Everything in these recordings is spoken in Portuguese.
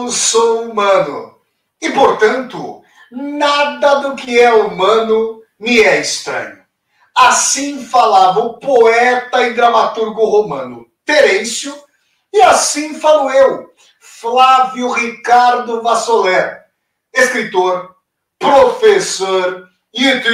não sou humano. E, portanto, nada do que é humano me é estranho. Assim falava o poeta e dramaturgo romano Terêncio, e assim falo eu, Flávio Ricardo Vassoler, escritor, professor, youtuber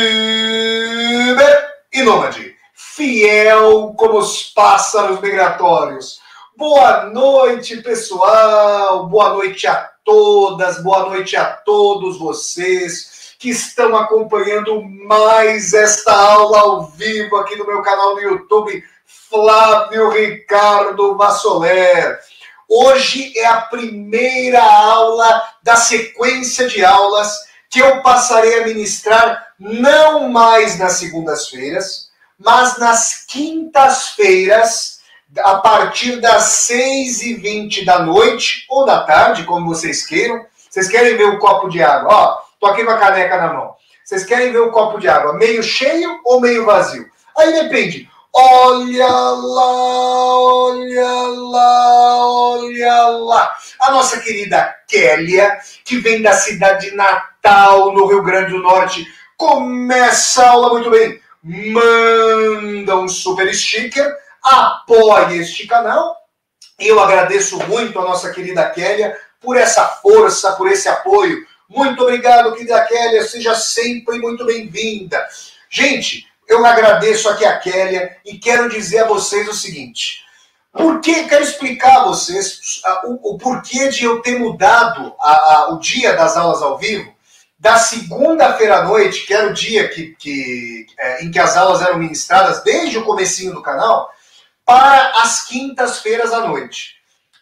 e nômade, fiel como os pássaros migratórios. Boa noite, pessoal. Boa noite a todas, boa noite a todos vocês que estão acompanhando mais esta aula ao vivo aqui no meu canal no YouTube, Flávio Ricardo Vassoler. Hoje é a primeira aula da sequência de aulas que eu passarei a ministrar não mais nas segundas-feiras, mas nas quintas-feiras, a partir das 6 e 20 da noite ou da tarde, como vocês queiram. Vocês querem ver o copo de água? Ó, tô aqui com a caneca na mão. Vocês querem ver o copo de água meio cheio ou meio vazio? Aí depende. Olha lá, olha lá, olha lá. A nossa querida Kélia, que vem da cidade de Natal, no Rio Grande do Norte, começa a aula muito bem. Manda um super sticker, apoie este canal. Eu agradeço muito a nossa querida Kélia por essa força, por esse apoio. Muito obrigado, querida Kélia. Seja sempre muito bem-vinda. Gente, eu agradeço aqui a Kélia e quero dizer a vocês o seguinte. Por que, quero explicar a vocês o, o porquê de eu ter mudado a, a, o dia das aulas ao vivo da segunda-feira à noite, que era o dia que, que é, em que as aulas eram ministradas desde o comecinho do canal, para as quintas-feiras à noite.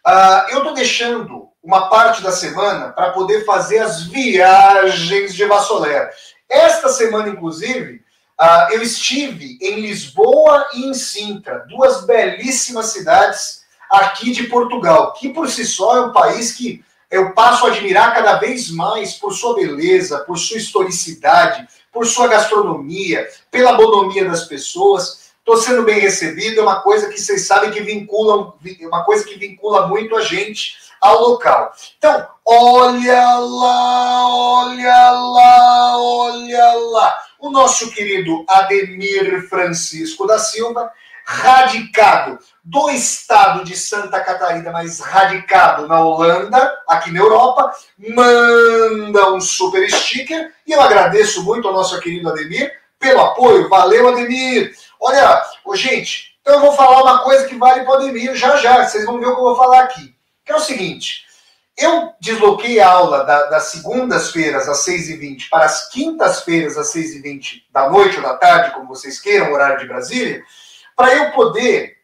Uh, eu estou deixando uma parte da semana para poder fazer as viagens de Vassoler. Esta semana, inclusive, Uh, eu estive em Lisboa e em Sintra, duas belíssimas cidades aqui de Portugal, que por si só é um país que eu passo a admirar cada vez mais por sua beleza, por sua historicidade, por sua gastronomia, pela bonomia das pessoas. Estou sendo bem recebido, é uma coisa que vocês sabem que vincula, uma coisa que vincula muito a gente ao local. Então, olha lá, olha lá, olha lá o nosso querido Ademir Francisco da Silva, radicado do estado de Santa Catarina, mas radicado na Holanda, aqui na Europa, manda um super sticker e eu agradeço muito ao nosso querido Ademir pelo apoio. Valeu, Ademir! Olha, ô, gente, então eu vou falar uma coisa que vale Ademir já já, vocês vão ver o que eu vou falar aqui. Que é o seguinte, eu desloquei a aula da, das segundas-feiras às 6h20 para as quintas-feiras às 6h20 da noite ou da tarde, como vocês queiram, horário de Brasília, para eu poder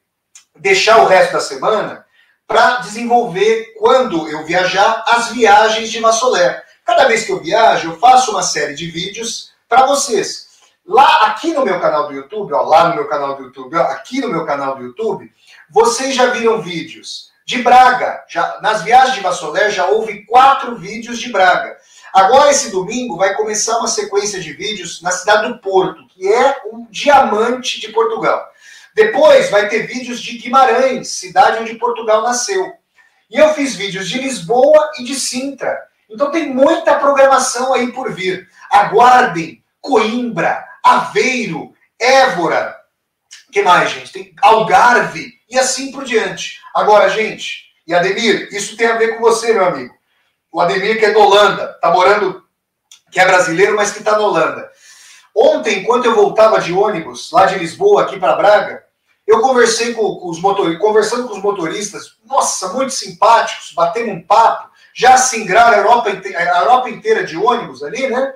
deixar o resto da semana para desenvolver, quando eu viajar, as viagens de Massoler. Cada vez que eu viajo, eu faço uma série de vídeos para vocês. Lá, aqui no meu canal do YouTube, ó, lá no meu canal do YouTube, ó, aqui no meu canal do YouTube, vocês já viram vídeos de Braga. Já, nas viagens de Vassoler já houve quatro vídeos de Braga. Agora, esse domingo, vai começar uma sequência de vídeos na cidade do Porto, que é um diamante de Portugal. Depois vai ter vídeos de Guimarães, cidade onde Portugal nasceu. E eu fiz vídeos de Lisboa e de Sintra. Então tem muita programação aí por vir. Aguardem Coimbra, Aveiro, Évora, que mais, gente? Tem Algarve e assim por diante. Agora, gente, e Ademir, isso tem a ver com você, meu amigo. O Ademir que é da Holanda, tá morando, que é brasileiro, mas que está na Holanda. Ontem, enquanto eu voltava de ônibus, lá de Lisboa, aqui para Braga, eu conversei com, com os motoristas, conversando com os motoristas, nossa, muito simpáticos, batendo um papo, já singraram a Europa, a Europa inteira de ônibus ali, né?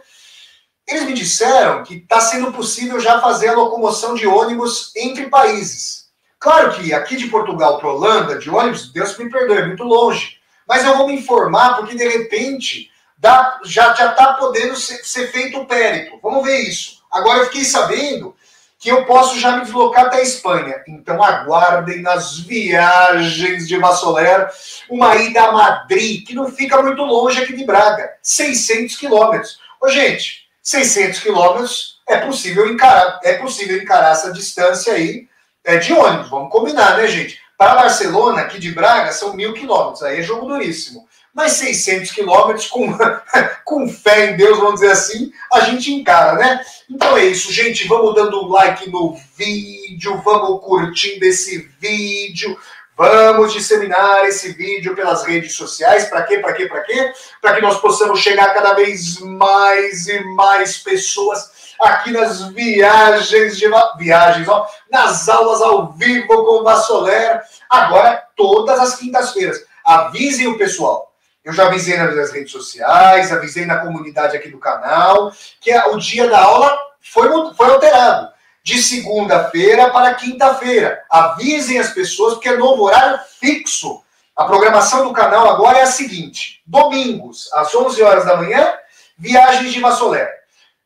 Eles me disseram que está sendo possível já fazer a locomoção de ônibus entre países. Claro que aqui de Portugal para Holanda, de ônibus, Deus me perdoe, é muito longe. Mas eu vou me informar, porque de repente dá, já está podendo ser, ser feito o périto. Vamos ver isso. Agora eu fiquei sabendo que eu posso já me deslocar até a Espanha. Então aguardem nas viagens de Vassoler uma ida a Madrid, que não fica muito longe aqui de Braga, 600 quilômetros. Ô, gente, 600 quilômetros é possível encarar, é possível encarar essa distância aí é, de ônibus. Vamos combinar, né, gente? Para Barcelona, aqui de Braga, são mil quilômetros, aí é jogo duríssimo. Mas 600 quilômetros, com, com fé em Deus, vamos dizer assim, a gente encara, né? Então é isso, gente. Vamos dando like no vídeo, vamos curtindo esse vídeo. Vamos disseminar esse vídeo pelas redes sociais. Para quê? Para quê? Para quê? Para que nós possamos chegar cada vez mais e mais pessoas aqui nas viagens de viagens, ó, nas aulas ao vivo com o Vassoler, agora todas as quintas-feiras. Avisem o pessoal. Eu já avisei nas redes sociais, avisei na comunidade aqui do canal, que o dia da aula foi, foi alterado. De segunda-feira para quinta-feira. Avisem as pessoas, porque é novo horário fixo. A programação do canal agora é a seguinte: domingos, às 11 horas da manhã, viagens de Vassoler.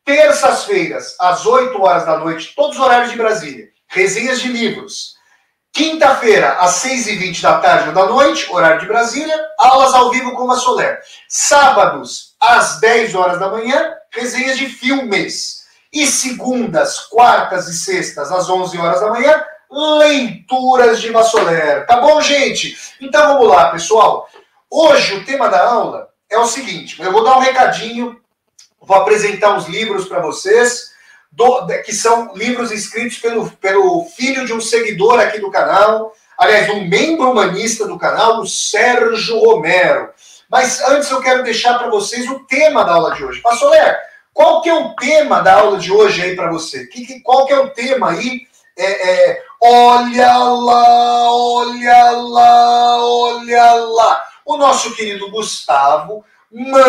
Terças-feiras, às 8 horas da noite, todos os horários de Brasília. Resenhas de livros. Quinta-feira, às 6h20 da tarde ou da noite, horário de Brasília, aulas ao vivo com Soler. Sábados, às 10 horas da manhã, resenhas de filmes. E segundas, quartas e sextas, às 11 horas da manhã, leituras de Vassoler. Tá bom, gente? Então vamos lá, pessoal. Hoje o tema da aula é o seguinte: eu vou dar um recadinho, vou apresentar uns livros para vocês do, que são livros escritos pelo, pelo filho de um seguidor aqui do canal, aliás, um membro humanista do canal, o Sérgio Romero. Mas antes eu quero deixar para vocês o tema da aula de hoje. Léo, qual que é o tema da aula de hoje aí para você? Que, que, qual que é o tema aí? É, é, olha lá, olha lá, olha lá. O nosso querido Gustavo manda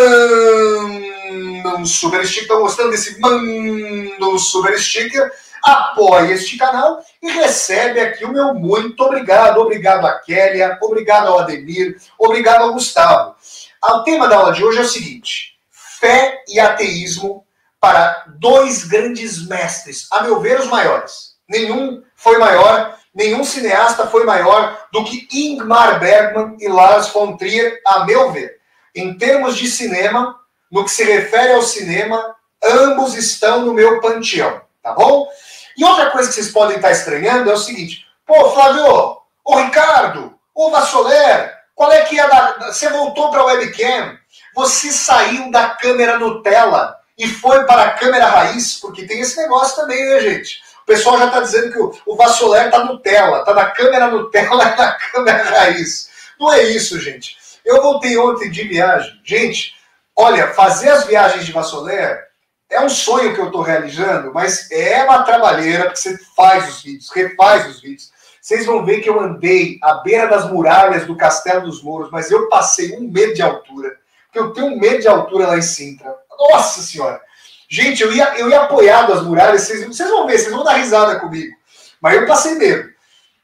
um super sticker. Estão gostando desse manda um super sticker? Apoie este canal e recebe aqui o meu muito obrigado. Obrigado a Kélia, obrigado ao Ademir, obrigado ao Gustavo. O tema da aula de hoje é o seguinte: fé e ateísmo para dois grandes mestres, a meu ver, os maiores. Nenhum foi maior, nenhum cineasta foi maior do que Ingmar Bergman e Lars von Trier, a meu ver. Em termos de cinema, no que se refere ao cinema, ambos estão no meu panteão, tá bom? E outra coisa que vocês podem estar estranhando é o seguinte: pô, Flávio, ô Ricardo, ô Vassoler, qual é que é da. Você voltou para a webcam, você saiu da câmera Nutella e foi para a câmera raiz, porque tem esse negócio também, né, gente? O pessoal já está dizendo que o, o Vassoler está Nutella, está na câmera Nutella e na câmera raiz. Não é isso, gente. Eu voltei ontem de viagem. Gente, olha, fazer as viagens de Vassoler é um sonho que eu estou realizando, mas é uma trabalheira, porque você faz os vídeos, refaz os vídeos. Vocês vão ver que eu andei à beira das muralhas do Castelo dos Mouros, mas eu passei um medo de altura. Porque eu tenho medo de altura lá em Sintra. Nossa Senhora! Gente, eu ia, eu ia apoiado as muralhas, vocês, vocês vão ver, vocês vão dar risada comigo. Mas eu passei medo.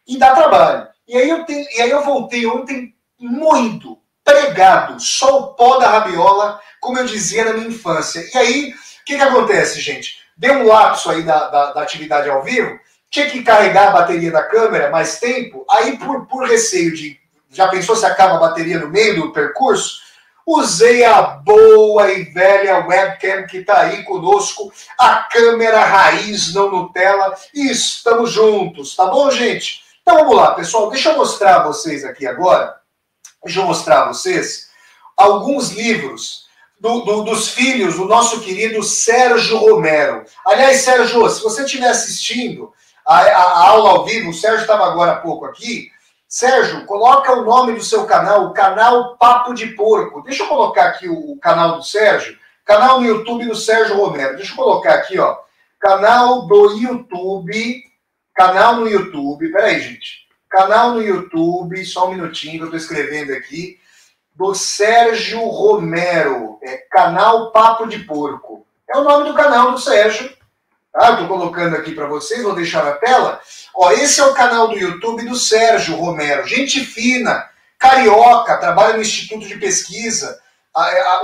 E dá trabalho. E aí eu, tenho, e aí eu voltei ontem muito, pregado, só o pó da rabiola, como eu dizia na minha infância. E aí, o que, que acontece, gente? Deu um lapso aí da, da, da, atividade ao vivo, tinha que carregar a bateria da câmera mais tempo, aí por, por receio de. Já pensou se acaba a bateria no meio do percurso? Usei a boa e velha webcam que está aí conosco, a câmera raiz não Nutella, e estamos juntos, tá bom, gente? Então vamos lá, pessoal, deixa eu mostrar a vocês aqui agora Deixa eu mostrar a vocês alguns livros do, do, dos filhos do nosso querido Sérgio Romero. Aliás, Sérgio, se você estiver assistindo a, a, a, aula ao vivo, o Sérgio estava agora há pouco aqui. Sérgio, coloca o nome do seu canal, o canal Papo de Porco. Deixa eu colocar aqui o, canal do Sérgio, canal no YouTube do Sérgio Romero. Deixa eu colocar aqui, ó, canal do YouTube, canal no YouTube. Peraí, gente. Canal no YouTube, só um minutinho que eu estou escrevendo aqui, do Sérgio Romero. É canal Papo de Porco. É o nome do canal do Sérgio. Tá? Estou colocando aqui para vocês, vou deixar na tela. Ó, esse é o canal do YouTube do Sérgio Romero. Gente fina, carioca, trabalha no Instituto de Pesquisa.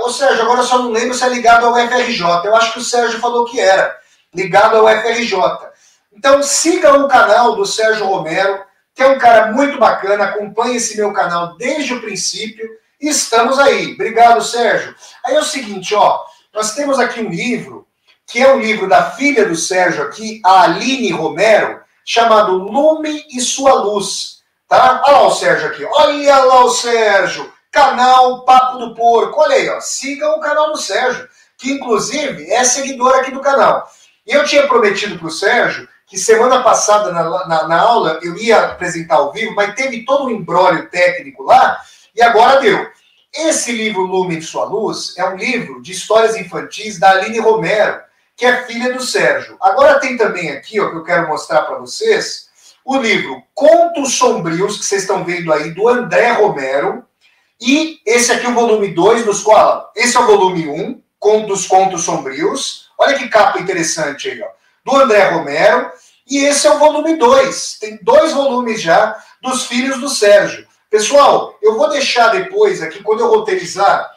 Ô Sérgio, agora eu só não lembro se é ligado ao FRJ. Eu acho que o Sérgio falou que era, ligado ao FRJ. Então siga o canal do Sérgio Romero que é um cara muito bacana, acompanha esse meu canal desde o princípio e estamos aí. Obrigado, Sérgio. Aí é o seguinte, ó, nós temos aqui um livro, que é um livro da filha do Sérgio aqui, a Aline Romero, chamado Lume e Sua Luz. Tá? Olha lá o Sérgio aqui. Olha lá o Sérgio. Canal Papo do Porco. Olha aí, ó. Sigam o canal do Sérgio, que inclusive é seguidor aqui do canal. E eu tinha prometido para o Sérgio que semana passada na, na, na, aula eu ia apresentar ao vivo, mas teve todo um embrólio técnico lá, e agora deu. Esse livro Lume de Sua Luz é um livro de histórias infantis da Aline Romero, que é filha do Sérgio. Agora tem também aqui, ó, que eu quero mostrar para vocês, o livro Contos Sombrios, que vocês estão vendo aí, do André Romero, e esse aqui é o volume 2, dos qual esse é o volume 1, um, dos Contos Sombrios. Olha que capa interessante aí, ó. Do André Romero. E esse é o volume 2. Tem dois volumes já dos Filhos do Sérgio. Pessoal, eu vou deixar depois aqui, quando eu roteirizar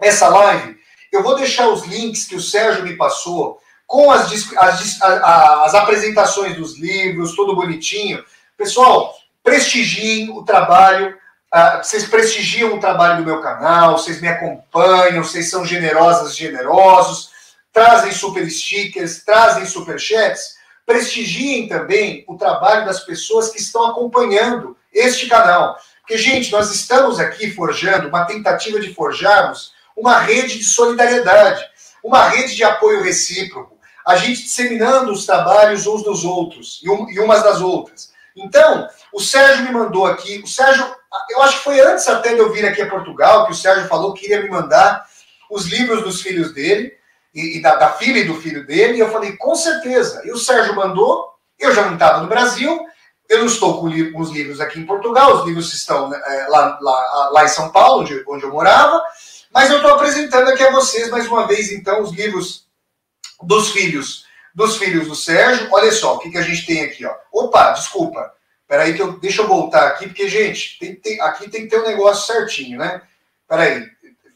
essa live, eu vou deixar os links que o Sérgio me passou com as, as, as apresentações dos livros, tudo bonitinho. Pessoal, prestigiem o trabalho ah, vocês prestigiam o trabalho do meu canal, vocês me acompanham, vocês são generosas generosos, trazem super stickers, trazem super chats. Prestigiem também o trabalho das pessoas que estão acompanhando este canal. Porque, gente, nós estamos aqui forjando uma tentativa de forjarmos uma rede de solidariedade, uma rede de apoio recíproco, a gente disseminando os trabalhos uns dos outros e, um, e umas das outras. Então, o Sérgio me mandou aqui, o Sérgio eu acho que foi antes até de eu vir aqui a Portugal, que o Sérgio falou que iria me mandar os livros dos filhos dele, e, e da, da, filha e do filho dele, e eu falei, com certeza. E o Sérgio mandou, eu já não estava no Brasil, eu não estou com os livros aqui em Portugal, os livros estão é, lá, lá, lá em São Paulo, onde eu morava, mas eu estou apresentando aqui a vocês mais uma vez, então, os livros dos filhos dos filhos do Sérgio. Olha só o que, que a gente tem aqui, ó. Opa, desculpa. Peraí, que eu, deixa eu voltar aqui, porque, gente, tem, tem, aqui tem que ter um negócio certinho, né? Peraí,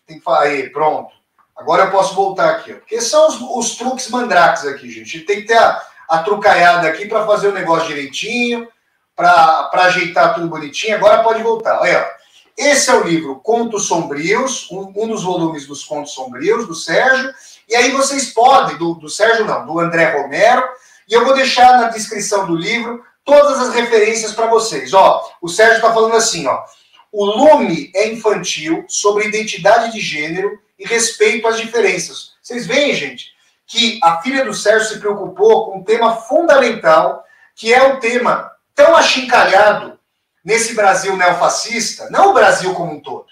tem que falar. Aí, pronto. Agora eu posso voltar aqui, ó. Porque são os, os truques mandrakes aqui, gente. Tem que ter a, a trucaiada aqui para fazer o negócio direitinho, para ajeitar tudo bonitinho. Agora pode voltar. Olha, ó. Esse é o livro Contos Sombrios, um, um, dos volumes dos Contos Sombrios, do Sérgio. E aí vocês podem, do, do Sérgio não, do André Romero. E eu vou deixar na descrição do livro todas as referências para vocês. Ó, o Sérgio está falando assim, ó. O Lume é infantil sobre identidade de gênero e respeito às diferenças. Vocês veem, gente, que a filha do Sérgio se preocupou com um tema fundamental, que é o tema tão achincalhado nesse Brasil neofascista, não o Brasil como um todo,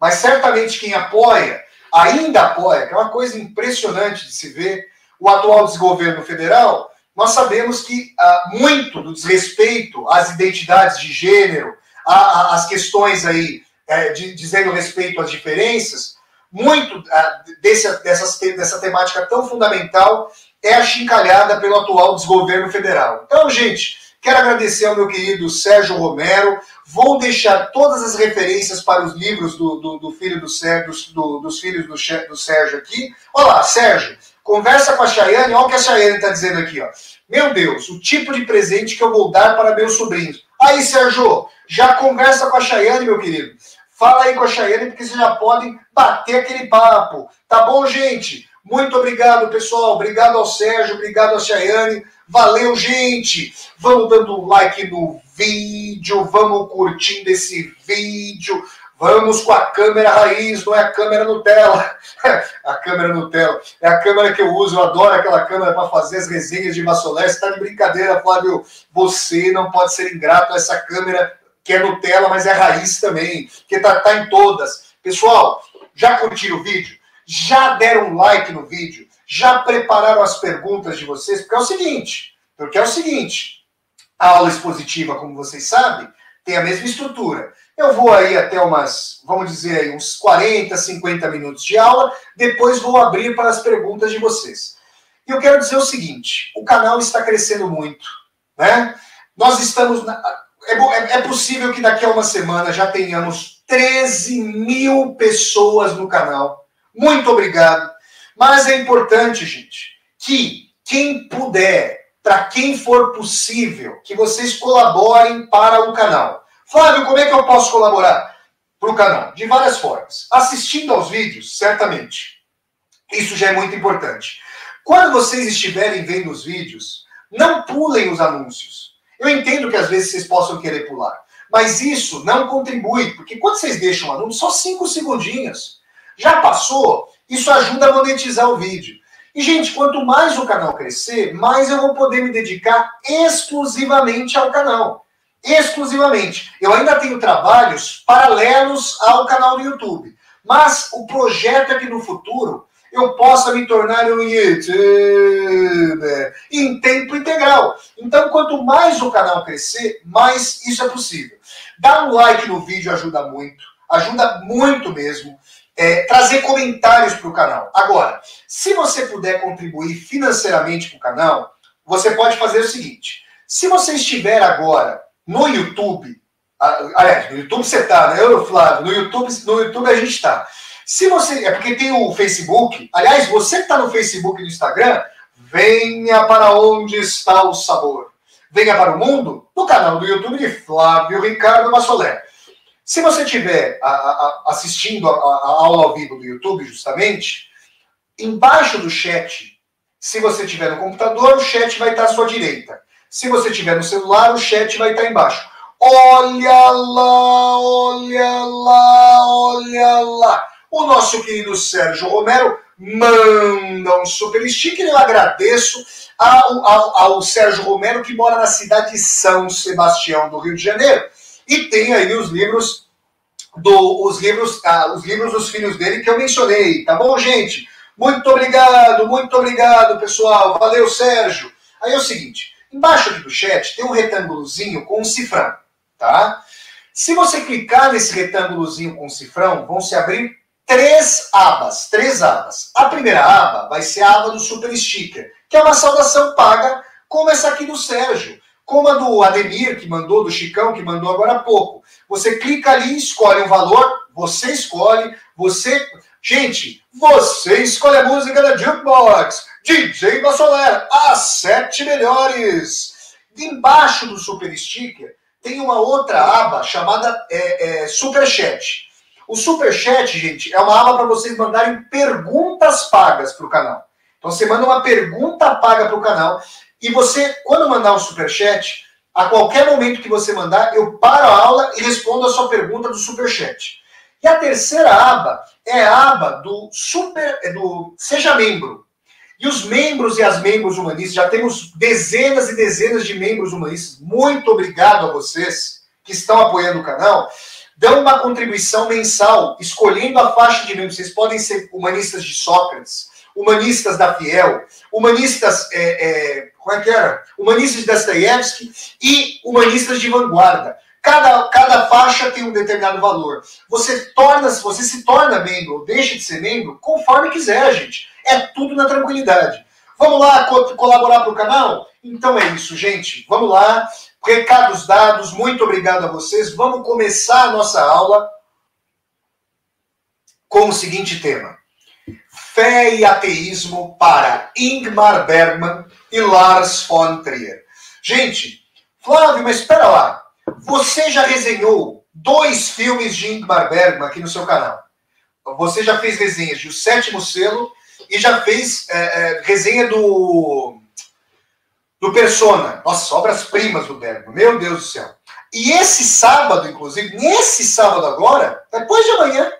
mas certamente quem apoia, ainda apoia, que é uma coisa impressionante de se ver, o atual desgoverno federal, nós sabemos que ah, muito do desrespeito às identidades de gênero, às questões aí é, de, dizendo respeito às diferenças, muito ah, desse, dessa temática tão fundamental é achincalhada pelo atual desgoverno federal. Então, gente, quero agradecer ao meu querido Sérgio Romero. Vou deixar todas as referências para os livros do, do, do filho do Sérgio, do, dos filhos do, do Sérgio aqui. Olá, Sérgio. Conversa com a Chayane, olha o que a Chayane está dizendo aqui, ó. Meu Deus, o tipo de presente que eu vou dar para meus sobrinhos. Aí, Sérgio, já conversa com a Chayane, meu querido. Fala aí com a Chayane, porque vocês já podem bater aquele papo. Tá bom, gente? Muito obrigado, pessoal. Obrigado ao Sérgio, obrigado à Chayane. Valeu, gente. Vamos dando like no vídeo, vamos curtindo esse vídeo. Vamos com a câmera raiz, não é a câmera Nutella. a câmera Nutella. É a câmera que eu uso, eu adoro aquela câmera para fazer as resenhas de Massolé. Você está de brincadeira, Flávio. Você não pode ser ingrato a essa câmera que é Nutella, mas é raiz também, que tá, tá em todas. Pessoal, já curtiram o vídeo? Já deram um like no vídeo? Já prepararam as perguntas de vocês? Porque é o seguinte, porque é o seguinte, a aula expositiva, como vocês sabem, tem a mesma estrutura. Eu vou aí até umas, vamos dizer aí, uns 40, 50 minutos de aula, depois vou abrir para as perguntas de vocês. E eu quero dizer o seguinte: o canal está crescendo muito, né? Nós estamos. Na, é, é, é possível que daqui a uma semana já tenhamos 13 mil pessoas no canal. Muito obrigado. Mas é importante, gente, que quem puder, para quem for possível, que vocês colaborem para o canal. Flávio, como é que eu posso colaborar para o canal? De várias formas. Assistindo aos vídeos, certamente. Isso já é muito importante. Quando vocês estiverem vendo os vídeos, não pulem os anúncios. Eu entendo que às vezes vocês possam querer pular. Mas isso não contribui, porque quando vocês deixam um anúncio, só cinco segundinhos. Já passou, isso ajuda a monetizar o vídeo. E, gente, quanto mais o canal crescer, mais eu vou poder me dedicar exclusivamente ao canal. Exclusivamente. Eu ainda tenho trabalhos paralelos ao canal do YouTube. Mas o projeto é que no futuro eu possa me tornar um youtuber em tempo integral. Então, quanto mais o canal crescer, mais isso é possível. Dar um like no vídeo ajuda muito, ajuda muito mesmo. É, trazer comentários para o canal. Agora, se você puder contribuir financeiramente para o canal, você pode fazer o seguinte: se você estiver agora no YouTube, aliás, no YouTube você está, né? Eu, Flávio, no YouTube, no YouTube a gente está. Se você. É porque tem o Facebook. Aliás, você que está no Facebook e no Instagram, venha para onde está o sabor. Venha para o mundo no canal do YouTube de Flávio Ricardo Massolé. Se você estiver assistindo a, a aula ao vivo do YouTube, justamente, embaixo do chat, se você estiver no computador, o chat vai estar à sua direita. Se você estiver no celular, o chat vai estar embaixo. Olha lá, olha lá, olha lá o nosso querido Sérgio Romero manda um super sticker. Eu agradeço ao, ao, ao, Sérgio Romero, que mora na cidade de São Sebastião, do Rio de Janeiro, e tem aí os livros do, os livros, ah, os livros dos filhos dele que eu mencionei, tá bom, gente? Muito obrigado, muito obrigado, pessoal. Valeu, Sérgio. Aí é o seguinte, embaixo aqui do chat tem um retângulozinho com um cifrão, tá? Se você clicar nesse retângulozinho com um cifrão, vão se abrir três abas, três abas. A primeira aba vai ser a aba do Super Sticker, que é uma saudação paga, como essa aqui do Sérgio, como a do Ademir, que mandou, do Chicão, que mandou agora há pouco. Você clica ali, escolhe um valor, você escolhe, você. Gente, você escolhe a música da Jukebox, DJ Bassolera, as sete melhores. Embaixo do Super Sticker tem uma outra aba chamada é, é, Super Chat. O Superchat, gente, é uma aba para vocês mandarem perguntas pagas para o canal. Então você manda uma pergunta paga para o canal e você, quando mandar um Superchat, a qualquer momento que você mandar, eu paro a aula e respondo a sua pergunta do Superchat. E a terceira aba é a aba do Super, é do Seja Membro. E os membros e as membros humanistas, já temos dezenas e dezenas de membros humanistas. Muito obrigado a vocês que estão apoiando o canal dão uma contribuição mensal, escolhendo a faixa de membros. Vocês podem ser humanistas de Sócrates, humanistas da Fiel, humanistas, é, é, como é que era? Humanistas de Dostoiévski e humanistas de vanguarda. Cada, cada faixa tem um determinado valor. Você torna, você se torna membro ou deixa de ser membro conforme quiser, gente. É tudo na tranquilidade. Vamos lá co colaborar para o canal? Então é isso, gente. Vamos lá. Recados dados, muito obrigado a vocês. Vamos começar a nossa aula com o seguinte tema: Fé e ateísmo para Ingmar Bergman e Lars von Trier. Gente, Flávio, mas espera lá. Você já resenhou dois filmes de Ingmar Bergman aqui no seu canal. Você já fez resenhas de O Sétimo Selo e já fez é, é, resenha do do Persona. Nossa, obras-primas do Bergman. Meu Deus do céu. E esse sábado, inclusive, nesse sábado agora, depois de amanhã,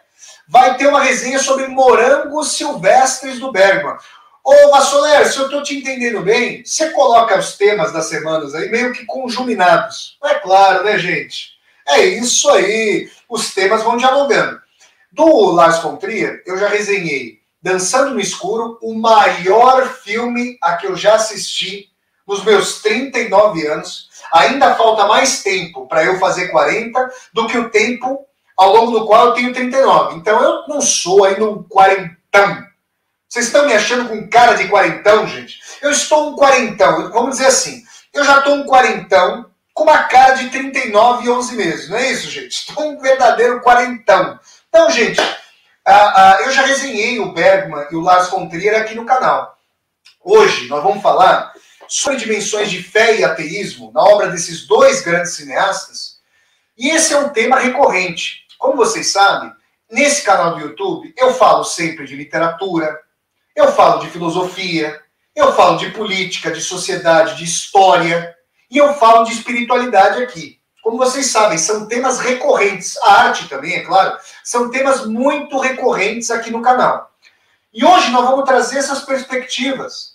vai ter uma resenha sobre morangos silvestres do Bergman. Ô, Vassoler, se eu estou te entendendo bem, você coloca os temas das semanas aí meio que conjuminados. É claro, né, gente? É isso aí. Os temas vão dialogando. Do Lars von Trier, eu já resenhei Dançando no Escuro, o maior filme a que eu já assisti nos meus 39 anos, ainda falta mais tempo para eu fazer 40 do que o tempo ao longo do qual eu tenho 39. Então eu não sou ainda um quarentão. Vocês estão me achando com cara de quarentão, gente? Eu estou um quarentão, vamos dizer assim. Eu já estou um quarentão com uma cara de 39 e 11 meses, não é isso, gente? Estou um verdadeiro quarentão. Então, gente, uh, uh, eu já resenhei o Bergman e o Lars von Trier aqui no canal. Hoje nós vamos falar sobre dimensões de fé e ateísmo na obra desses dois grandes cineastas. E esse é um tema recorrente. Como vocês sabem, nesse canal do YouTube eu falo sempre de literatura, eu falo de filosofia, eu falo de política, de sociedade, de história, e eu falo de espiritualidade aqui. como vocês sabem, são temas recorrentes. A arte também, é claro, são temas muito recorrentes aqui no canal. E hoje nós vamos trazer essas perspectivas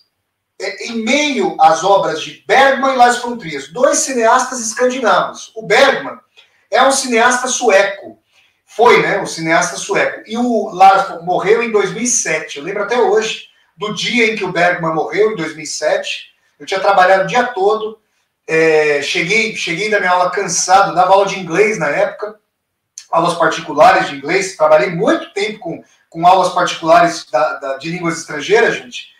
é, em meio às obras de Bergman e Lars von Trier, dois cineastas escandinavos. O Bergman é um cineasta sueco, foi, né, o cineasta sueco. E o Lars morreu em 2007. Eu lembro até hoje do dia em que o Bergman morreu, em 2007. Eu tinha trabalhado o dia todo, é, cheguei, cheguei da minha aula cansado, dava aula de inglês na época, aulas particulares de inglês, trabalhei muito tempo com, com aulas particulares da, da, de línguas estrangeiras, gente,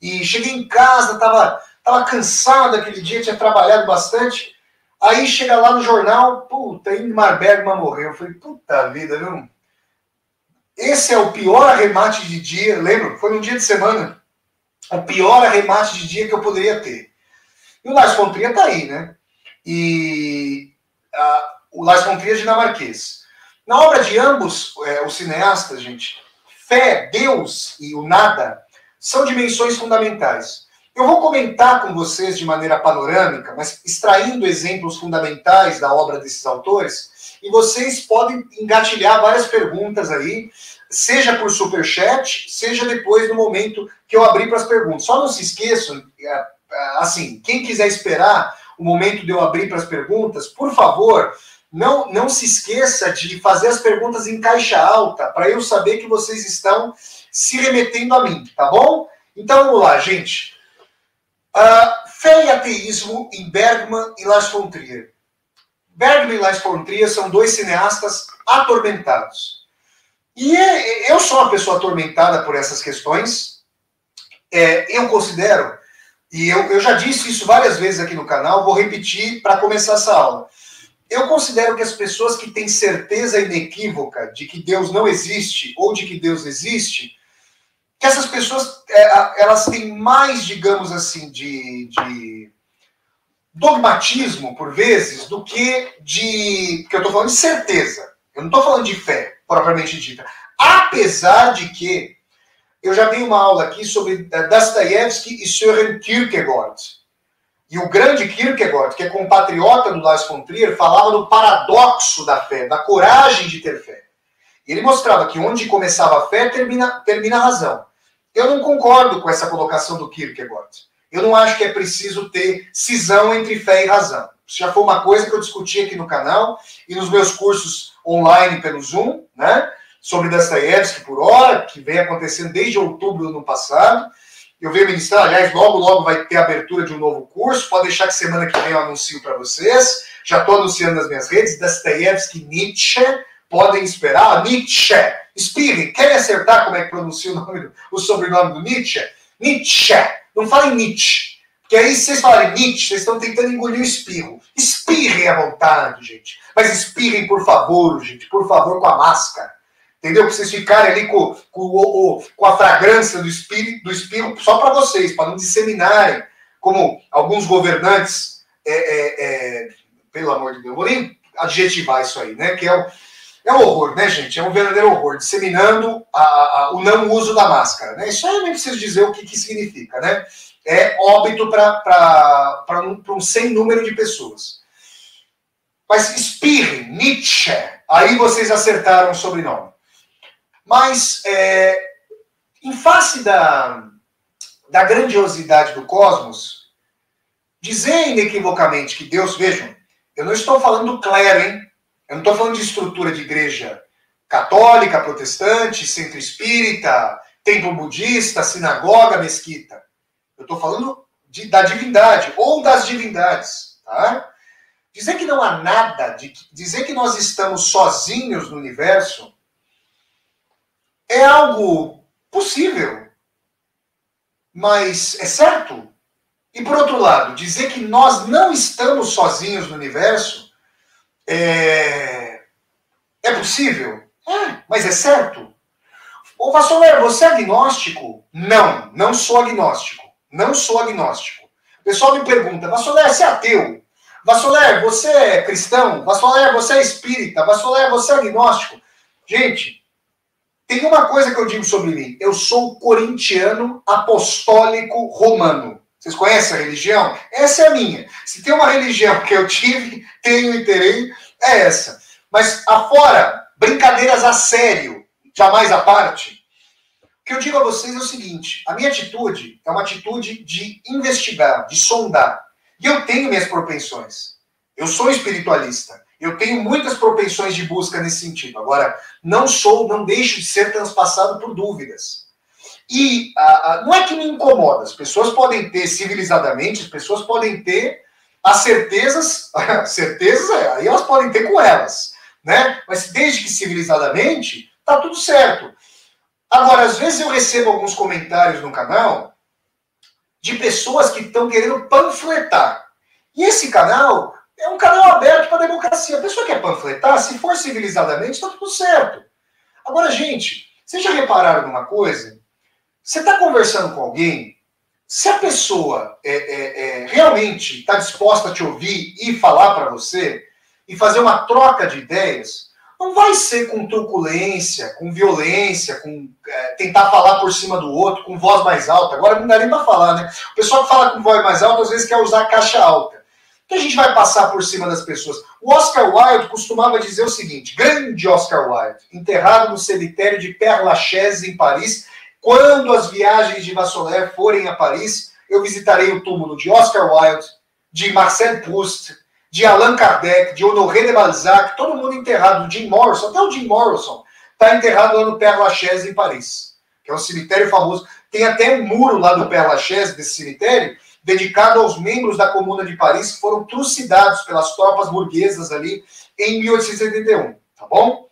e cheguei em casa, tava, tava cansado aquele dia, tinha trabalhado bastante, aí chega lá no jornal, puta, Ingmar Bergman morreu, eu falei, puta vida, viu? Esse é o pior arremate de dia, lembro, foi um dia de semana, o pior arremate de dia que eu poderia ter. E o Lars von Trier tá aí, né? E a, o Lars von Trier é dinamarquês. Na obra de ambos, é, os cineastas, gente, fé, Deus e o nada são dimensões fundamentais. Eu vou comentar com vocês de maneira panorâmica, mas extraindo exemplos fundamentais da obra desses autores, e vocês podem engatilhar várias perguntas aí, seja por superchat, seja depois no momento que eu abrir para as perguntas. Só não se esqueçam, é, assim, quem quiser esperar o momento de eu abrir para as perguntas, por favor, não, não se esqueça de fazer as perguntas em caixa alta, para eu saber que vocês estão se remetendo a mim, tá bom? Então vamos lá, gente. Uh, fé e ateísmo em Bergman e Lars von Trier. Bergman e Lars von Trier são dois cineastas atormentados. E é, eu sou uma pessoa atormentada por essas questões. É, eu considero, e eu, eu já disse isso várias vezes aqui no canal, vou repetir para começar essa aula. Eu considero que as pessoas que têm certeza inequívoca de que Deus não existe ou de que Deus existe, que essas pessoas é, elas têm mais, digamos assim, de, de dogmatismo, por vezes, do que de. que eu estou falando de certeza. Eu não estou falando de fé, propriamente dita. Apesar de que eu já dei uma aula aqui sobre Dostoiévski e Søren Kierkegaard. E o grande Kierkegaard, que é compatriota do Lars von Trier, falava do paradoxo da fé, da coragem de ter fé. Ele mostrava que onde começava a fé, termina, termina a razão. Eu não concordo com essa colocação do Kierkegaard. Eu não acho que é preciso ter cisão entre fé e razão. Isso já foi uma coisa que eu discuti aqui no canal e nos meus cursos online pelo Zoom, né? Sobre Dostoiévski por hora, que vem acontecendo desde outubro do ano passado. Eu venho ministrar, aliás, logo, logo vai ter abertura de um novo curso. Pode deixar que semana que vem eu anuncio para vocês. Já estou anunciando nas minhas redes. Dostoiévski Nietzsche. Podem esperar. Nietzsche Espirre, querem acertar como é que pronuncia o, nome, o sobrenome do Nietzsche? Nietzsche. Não falem Nietzsche. Porque aí, vocês falarem Nietzsche, vocês estão tentando engolir o espirro. Espirrem à vontade, gente. Mas espirrem, por favor, gente. Por favor, com a máscara. Entendeu? Pra vocês ficarem ali com, com, com a fragrância do espirro, do espirro só para vocês, para não disseminarem, como alguns governantes, é, é, é, pelo amor de Deus, vou nem adjetivar isso aí, né? Que é o é um horror, né, gente? É um verdadeiro horror, disseminando a, a, o não uso da máscara. Né? Isso aí eu nem preciso dizer o que, que significa, né? É óbito para um, um sem número de pessoas. Mas espirre, Nietzsche, aí vocês acertaram o sobrenome. Mas, é, em face da, da grandiosidade do cosmos, dizer inequivocamente que Deus, vejam, eu não estou falando do clero, hein? Eu não estou falando de estrutura de igreja católica, protestante, centro espírita, templo budista, sinagoga, mesquita. Eu estou falando de, da divindade ou das divindades. Tá? Dizer que não há nada, de, dizer que nós estamos sozinhos no universo é algo possível, mas é certo. E por outro lado, dizer que nós não estamos sozinhos no universo é, é possível? É, mas é certo? Ô, Vassoler, você é agnóstico? Não, não sou agnóstico. Não sou agnóstico. O pessoal me pergunta, Vassoler, você é ateu? Vassoler, você é cristão? Vassoler, você é espírita? Vassoler, você é agnóstico? Gente, tem uma coisa que eu digo sobre mim. Eu sou corintiano apostólico romano. Vocês conhecem a religião? Essa é a minha. Se tem uma religião que eu tive, tenho e terei, é essa. Mas afora, brincadeiras a sério, jamais à parte, o que eu digo a vocês é o seguinte: a minha atitude é uma atitude de investigar, de sondar. E eu tenho minhas propensões. Eu sou espiritualista. Eu tenho muitas propensões de busca nesse sentido. Agora, não sou, não deixo de ser transpassado por dúvidas. E não é que me incomoda. As pessoas podem ter civilizadamente, as pessoas podem ter as certezas, certezas é, aí elas podem ter com elas, né? Mas desde que civilizadamente, tá tudo certo. Agora, às vezes eu recebo alguns comentários no canal de pessoas que estão querendo panfletar. E esse canal é um canal aberto para a democracia. A pessoa quer panfletar, se for civilizadamente, está tudo certo. Agora, gente, vocês já repararam numa coisa? Você está conversando com alguém, se a pessoa é, é, é, realmente está disposta a te ouvir e falar para você, e fazer uma troca de ideias, não vai ser com truculência, com violência, com é, tentar falar por cima do outro, com voz mais alta. Agora não dá nem para falar, né? O pessoal que fala com voz mais alta às vezes quer usar caixa alta. Que a gente vai passar por cima das pessoas. O Oscar Wilde costumava dizer o seguinte: grande Oscar Wilde, enterrado no cemitério de Père Lachaise, em Paris. Quando as viagens de Vassoler forem a Paris, eu visitarei o túmulo de Oscar Wilde, de Marcel Proust, de Allan Kardec, de Honoré de Balzac, todo mundo enterrado, Jim Morrison, até o Jim Morrison está enterrado lá no Père Lachaise, em Paris, que é um cemitério famoso. Tem até um muro lá do Père Lachaise, desse cemitério, dedicado aos membros da Comuna de Paris que foram trucidados pelas tropas burguesas ali em 1881, tá bom?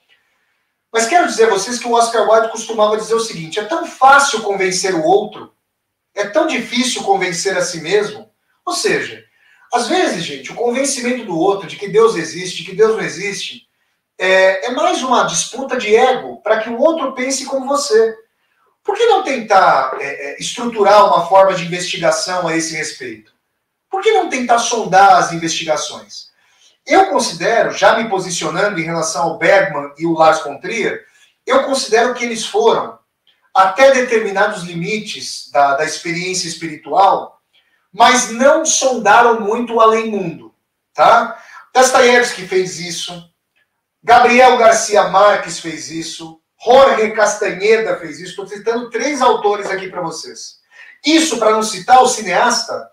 Mas quero dizer a vocês que o Oscar Wilde costumava dizer o seguinte: é tão fácil convencer o outro, é tão difícil convencer a si mesmo. Ou seja, às vezes, gente, o convencimento do outro de que Deus existe, de que Deus não existe, é, é mais uma disputa de ego para que o outro pense como você. Por que não tentar é, é, estruturar uma forma de investigação a esse respeito? Por que não tentar sondar as investigações? Eu considero, já me posicionando em relação ao Bergman e o Lars von Trier, eu considero que eles foram, até determinados limites da, da experiência espiritual, mas não sondaram muito o além-mundo, tá? Dostoiévski fez isso, Gabriel Garcia Marques fez isso, Jorge Castanheda fez isso. Estou citando três autores aqui para vocês. Isso para não citar o cineasta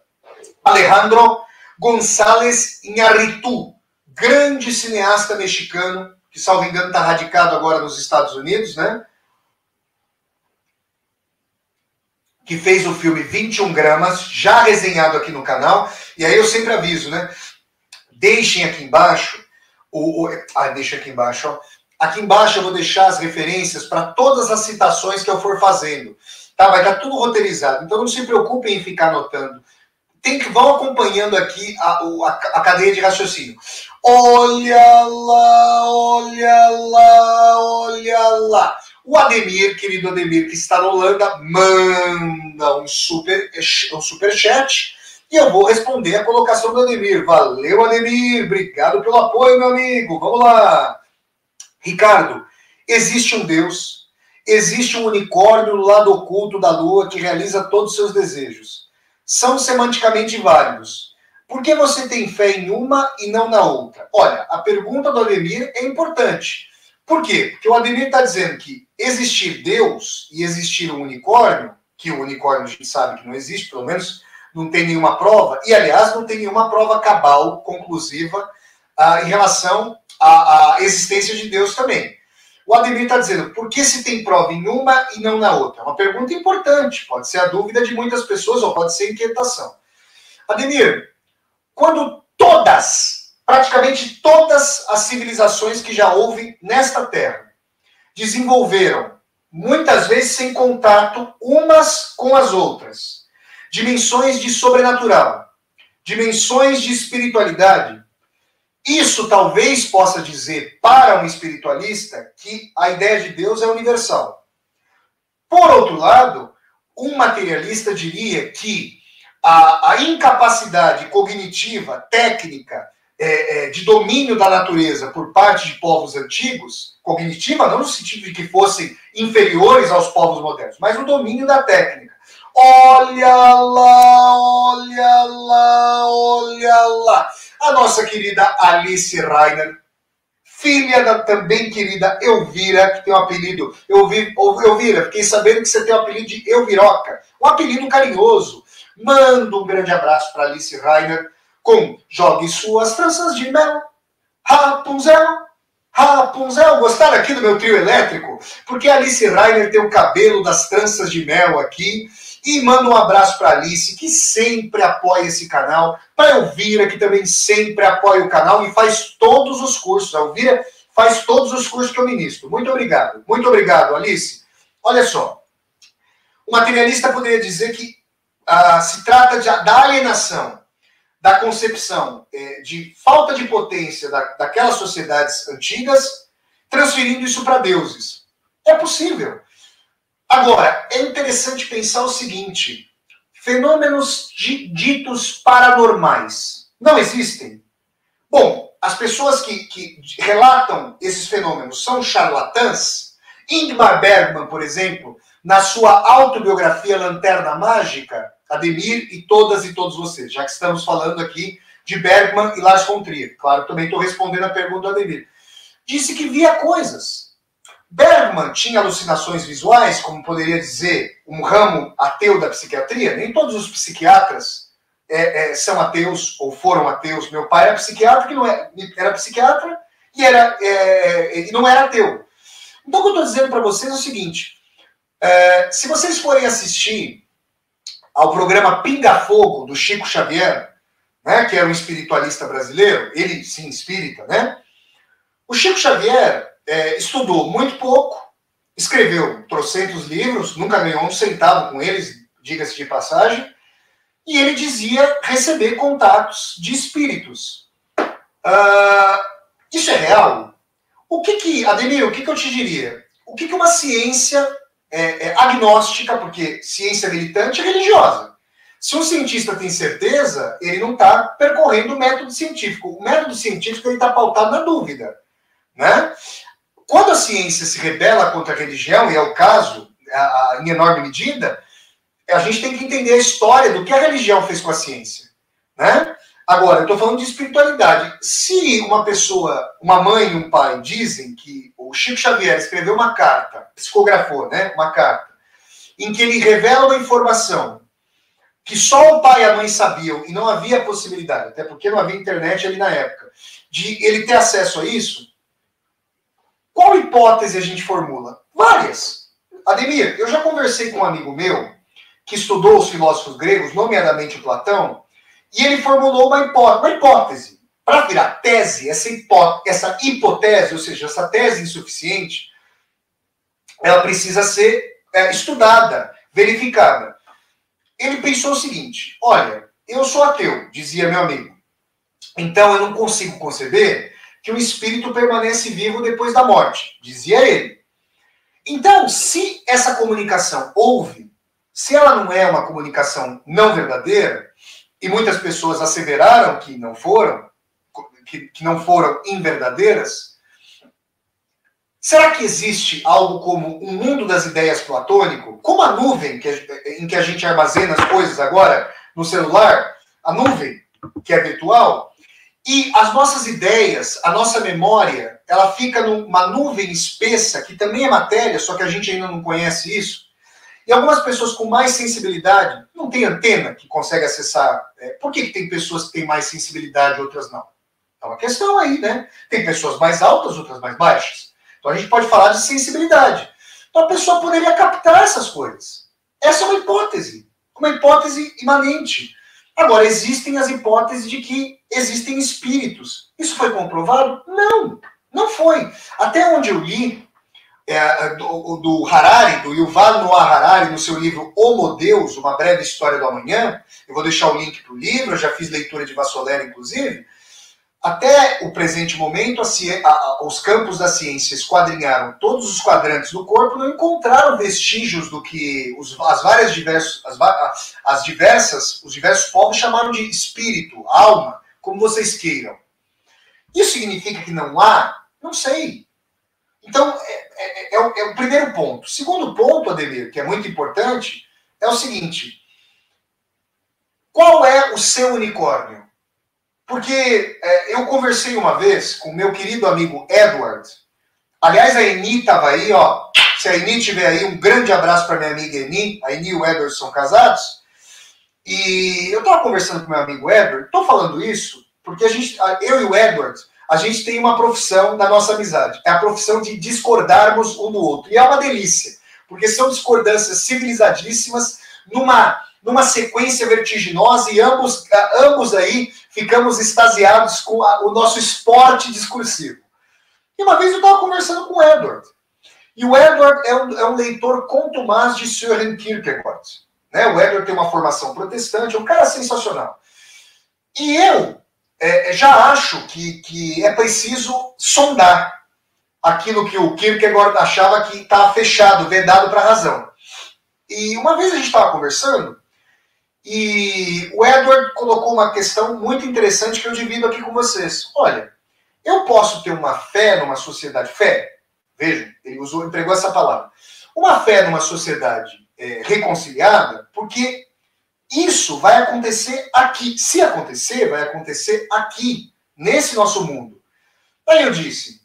Alejandro González Iñárritu, grande cineasta mexicano, que, salvo engano, está radicado agora nos Estados Unidos, né? que fez o filme 21 gramas, já resenhado aqui no canal. E aí eu sempre aviso, né? Deixem aqui embaixo o, o ah, deixa aqui embaixo, ó. Aqui embaixo eu vou deixar as referências para todas as citações que eu for fazendo. Tá? Vai estar tudo roteirizado. Então não se preocupem em ficar anotando. Tem que vão acompanhando aqui a, a, a cadeia de raciocínio. Olha lá, olha lá, olha lá. O Ademir, querido Ademir, que está na Holanda, manda um super, um super chat e eu vou responder a colocação do Ademir. Valeu, Ademir. Obrigado pelo apoio, meu amigo. Vamos lá. Ricardo, existe um Deus, existe um unicórnio no lado oculto da lua que realiza todos os seus desejos. São semanticamente válidos. Por que você tem fé em uma e não na outra? Olha, a pergunta do Ademir é importante. Por quê? Porque o Ademir está dizendo que existir Deus e existir um unicórnio, que o unicórnio a gente sabe que não existe, pelo menos não tem nenhuma prova, e aliás, não tem nenhuma prova cabal, conclusiva, ah, em relação à, à, existência de Deus também. O Ademir está dizendo, por que se tem prova em uma e não na outra? É uma pergunta importante, pode ser a dúvida de muitas pessoas ou pode ser inquietação. Ademir, quando todas, praticamente todas as civilizações que já houve nesta Terra desenvolveram, muitas vezes sem contato umas com as outras, dimensões de sobrenatural, dimensões de espiritualidade, isso talvez possa dizer para um espiritualista que a ideia de Deus é universal. Por outro lado, um materialista diria que a, a incapacidade cognitiva, técnica, é, é, de domínio da natureza por parte de povos antigos, cognitiva não no sentido de que fossem inferiores aos povos modernos, mas o domínio da técnica. Olha lá, olha lá, olha lá. A nossa querida Alice Rainer, filha da também querida Elvira, que tem um apelido. Elvira, fiquei sabendo que você tem o um apelido de Elviroca, um apelido carinhoso. Mando um grande abraço para Alice Rainer com Jogue Suas Tranças de Mel, Rapunzel, Rapunzel, gostaram aqui do meu trio elétrico? Porque Alice Rainer tem o cabelo das tranças de mel aqui. E manda um abraço para Alice, que sempre apoia esse canal. Para Elvira, que também sempre apoia o canal e faz todos os cursos. A Elvira faz todos os cursos que eu ministro. Muito obrigado. Muito obrigado, Alice. Olha só. O materialista poderia dizer que ah, se trata de, da alienação da concepção é, de falta de potência da, daquelas sociedades antigas, transferindo isso para deuses. É possível. Agora, é interessante pensar o seguinte: fenômenos ditos paranormais não existem? Bom, as pessoas que, que relatam esses fenômenos são charlatãs. Ingmar Bergman, por exemplo, na sua autobiografia Lanterna Mágica, Ademir e todas e todos vocês, já que estamos falando aqui de Bergman e Lars von Trier. Claro, também estou respondendo a pergunta do Ademir. Disse que via coisas. Bergman tinha alucinações visuais, como poderia dizer um ramo ateu da psiquiatria. Nem todos os psiquiatras é, é, são ateus ou foram ateus. Meu pai era psiquiatra, que não era, é, era psiquiatra e, era, é, e não era ateu. Então, o que eu estou dizendo para vocês é o seguinte: é, se vocês forem assistir ao programa Pinga Fogo, do Chico Xavier, né, que era um espiritualista brasileiro, ele sim, espírita, né? O Chico Xavier é, estudou muito pouco, escreveu trocentos livros, nunca ganhou um centavo com eles, diga-se de passagem, e ele dizia receber contatos de espíritos. Uh, isso é real? O que que, Ademir, o que que eu te diria? O que que uma ciência é, é agnóstica, porque ciência militante é religiosa. Se um cientista tem certeza, ele não está percorrendo o método científico. O método científico está pautado na dúvida. Né? Quando a ciência se rebela contra a religião, e é o caso, a, a, em enorme medida, a gente tem que entender a história do que a religião fez com a ciência. Né? Agora, eu estou falando de espiritualidade. Se uma pessoa, uma mãe e um pai dizem que o Chico Xavier escreveu uma carta, psicografou, né, uma carta, em que ele revela uma informação que só o pai e a mãe sabiam e não havia possibilidade, até porque não havia internet ali na época, de ele ter acesso a isso, qual hipótese a gente formula? Várias. Ademir, eu já conversei com um amigo meu que estudou os filósofos gregos, nomeadamente Platão, e ele formulou uma. Uma hipótese. Para virar tese, essa, essa hipótese, ou seja, essa tese insuficiente, ela precisa ser é, estudada, verificada. Ele pensou o seguinte: olha, eu sou ateu, dizia meu amigo. Então eu não consigo conceber que o espírito permanece vivo depois da morte, dizia ele. Então, se essa comunicação houve, se ela não é uma comunicação não verdadeira, e muitas pessoas asseveraram que não foram, que, que não foram inverdadeiras, será que existe algo como um mundo das ideias platônico? Como a nuvem que, em que a gente armazena as coisas agora no celular, a nuvem que é virtual, e as nossas ideias, a nossa memória, ela fica numa nuvem espessa, que também é matéria, só que a gente ainda não conhece isso. E algumas pessoas com mais sensibilidade não têm antena que consegue acessar. É, por que, que tem pessoas que têm mais sensibilidade e outras não? É uma questão aí, né? Tem pessoas mais altas, outras mais baixas. Então a gente pode falar de sensibilidade. Então a pessoa poderia captar essas coisas. Essa é uma hipótese, uma hipótese imanente. Agora, existem as hipóteses de que existem espíritos. Isso foi comprovado? Não, não foi. Até onde eu li, é, do, do, Harari, do Yuval Noah Harari, no seu livro Homo Deus, Uma Breve História do Amanhã. Eu vou deixar o link para o livro, eu já fiz leitura de Vassolera, inclusive. Até o presente momento, a, a, os campos da ciência esquadrinharam todos os quadrantes do corpo, não encontraram vestígios do que os, as várias diversas, as, as diversas, os diversos povos chamaram de espírito, alma, como vocês queiram. Isso significa que não há? Não sei. Então, é, é, é, o, é, o, primeiro ponto. Segundo ponto, Ademir, que é muito importante, é o seguinte: qual é o seu unicórnio? Porque é, eu conversei uma vez com meu querido amigo Edward. Aliás, a Eni estava aí, ó. Se a Eni tiver aí, um grande abraço para minha amiga Eni. A Eni e o Edward são casados. E eu estava conversando com meu amigo Edward. Estou falando isso porque a gente, eu e o Edward, a gente tem uma profissão na nossa amizade. É a profissão de discordarmos um do outro. E é uma delícia, porque são discordâncias civilizadíssimas numa numa sequência vertiginosa e ambos, ambos aí ficamos extasiados com a, o nosso esporte discursivo. E uma vez eu estava conversando com o Edward. E o Edward é um, é um leitor contumaz de Søren Kierkegaard. Né? O Edward tem uma formação protestante, é um cara sensacional. E eu é, já acho que, que é preciso sondar aquilo que o Kierkegaard achava que estava fechado, vedado para a razão. E uma vez a gente estava conversando, e o Edward colocou uma questão muito interessante que eu divido aqui com vocês. Olha, eu posso ter uma fé numa sociedade, fé, vejam, ele usou, empregou essa palavra, uma fé numa sociedade é, reconciliada, porque isso vai acontecer aqui. Se acontecer, vai acontecer aqui, nesse nosso mundo. Aí eu disse,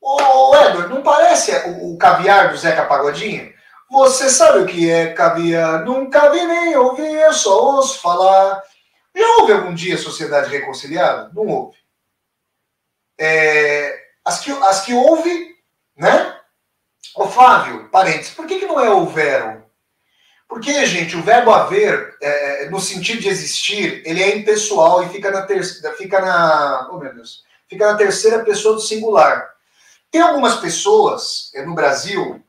ô Edward, não parece o, o caviar do Zeca Pagodinho? Você sabe o que é caviar? Nunca vi nem ouvi, eu só ouço falar. Já houve algum dia sociedade reconciliada? Não houve. É, as, que, as que houve, né? Ô Flávio, parênteses, por que, que não é houveram? Porque, gente, o verbo haver, é, no sentido de existir, ele é impessoal e fica na terceira, fica na, oh meu Deus, fica na terceira pessoa do singular. Tem algumas pessoas é, no Brasil é,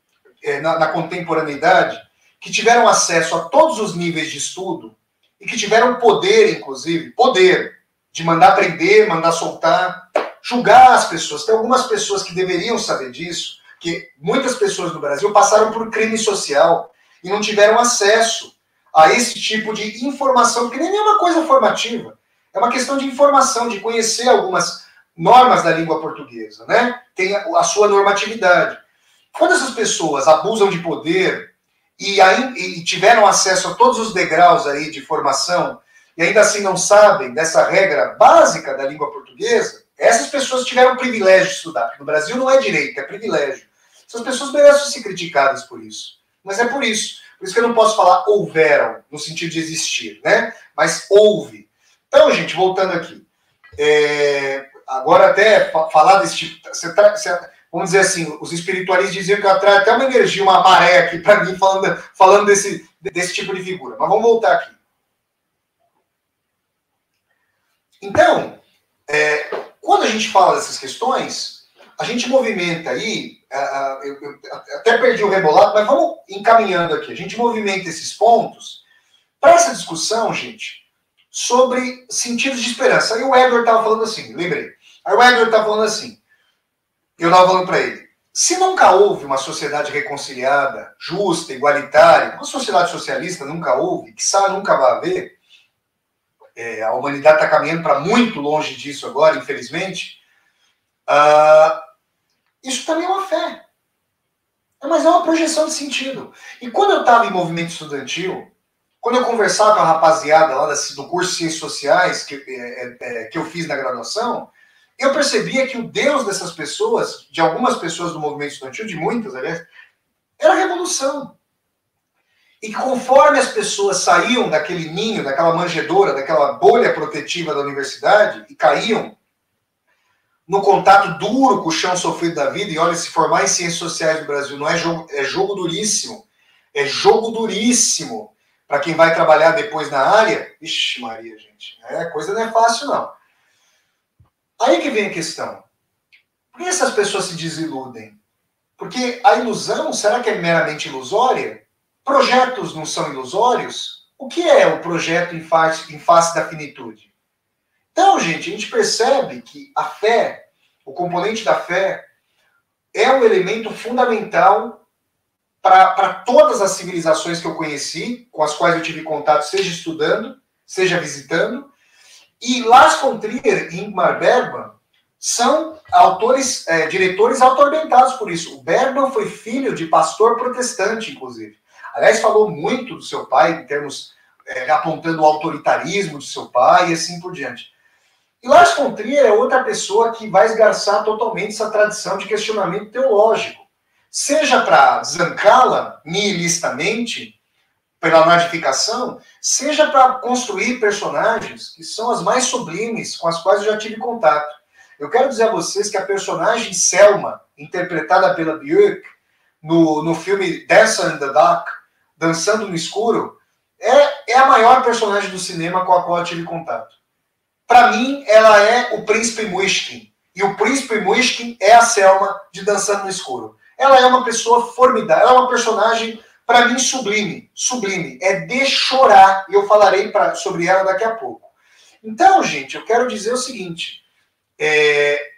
na, na contemporaneidade que tiveram acesso a todos os níveis de estudo e que tiveram poder, inclusive, poder de mandar prender, mandar soltar, julgar as pessoas. Tem algumas pessoas que deveriam saber disso, que muitas pessoas no Brasil passaram por crime social e não tiveram acesso a esse tipo de informação, que nem é uma coisa formativa. É uma questão de informação, de conhecer algumas normas da língua portuguesa, né? Tem a sua normatividade. Quando essas pessoas abusam de poder e, aí, e tiveram acesso a todos os degraus aí de formação e ainda assim não sabem dessa regra básica da língua portuguesa, essas pessoas tiveram o privilégio de estudar. Porque no Brasil não é direito, é privilégio. Essas pessoas merecem ser criticadas por isso. Mas é por isso. Por isso que eu não posso falar houveram, no sentido de existir, né? Mas houve. Então, gente, voltando aqui. É, agora até falar desse tipo. Você, tá, você, vamos dizer assim, os espiritualistas diziam que eu atraio até uma energia, uma maré aqui para mim, falando, falando desse, desse tipo de figura. Mas vamos voltar aqui. Então, é, quando a gente fala dessas questões, a gente movimenta aí, eu, eu, até perdi o rebolado, mas vamos encaminhando aqui. A gente movimenta esses pontos para essa discussão, gente, sobre sentidos de esperança. Aí o Edward estava falando assim, lembrei. Aí o Edward estava falando assim, eu estava falando para ele: se nunca houve uma sociedade reconciliada, justa, igualitária, uma sociedade socialista nunca houve, que sabe nunca vai haver, é, a humanidade está caminhando para muito longe disso agora, infelizmente. Uh, isso também é uma fé. Mas é uma projeção de sentido. E quando eu estava em movimento estudantil, quando eu conversava com a rapaziada lá do curso de Ciências Sociais, que, é, é, que eu fiz na graduação, eu percebia que o Deus dessas pessoas, de algumas pessoas do movimento estudantil, de muitas, aliás, era a revolução. E que conforme as pessoas saíam daquele ninho, daquela manjedoura, daquela bolha protetiva da universidade e caíam no contato duro com o chão sofrido da vida, e olha, se formar em ciências sociais no Brasil não é jogo, é jogo duríssimo. É jogo duríssimo para quem vai trabalhar depois na área. Ixi, Maria, gente. É, coisa não é fácil, não. Aí que vem a questão. Por que essas pessoas se desiludem? Porque a ilusão, será que é meramente ilusória? Projetos não são ilusórios? O que é o projeto em face, em face da finitude? Então, gente, a gente percebe que a fé, o componente da fé, é um elemento fundamental para todas as civilizações que eu conheci, com as quais eu tive contato, seja estudando, seja visitando, e Lars von Trier e Ingmar Bergman são autores, é, diretores atormentados por isso. O Bergman foi filho de pastor protestante, inclusive. Aliás, falou muito do seu pai, em termos é, apontando o autoritarismo de seu pai e assim por diante. E Lars von Trier é outra pessoa que vai esgarçar totalmente essa tradição de questionamento teológico, seja para zancá-la nihilistamente, pela nadificação, seja para construir personagens que são as mais sublimes com as quais eu já tive contato. Eu quero dizer a vocês que a personagem Selma, interpretada pela Björk, no, no filme Dance in the Dark, Dançando no Escuro, é, é a maior personagem do cinema com a qual eu tive contato. Para mim, ela é o príncipe Muishkin. E o príncipe Muishkin é a Selma de Dançando no Escuro. Ela é uma pessoa formidável, ela é uma personagem, para mim, sublime. Sublime. É de chorar. E eu falarei pra, sobre ela daqui a pouco. Então, gente, eu quero dizer o seguinte. É,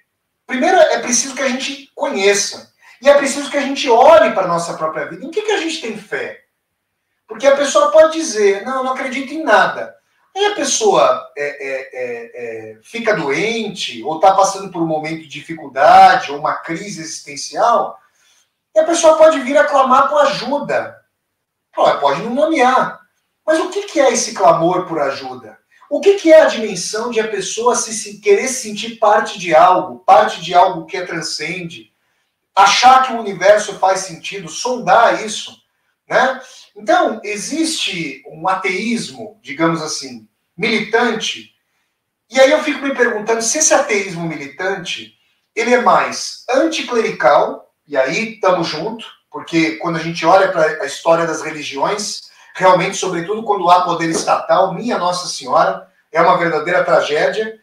primeiro, é preciso que a gente conheça. E é preciso que a gente olhe para a nossa própria vida. Em que, que a gente tem fé? Porque a pessoa pode dizer, não, não acredito em nada. Aí a pessoa é, é, é, é fica doente, ou está passando por um momento de dificuldade, ou uma crise existencial, e a pessoa pode vir a clamar por ajuda. Pode não nomear. Mas o que é esse clamor por ajuda? O que é a dimensão de a pessoa se, querer se sentir parte de algo, parte de algo que a transcende, achar que o universo faz sentido, sondar isso, né? Então, existe um ateísmo, digamos assim, militante, e aí eu fico me perguntando se esse ateísmo militante, ele é mais anticlerical, e aí estamos junto, porque quando a gente olha para a história das religiões, realmente, sobretudo quando há poder estatal, minha Nossa Senhora, é uma verdadeira tragédia.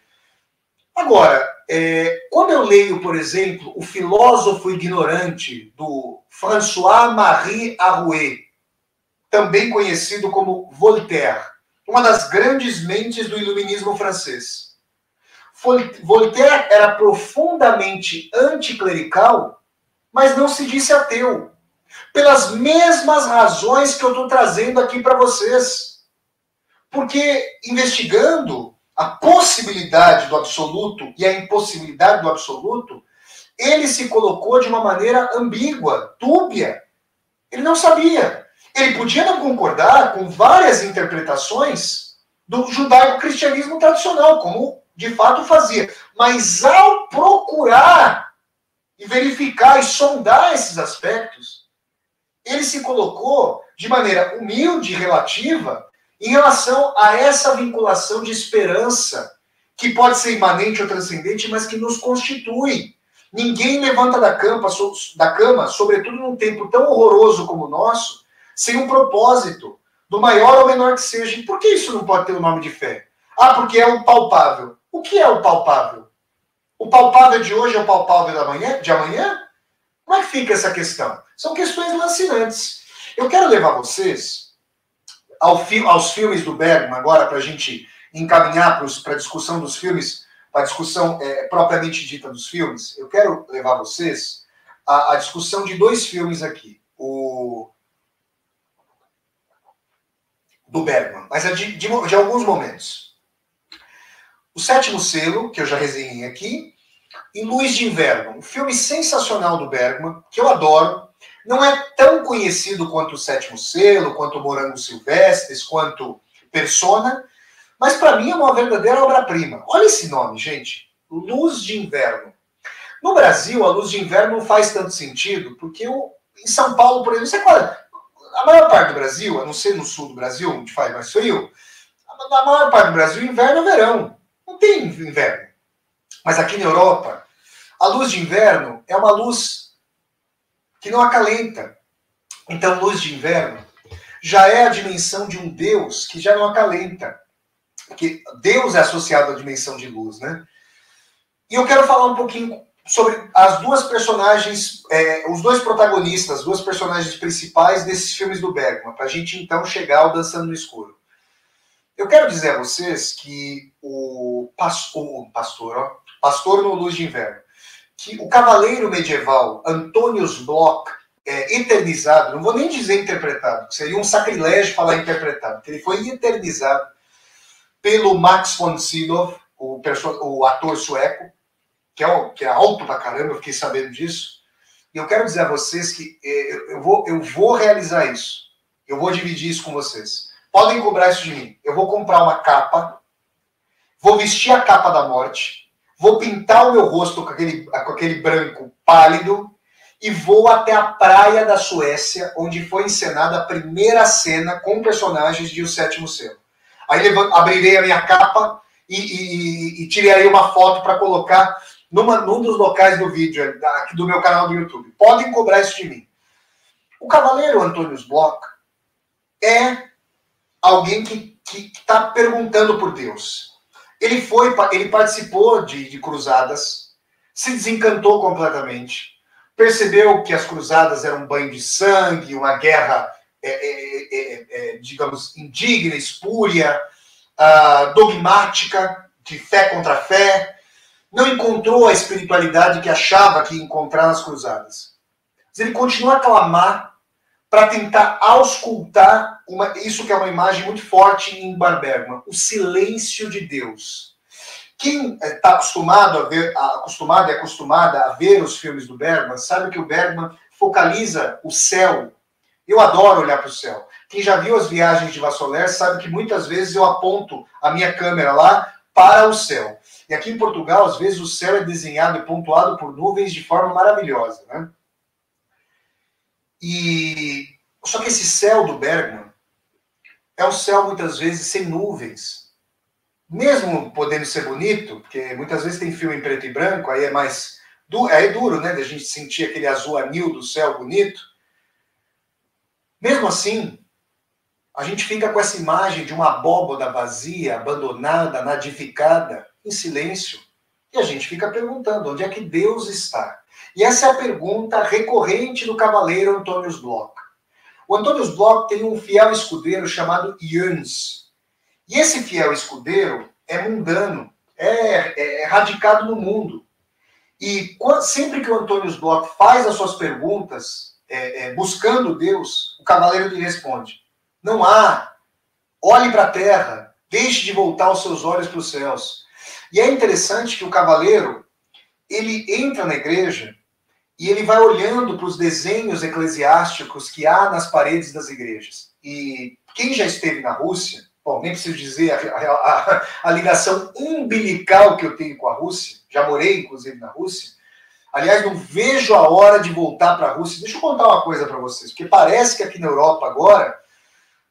Agora, é, quando eu leio, por exemplo, O Filósofo Ignorante, do François-Marie Arouet, também conhecido como Voltaire, uma das grandes mentes do iluminismo francês. Voltaire era profundamente anticlerical, mas não se disse ateu, pelas mesmas razões que eu estou trazendo aqui para vocês. Porque investigando a possibilidade do absoluto e a impossibilidade do absoluto, ele se colocou de uma maneira ambígua, dúbia. Ele não sabia. Ele podia não concordar com várias interpretações do judaico-cristianismo tradicional, como de fato fazia. Mas ao procurar e verificar e sondar esses aspectos, ele se colocou de maneira humilde e relativa em relação a essa vinculação de esperança que pode ser imanente ou transcendente, mas que nos constitui. Ninguém levanta da cama, da cama, sobretudo num tempo tão horroroso como o nosso, sem um propósito, do maior ou menor que seja. E por que isso não pode ter o nome de fé? Ah, porque é o palpável. O que é o palpável? O palpável de hoje é o palpável da manhã, de amanhã? Como é que fica essa questão? São questões lancinantes. Eu quero levar vocês ao fi aos filmes do Bergman, agora, para a gente encaminhar para a discussão dos filmes, para a discussão é, propriamente dita dos filmes. Eu quero levar vocês à, à discussão de dois filmes aqui. O do Bergman, mas é de, de, de, alguns momentos. O Sétimo Selo, que eu já resenhei aqui, e Luz de Inverno, um filme sensacional do Bergman, que eu adoro. Não é tão conhecido quanto o Sétimo Selo, quanto Morango Silvestres, quanto Persona, mas para mim é uma verdadeira obra-prima. Olha esse nome, gente. Luz de Inverno. No Brasil, a Luz de Inverno não faz tanto sentido, porque eu, em São Paulo, por exemplo, você fala, a maior parte do Brasil, a não ser no sul do Brasil, onde faz mais frio, a maior parte do Brasil, inverno é verão. Não tem inverno. Mas aqui na Europa, a luz de inverno é uma luz que não acalenta. Então, luz de inverno já é a dimensão de um Deus que já não acalenta. Porque Deus é associado à dimensão de luz, né? E eu quero falar um pouquinho sobre as duas personagens, é, os dois protagonistas, as duas personagens principais desses filmes do Bergman, para a gente então chegar ao Dançando no Escuro. Eu quero dizer a vocês que o, pas, o pastor, ó, pastor no Luz de Inverno, que o cavaleiro medieval Antonius Bloch, é, eternizado, não vou nem dizer interpretado, seria um sacrilégio falar interpretado, que ele foi eternizado pelo Max von Sydow, o, o ator sueco, que é, que é alto pra caramba, eu fiquei sabendo disso. E eu quero dizer a vocês que é, eu, vou, eu vou realizar isso. Eu vou dividir isso com vocês. Podem cobrar isso de mim. Eu vou comprar uma capa, vou vestir a capa da morte, vou pintar o meu rosto com aquele, com aquele branco pálido e vou até a praia da Suécia, onde foi encenada a primeira cena com personagens de O Sétimo Selo. Aí abrirei a minha capa e, e, e tirei uma foto para colocar numa, num dos locais do vídeo, aqui do meu canal do YouTube. Podem cobrar isso de mim. O cavaleiro Antônio Bloch é alguém que está perguntando por Deus. Ele foi, ele participou de, de cruzadas, se desencantou completamente, percebeu que as cruzadas eram um banho de sangue, uma guerra, é, é, é, é digamos, indigna, espúria, uh, dogmática, de fé contra fé, não encontrou a espiritualidade que achava que ia encontrar nas cruzadas. Mas ele continua a clamar para tentar auscultar uma, isso que é uma imagem muito forte em Bar Bergman, o silêncio de Deus. Quem está acostumado a ver, acostumado e acostumada a ver os filmes do Bergman, sabe que o Bergman focaliza o céu. Eu adoro olhar para o céu. Quem já viu as viagens de Vassoler sabe que muitas vezes eu aponto a minha câmera lá para o céu. E aqui em Portugal, às vezes, o céu é desenhado e pontuado por nuvens de forma maravilhosa. Né? E só que esse céu do Bergman é um céu muitas vezes sem nuvens. Mesmo podendo ser bonito, porque muitas vezes tem filme em preto e branco, aí é mais du é duro, né, da gente sentir aquele azul anil do céu bonito. Mesmo assim, a gente fica com essa imagem de uma abóboda vazia, abandonada, nadificada, em silêncio. E a gente fica perguntando onde é que Deus está. E essa é a pergunta recorrente do cavaleiro Antônio Bloch. O Antônio Bloch tem um fiel escudeiro chamado Jöns. E esse fiel escudeiro é mundano, é, é, é radicado no mundo. E sempre que o Antônio Bloch faz as suas perguntas, é, é, buscando Deus, o cavaleiro lhe responde: Não há. Olhe para a terra, deixe de voltar os seus olhos para os céus. E é interessante que o cavaleiro, ele entra na igreja e ele vai olhando para os desenhos eclesiásticos que há nas paredes das igrejas. E quem já esteve na Rússia, bom, nem preciso dizer a, a, a ligação umbilical que eu tenho com a Rússia, já morei, inclusive, na Rússia. Aliás, não vejo a hora de voltar para a Rússia. Deixa eu contar uma coisa para vocês, porque parece que aqui na Europa agora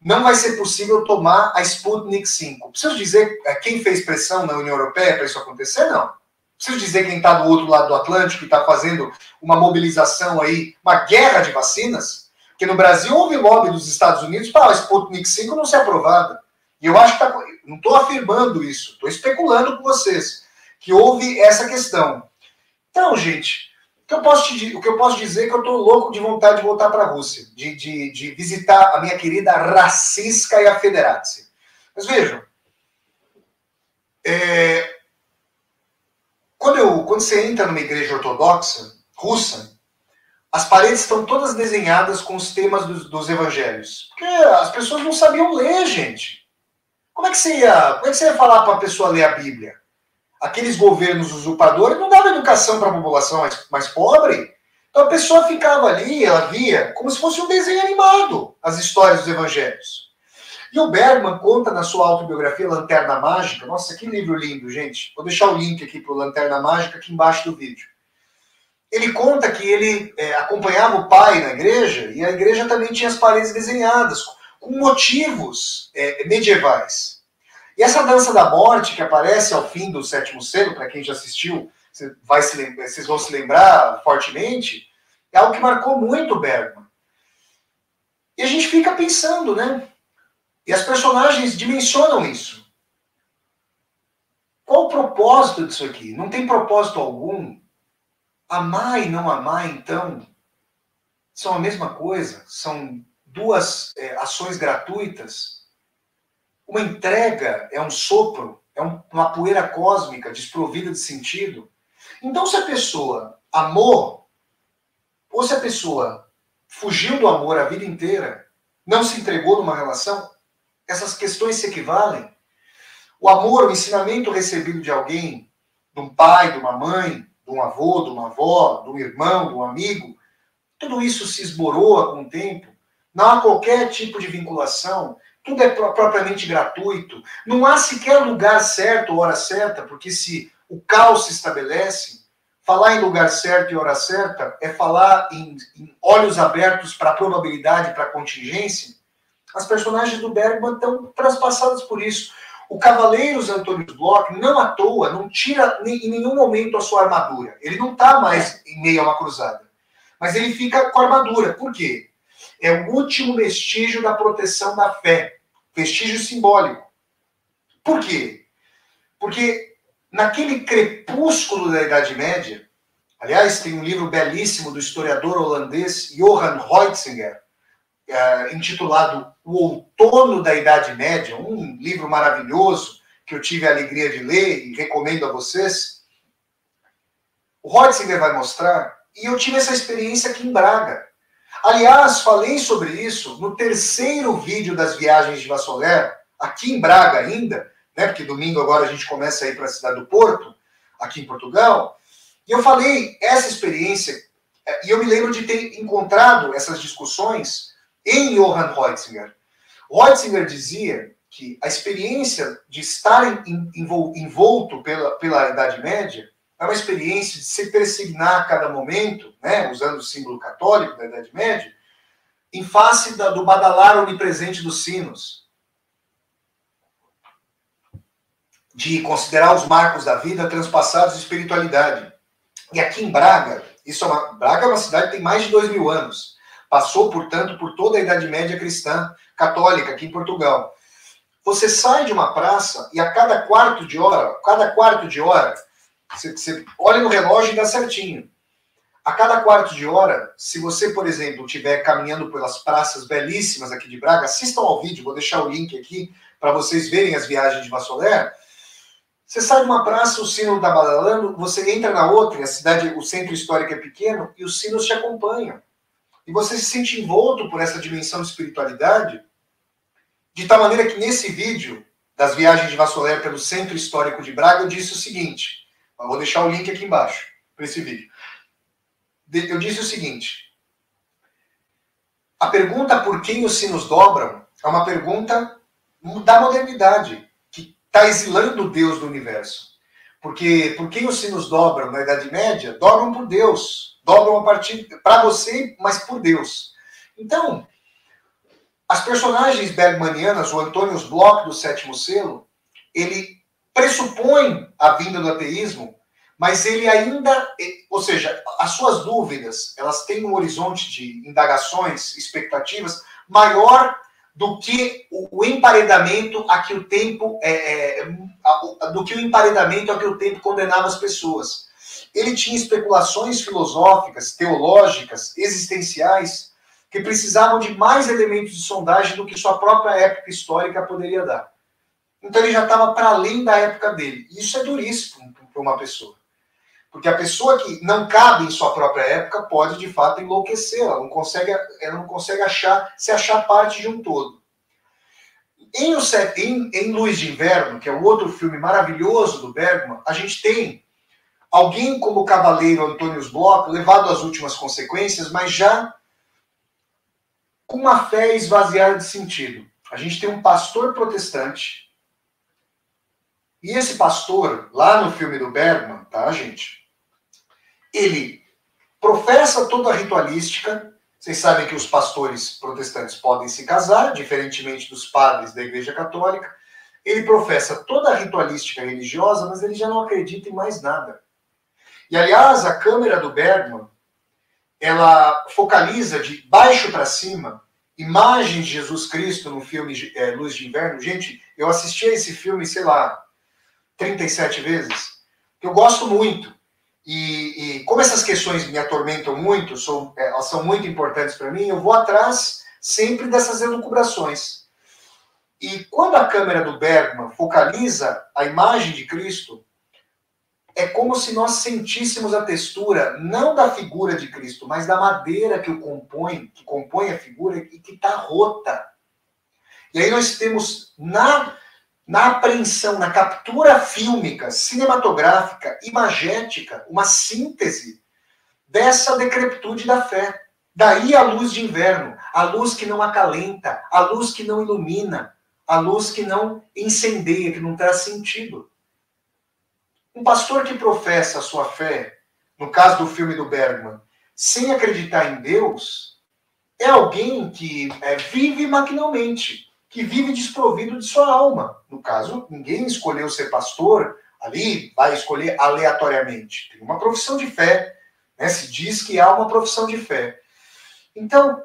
não vai ser possível tomar a Sputnik 5. Preciso dizer é, quem fez pressão na União Europeia para isso acontecer? Não. Preciso dizer quem está do outro lado do Atlântico e está fazendo uma mobilização aí, uma guerra de vacinas? Porque no Brasil houve lobby dos Estados Unidos para a Sputnik 5 não ser aprovada. E eu acho que tá, não estou afirmando isso, estou especulando com vocês que houve essa questão. Então, gente, que eu posso te, o que eu posso dizer é que eu estou louco de vontade de voltar para a Rússia, de, de, de, visitar a minha querida Raciska e a Federação. Mas vejam, é, quando, eu, quando você entra numa igreja ortodoxa russa, as paredes estão todas desenhadas com os temas dos, dos evangelhos. Porque as pessoas não sabiam ler, gente. Como é que você ia, como é que você ia falar para a pessoa ler a Bíblia? aqueles governos usurpadores não davam educação para a população mais, mais pobre. Então a pessoa ficava ali, ela via como se fosse um desenho animado as histórias dos evangelhos. E o Bergman conta na sua autobiografia Lanterna Mágica, nossa, que livro lindo, gente. Vou deixar o link aqui para o Lanterna Mágica aqui embaixo do vídeo. Ele conta que ele é, acompanhava o pai na igreja e a igreja também tinha as paredes desenhadas com motivos é, medievais. E essa dança da morte que aparece ao fim do sétimo selo, para quem já assistiu, vai se vocês vão se lembrar fortemente, é algo que marcou muito Bergman. E a gente fica pensando, né? E as personagens dimensionam isso. Qual o propósito disso aqui? Não tem propósito algum. Amar e não amar, então, são a mesma coisa? São duas é, ações gratuitas? Uma entrega é um sopro, é um, uma poeira cósmica desprovida de sentido. Então, se a pessoa amou, ou se a pessoa fugiu do amor a vida inteira, não se entregou numa relação, essas questões se equivalem. O amor, o ensinamento recebido de alguém, de um pai, de uma mãe, de um avô, de uma avó, de um irmão, de um amigo, tudo isso se esboroa com o tempo Não há qualquer tipo de vinculação, tudo é propriamente gratuito. Não há sequer lugar certo ou hora certa, porque se o caos se estabelece, falar em lugar certo e hora certa é falar em, em olhos abertos para a probabilidade, para a contingência. As personagens do Bergman estão transpassadas por isso. O Cavaleiros Antônio Bloch, não à toa, não tira em nenhum momento a sua armadura. Ele não está mais em meio a uma cruzada. Mas ele fica com a armadura. Por quê? É o último vestígio da proteção da fé. Vestígio simbólico. Por quê? Porque naquele crepúsculo da Idade Média, aliás, tem um livro belíssimo do historiador holandês Johan Reutzinger, é, intitulado O Outono da Idade Média, um livro maravilhoso que eu tive a alegria de ler e recomendo a vocês. O Reutzinger vai mostrar, e eu tive essa experiência aqui em Braga. Aliás, falei sobre isso no terceiro vídeo das viagens de Vassoler, aqui em Braga ainda, né? Porque domingo agora a gente começa a ir para a cidade do Porto, aqui em Portugal. E eu falei essa experiência, é, e eu me lembro de ter encontrado essas discussões em Johann Reutzinger. Reutzinger dizia que a experiência de estar envolto pela, pela Idade Média é uma experiência de se persignar a cada momento, né, usando o símbolo católico da Idade Média, em face da, do badalar onipresente dos sinos. De considerar os marcos da vida transpassados de espiritualidade. E aqui em Braga, isso é uma, Braga é uma cidade que tem mais de dois mil anos. Passou, portanto, por toda a Idade Média cristã católica aqui em Portugal. Você sai de uma praça e a cada quarto de hora, cada quarto de hora, você, você olha no relógio e dá certinho. A cada quarto de hora, se você, por exemplo, estiver caminhando pelas praças belíssimas aqui de Braga, assistam ao vídeo, vou deixar o link aqui para vocês verem as viagens de Vassoler. Você sai de uma praça, o sino está badalando, você entra na outra, a cidade, o centro histórico é pequeno e os sinos te acompanham e você se sente envolto por essa dimensão de espiritualidade, de tal maneira que nesse vídeo das viagens de Vassoler pelo Centro Histórico de Braga, eu disse o seguinte, eu vou deixar o link aqui embaixo para esse vídeo. Eu disse o seguinte, a pergunta por quem os sinos dobram é uma pergunta da modernidade, que está exilando Deus do universo. Porque por quem os sinos dobram na Idade Média? Dobram por Deus dobram a partir para você, mas por Deus. Então, as personagens bergmanianas, o Antônio Bloch do Sétimo Selo, ele pressupõe a vinda do ateísmo, mas ele ainda, ou seja, as suas dúvidas, elas têm um horizonte de indagações, expectativas maior do que o emparedamento a que o tempo é, é, do que o emparedamento a que o tempo condenava as pessoas. Ele tinha especulações filosóficas, teológicas, existenciais, que precisavam de mais elementos de sondagem do que sua própria época histórica poderia dar. Então ele já estava para além da época dele. Isso é duríssimo para uma pessoa. Porque a pessoa que não cabe em sua própria época pode, de fato, enlouquecer. Ela não consegue, ela não consegue achar, se achar parte de um todo. Em, em, em Luz de Inverno, que é o outro filme maravilhoso do Bergman, a gente tem Alguém como o cavaleiro Antônio Bloch, levado às últimas consequências, mas já com uma fé esvaziada de sentido. A gente tem um pastor protestante, e esse pastor, lá no filme do Bergman, tá, gente? Ele professa toda a ritualística. Vocês sabem que os pastores protestantes podem se casar, diferentemente dos padres da Igreja Católica. Ele professa toda a ritualística religiosa, mas ele já não acredita em mais nada. E, aliás, a câmera do Bergman, ela focaliza de baixo para cima imagens de Jesus Cristo no filme é, Luz de Inverno. Gente, eu assisti a esse filme, sei lá, 37 vezes. Eu gosto muito. E, e como essas questões me atormentam muito, sou, é, elas são muito importantes para mim, eu vou atrás sempre dessas elucubrações. E quando a câmera do Bergman focaliza a imagem de Cristo, é como se nós sentíssemos a textura não da figura de Cristo, mas da madeira que o compõe, que compõe a figura e que está rota. E aí nós temos na na apreensão, na captura fílmica, cinematográfica, imagética, uma síntese dessa decrepitude da fé, Daí a luz de inverno, a luz que não acalenta, a luz que não ilumina, a luz que não incendeia, que não traz sentido. Um pastor que professa a sua fé, no caso do filme do Bergman, sem acreditar em Deus, é alguém que é, vive maquinalmente, que vive desprovido de sua alma. No caso, ninguém escolheu ser pastor ali, vai escolher aleatoriamente. Tem uma profissão de fé, né? se diz que há uma profissão de fé. Então,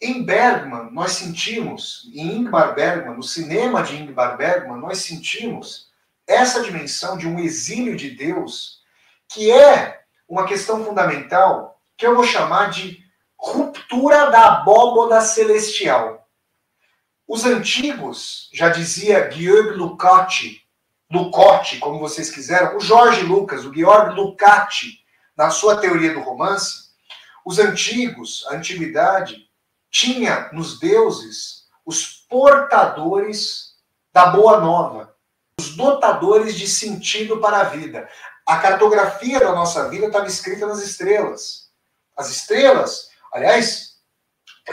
em Bergman, nós sentimos, em Ingmar Bergman, no cinema de Ingmar Bergman, nós sentimos essa dimensão de um exílio de Deus, que é uma questão fundamental, que eu vou chamar de ruptura da abóboda celestial. Os antigos, já dizia Guillaume Lucotti, Lucotti, como vocês quiseram, o Jorge Lucas, o Georg Lukács, na sua teoria do romance, os antigos, a antiguidade, tinha nos deuses os portadores da boa nova, os dotadores de sentido para a vida. A cartografia da nossa vida estava escrita nas estrelas. As estrelas, aliás,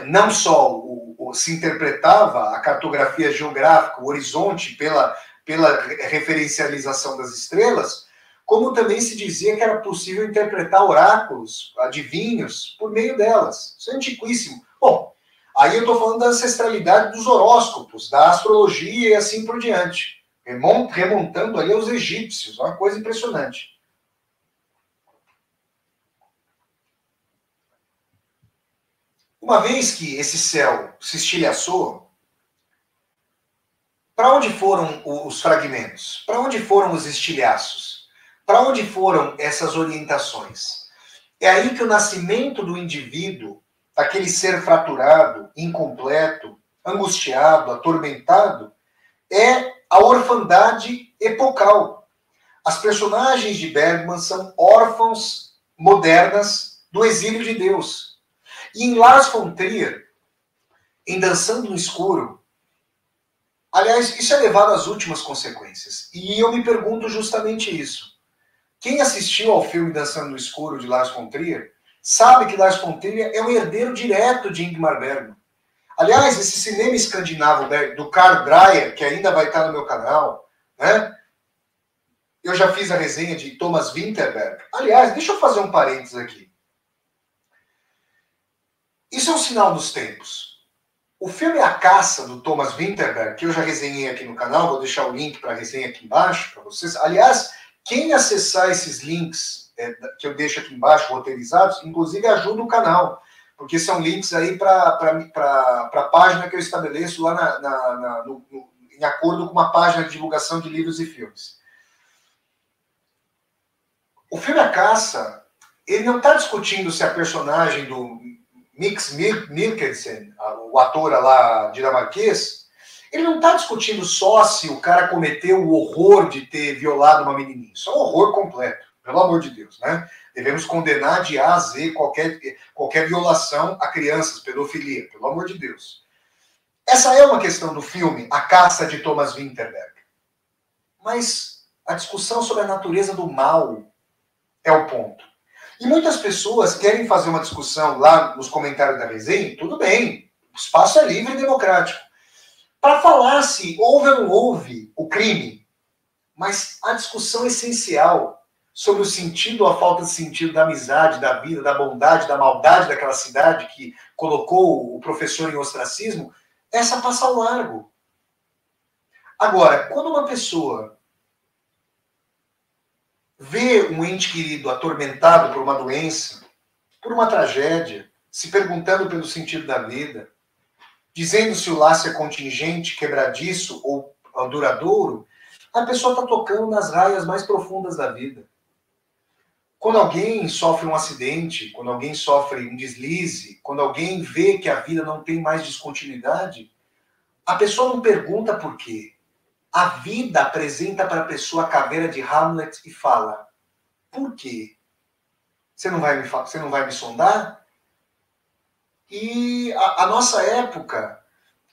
não só o, o, se interpretava a cartografia geográfica, o horizonte, pela, pela referencialização das estrelas, como também se dizia que era possível interpretar oráculos, adivinhos, por meio delas. Isso é antiquíssimo. Bom, aí eu estou falando da ancestralidade dos horóscopos, da astrologia e assim por diante. Remontando ali aos egípcios, uma coisa impressionante. Uma vez que esse céu se estilhaçou, para onde foram os fragmentos? Para onde foram os estilhaços? Para onde foram essas orientações? É aí que o nascimento do indivíduo, aquele ser fraturado, incompleto, angustiado, atormentado, é a orfandade epocal. As personagens de Bergman são órfãos modernas do exílio de Deus. E em Lars von Trier, em Dançando no Escuro, aliás, isso é levado às últimas consequências. E eu me pergunto justamente isso. Quem assistiu ao filme Dançando no Escuro de Lars von Trier sabe que Lars von Trier é um herdeiro direto de Ingmar Bergman. Aliás, esse cinema escandinavo do Karl Dreyer, que ainda vai estar no meu canal, né? Eu já fiz a resenha de Thomas Winterberg. Aliás, deixa eu fazer um parênteses aqui. Isso é um sinal dos tempos. O filme A Caça, do Thomas Winterberg, que eu já resenhei aqui no canal, vou deixar o link para a resenha aqui embaixo para vocês. Aliás, quem acessar esses links é, que eu deixo aqui embaixo, roteirizados, inclusive ajuda o canal, porque são links aí para a página que eu estabeleço lá na, na, na no, no, em acordo com uma página de divulgação de livros e filmes. O filme A Caça, ele não está discutindo se a personagem do Mix Mikkelsen, o ator lá dinamarquês, ele não está discutindo só se o cara cometeu o horror de ter violado uma menininha. Isso é um horror completo, pelo amor de Deus, né? Devemos condenar de A a Z qualquer, qualquer violação a crianças, pedofilia, pelo amor de Deus. Essa é uma questão do filme A Caça de Thomas Winterberg. Mas a discussão sobre a natureza do mal é o ponto. E muitas pessoas querem fazer uma discussão lá nos comentários da resenha, tudo bem, o espaço é livre e democrático. Para falar se houve ou não houve o crime, mas a discussão essencial sobre o sentido ou a falta de sentido da amizade, da vida, da bondade, da maldade daquela cidade que colocou o professor em ostracismo, essa passa ao largo. Agora, quando uma pessoa ver um ente querido atormentado por uma doença, por uma tragédia, se perguntando pelo sentido da vida, dizendo se o laço é contingente, quebradiço ou duradouro, a pessoa está tocando nas raias mais profundas da vida. Quando alguém sofre um acidente, quando alguém sofre um deslize, quando alguém vê que a vida não tem mais descontinuidade, a pessoa não pergunta por quê. A vida apresenta para a pessoa a caveira de Hamlet e fala: Por quê? Você não vai me, você não vai me sondar? E a, a nossa época,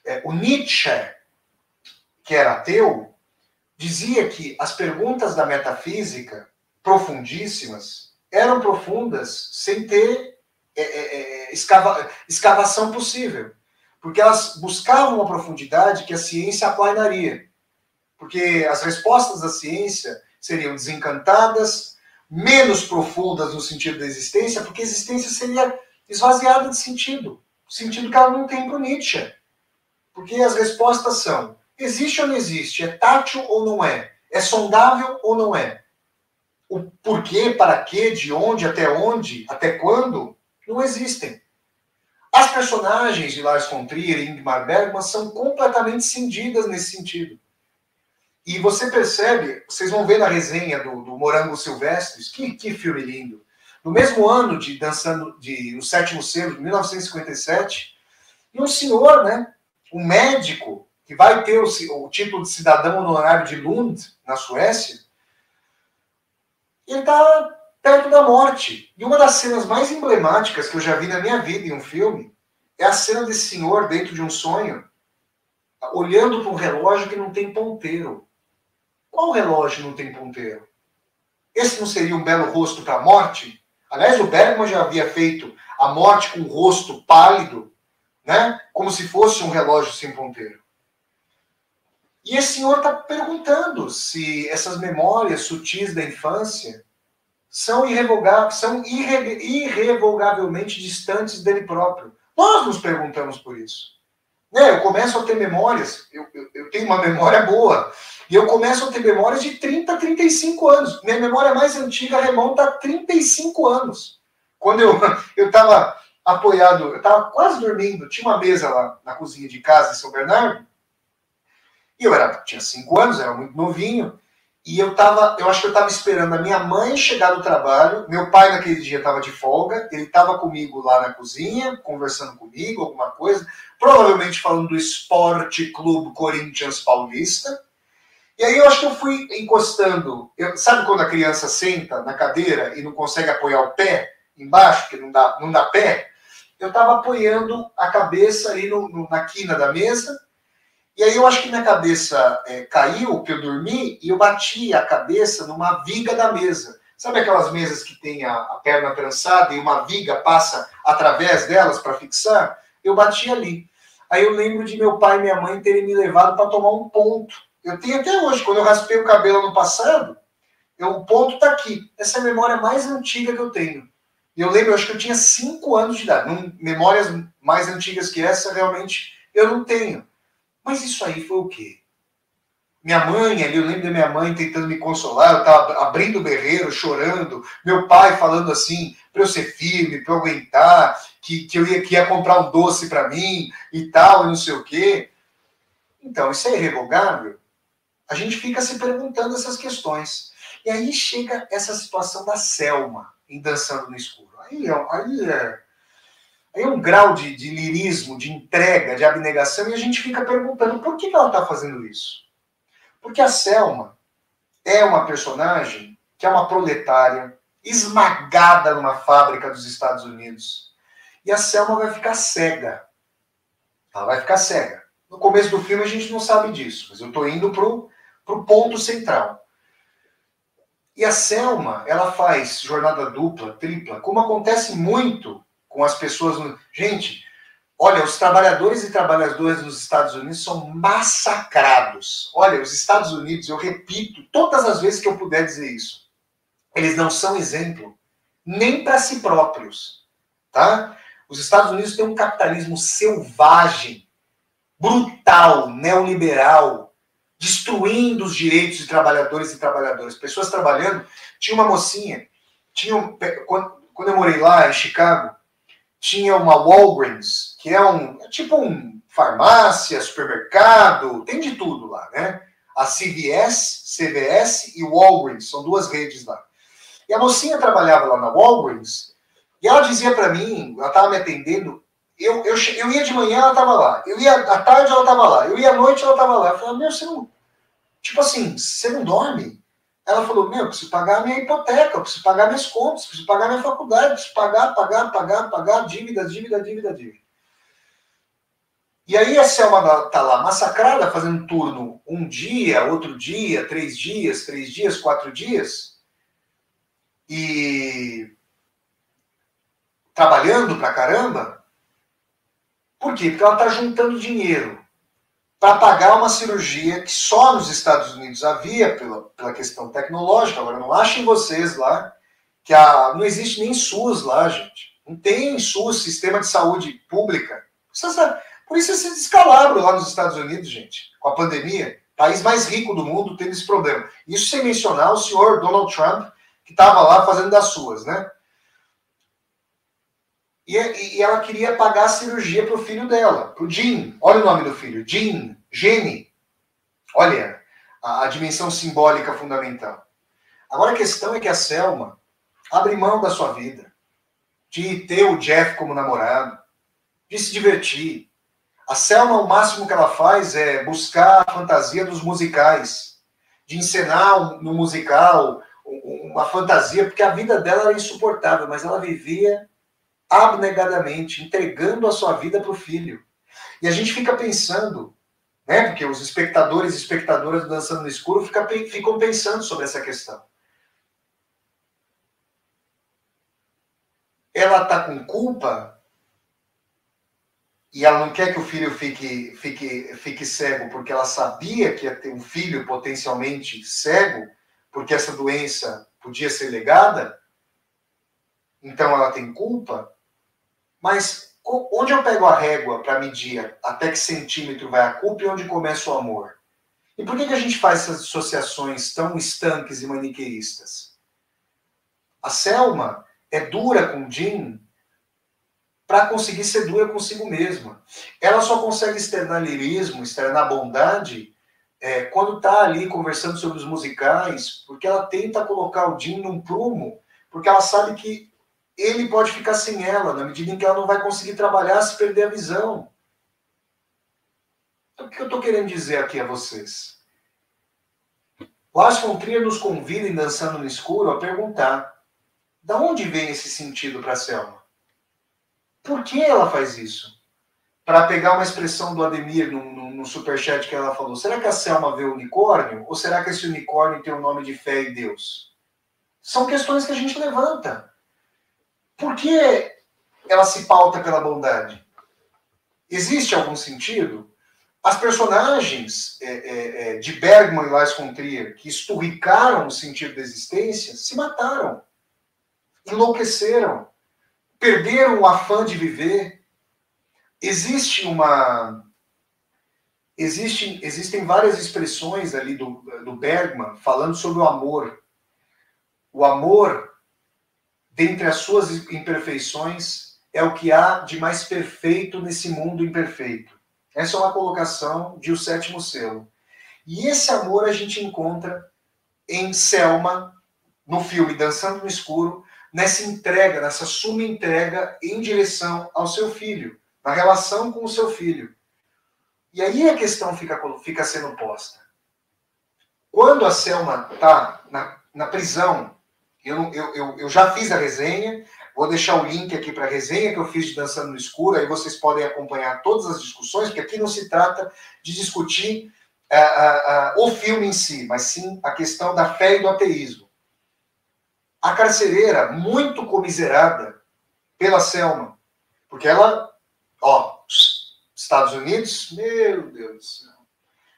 é, o Nietzsche, que era ateu, dizia que as perguntas da metafísica, profundíssimas, eram profundas sem ter é, é, é, escava, escavação possível. Porque elas buscavam uma profundidade que a ciência aplainaria. Porque as respostas da ciência seriam desencantadas, menos profundas no sentido da existência, porque a existência seria esvaziada de sentido. Sentido que ela não tem para Nietzsche. Porque as respostas são: existe ou não existe? É tátil ou não é? É sondável ou não é? O porquê, para quê, de onde, até onde, até quando, não existem. As personagens de Lars von Trier e Ingmar Bergman são completamente cindidas nesse sentido. E você percebe, vocês vão ver na resenha do, do Morango Silvestres, que, que filme lindo. No mesmo ano de Dançando, de, no sétimo selo, de 1957, e um senhor, né, um médico, que vai ter o, o título de cidadão honorário de Lund, na Suécia, ele está perto da morte. E uma das cenas mais emblemáticas que eu já vi na minha vida em um filme é a cena desse senhor dentro de um sonho, olhando para um relógio que não tem ponteiro. Qual relógio não tem ponteiro? Esse não seria um belo rosto para a morte? Aliás, o Bergman já havia feito a morte com o rosto pálido, né? como se fosse um relógio sem ponteiro. E esse senhor está perguntando se essas memórias sutis da infância são irrevogáveis, são irre, irrevogavelmente distantes dele próprio. Nós nos perguntamos por isso. Né? Eu começo a ter memórias, eu, eu, eu, tenho uma memória boa, e eu começo a ter memórias de 30, 35 anos. Minha memória mais antiga remonta a 35 anos. Quando eu estava apoiado, eu estava quase dormindo, tinha uma mesa lá na cozinha de casa em São Bernardo, e eu era, tinha cinco anos, era muito novinho, e eu tava, eu acho que eu estava esperando a minha mãe chegar do trabalho. Meu pai naquele dia estava de folga, ele estava comigo lá na cozinha, conversando comigo, alguma coisa, provavelmente falando do Esporte Clube Corinthians Paulista. E aí eu acho que eu fui encostando. Eu, sabe quando a criança senta na cadeira e não consegue apoiar o pé embaixo, que não dá, não dá pé? Eu estava apoiando a cabeça ali no, no, na quina da mesa e aí eu acho que minha cabeça é, caiu, que eu dormi, e eu bati a cabeça numa viga da mesa. Sabe aquelas mesas que tem a, a perna trançada e uma viga passa através delas para fixar? Eu bati ali. Aí eu lembro de meu pai e minha mãe terem me levado para tomar um ponto. Eu tenho até hoje, quando eu raspei o cabelo no passado, eu, o ponto está aqui. Essa é a memória mais antiga que eu tenho. Eu lembro, eu acho que eu tinha cinco anos de idade. Não, memórias mais antigas que essa, realmente, eu não tenho. Mas isso aí foi o quê? Minha mãe ali, eu lembro da minha mãe tentando me consolar, eu estava abrindo o berreiro, chorando, meu pai falando assim, para eu ser firme, para eu aguentar, que, que eu ia, que ia comprar um doce para mim e tal, e não sei o quê. Então, isso é irrevogável? A gente fica se perguntando essas questões. E aí chega essa situação da Selma em Dançando no Escuro. Aí, aí é, Aí um grau de, de lirismo, de entrega, de abnegação, e a gente fica perguntando por que ela está fazendo isso? Porque a Selma é uma personagem que é uma proletária esmagada numa fábrica dos Estados Unidos. E a Selma vai ficar cega. Ela vai ficar cega. No começo do filme a gente não sabe disso, mas eu estou indo para o ponto central. E a Selma, ela faz jornada dupla, tripla, como acontece muito com as pessoas. No... Gente, olha, os trabalhadores e trabalhadoras nos Estados Unidos são massacrados. Olha, os Estados Unidos, eu repito todas as vezes que eu puder dizer isso, eles não são exemplo nem para si próprios, tá? Os Estados Unidos têm um capitalismo selvagem, brutal, neoliberal, destruindo os direitos de trabalhadores e trabalhadoras. Pessoas trabalhando. Tinha uma mocinha, tinha um, quando, quando eu morei lá em Chicago, tinha uma Walgreens, que é um é tipo um farmácia, supermercado, tem de tudo lá, né? A CVS, CVS e Walgreens, são duas redes lá. E a mocinha trabalhava lá na Walgreens e ela dizia para mim, ela estava me atendendo, eu, eu, eu ia de manhã, ela estava lá, eu ia à tarde, ela estava lá, eu ia à noite, ela estava lá. Eu falei, meu, você não. Tipo assim, você não dorme? Ela falou: Meu, eu preciso pagar minha hipoteca, preciso pagar minhas contas, preciso pagar minha faculdade, preciso pagar, pagar, pagar, pagar, dívida, dívida, dívida, dívida. E aí a Selma tá lá massacrada, fazendo turno um dia, outro dia, três dias, três dias, quatro dias. E trabalhando pra caramba. Por quê? Porque ela está juntando dinheiro para pagar uma cirurgia que só nos Estados Unidos havia pela, pela questão tecnológica. Agora, não achem vocês lá que a, não existe nem SUS lá, gente. Não tem SUS, sistema de saúde pública. Por isso esse descalabro lá nos Estados Unidos, gente, com a pandemia. País mais rico do mundo tendo esse problema. Isso sem mencionar o senhor Donald Trump, que estava lá fazendo das suas, né? E, e ela queria pagar a cirurgia para o filho dela, para o Jim. Olha o nome do filho, Jim, Gene. Olha a, a dimensão simbólica fundamental. Agora a questão é que a Selma abre mão da sua vida, de ter o Jeff como namorado, de se divertir. A Selma, o máximo que ela faz é buscar a fantasia dos musicais, de encenar no musical uma fantasia, porque a vida dela era insuportável, mas ela vivia abnegadamente, entregando a sua vida para o filho. E a gente fica pensando, né? Porque os espectadores e espectadoras do Dançando no Escuro ficam, ficam pensando sobre essa questão. Ela está com culpa e ela não quer que o filho fique, fique, fique cego porque ela sabia que ia ter um filho potencialmente cego, porque essa doença podia ser legada, então ela tem culpa. Mas onde eu pego a régua para medir até que centímetro vai a culpa e onde começa o amor? E por que, que a gente faz essas associações tão estanques e maniqueístas? A Selma é dura com Jim para conseguir ser dura consigo mesma. Ela só consegue externar lirismo, externar bondade, é, quando está ali conversando sobre os musicais, porque ela tenta colocar o Jim num prumo, porque ela sabe que ele pode ficar sem ela, na medida em que ela não vai conseguir trabalhar se perder a visão. Então, o que eu estou querendo dizer aqui a vocês? Lars von Trier nos convida em Dançando no Escuro a perguntar da onde vem esse sentido para Selma? Por que ela faz isso? Para pegar uma expressão do Ademir no, no, no superchat que ela falou, será que a Selma vê o unicórnio? Ou será que esse unicórnio tem o nome de fé e Deus? São questões que a gente levanta. Por que ela se pauta pela bondade? Existe algum sentido? As personagens é, é, é de Bergman e Lars von Trier, que esturricaram o sentido da existência, se mataram, enlouqueceram, perderam o afã de viver. Existe uma. Existem, existem várias expressões ali do, do Bergman falando sobre o amor. O amor dentre as suas imperfeições, é o que há de mais perfeito nesse mundo imperfeito. Essa é uma colocação de O Sétimo Selo. E esse amor a gente encontra em Selma, no filme Dançando no Escuro, nessa entrega, nessa suma entrega em direção ao seu filho, na relação com o seu filho. E aí a questão fica, fica sendo posta. Quando a Selma está na, na prisão eu, eu, eu, eu já fiz a resenha, vou deixar o link aqui para a resenha que eu fiz de Dançando no Escuro, aí vocês podem acompanhar todas as discussões, porque aqui não se trata de discutir uh, uh, uh, o filme em si, mas sim a questão da fé e do ateísmo. A carcereira, muito comiserada pela Selma, porque ela, ó, Estados Unidos, meu Deus do céu.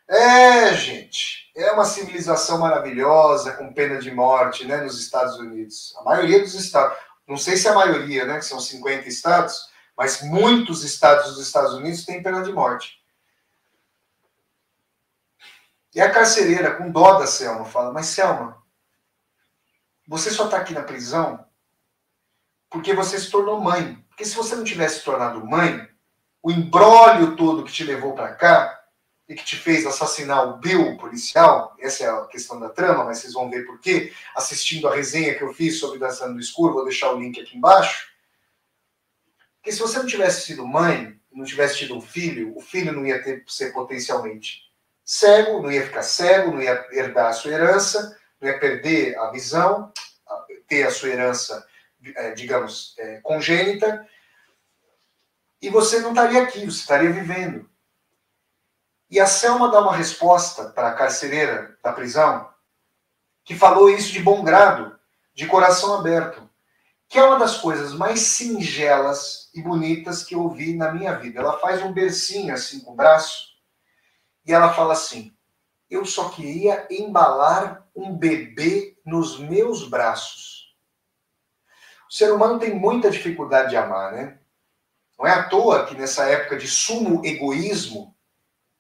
É, gente, é uma civilização maravilhosa, com pena de morte, né, nos Estados Unidos. A maioria dos estados, não sei se a maioria, né, que são 50 estados, mas muitos estados dos Estados Unidos têm pena de morte. E a carcereira, com dó da Selma, fala: Mas Selma, você só está aqui na prisão porque você se tornou mãe. Porque se você não tivesse se tornado mãe, o embrólio todo que te levou para cá e que te fez assassinar o Bill, policial, essa é a questão da trama, mas vocês vão ver por quê, assistindo a resenha que eu fiz sobre Dançando no Escuro, vou deixar o link aqui embaixo. Porque se você não tivesse sido mãe, não tivesse tido um filho, o filho não ia ter, ser potencialmente cego, não ia ficar cego, não ia herdar a sua herança, não ia perder a visão, ter a sua herança, é, digamos, é, congênita, e você não estaria aqui, você estaria vivendo. E a Selma dá uma resposta para a carcereira da prisão, que falou isso de bom grado, de coração aberto, que é uma das coisas mais singelas e bonitas que eu vi na minha vida. Ela faz um bercinho assim com o braço e ela fala assim: Eu só queria embalar um bebê nos meus braços. O ser humano tem muita dificuldade de amar, né? Não é à toa que nessa época de sumo egoísmo,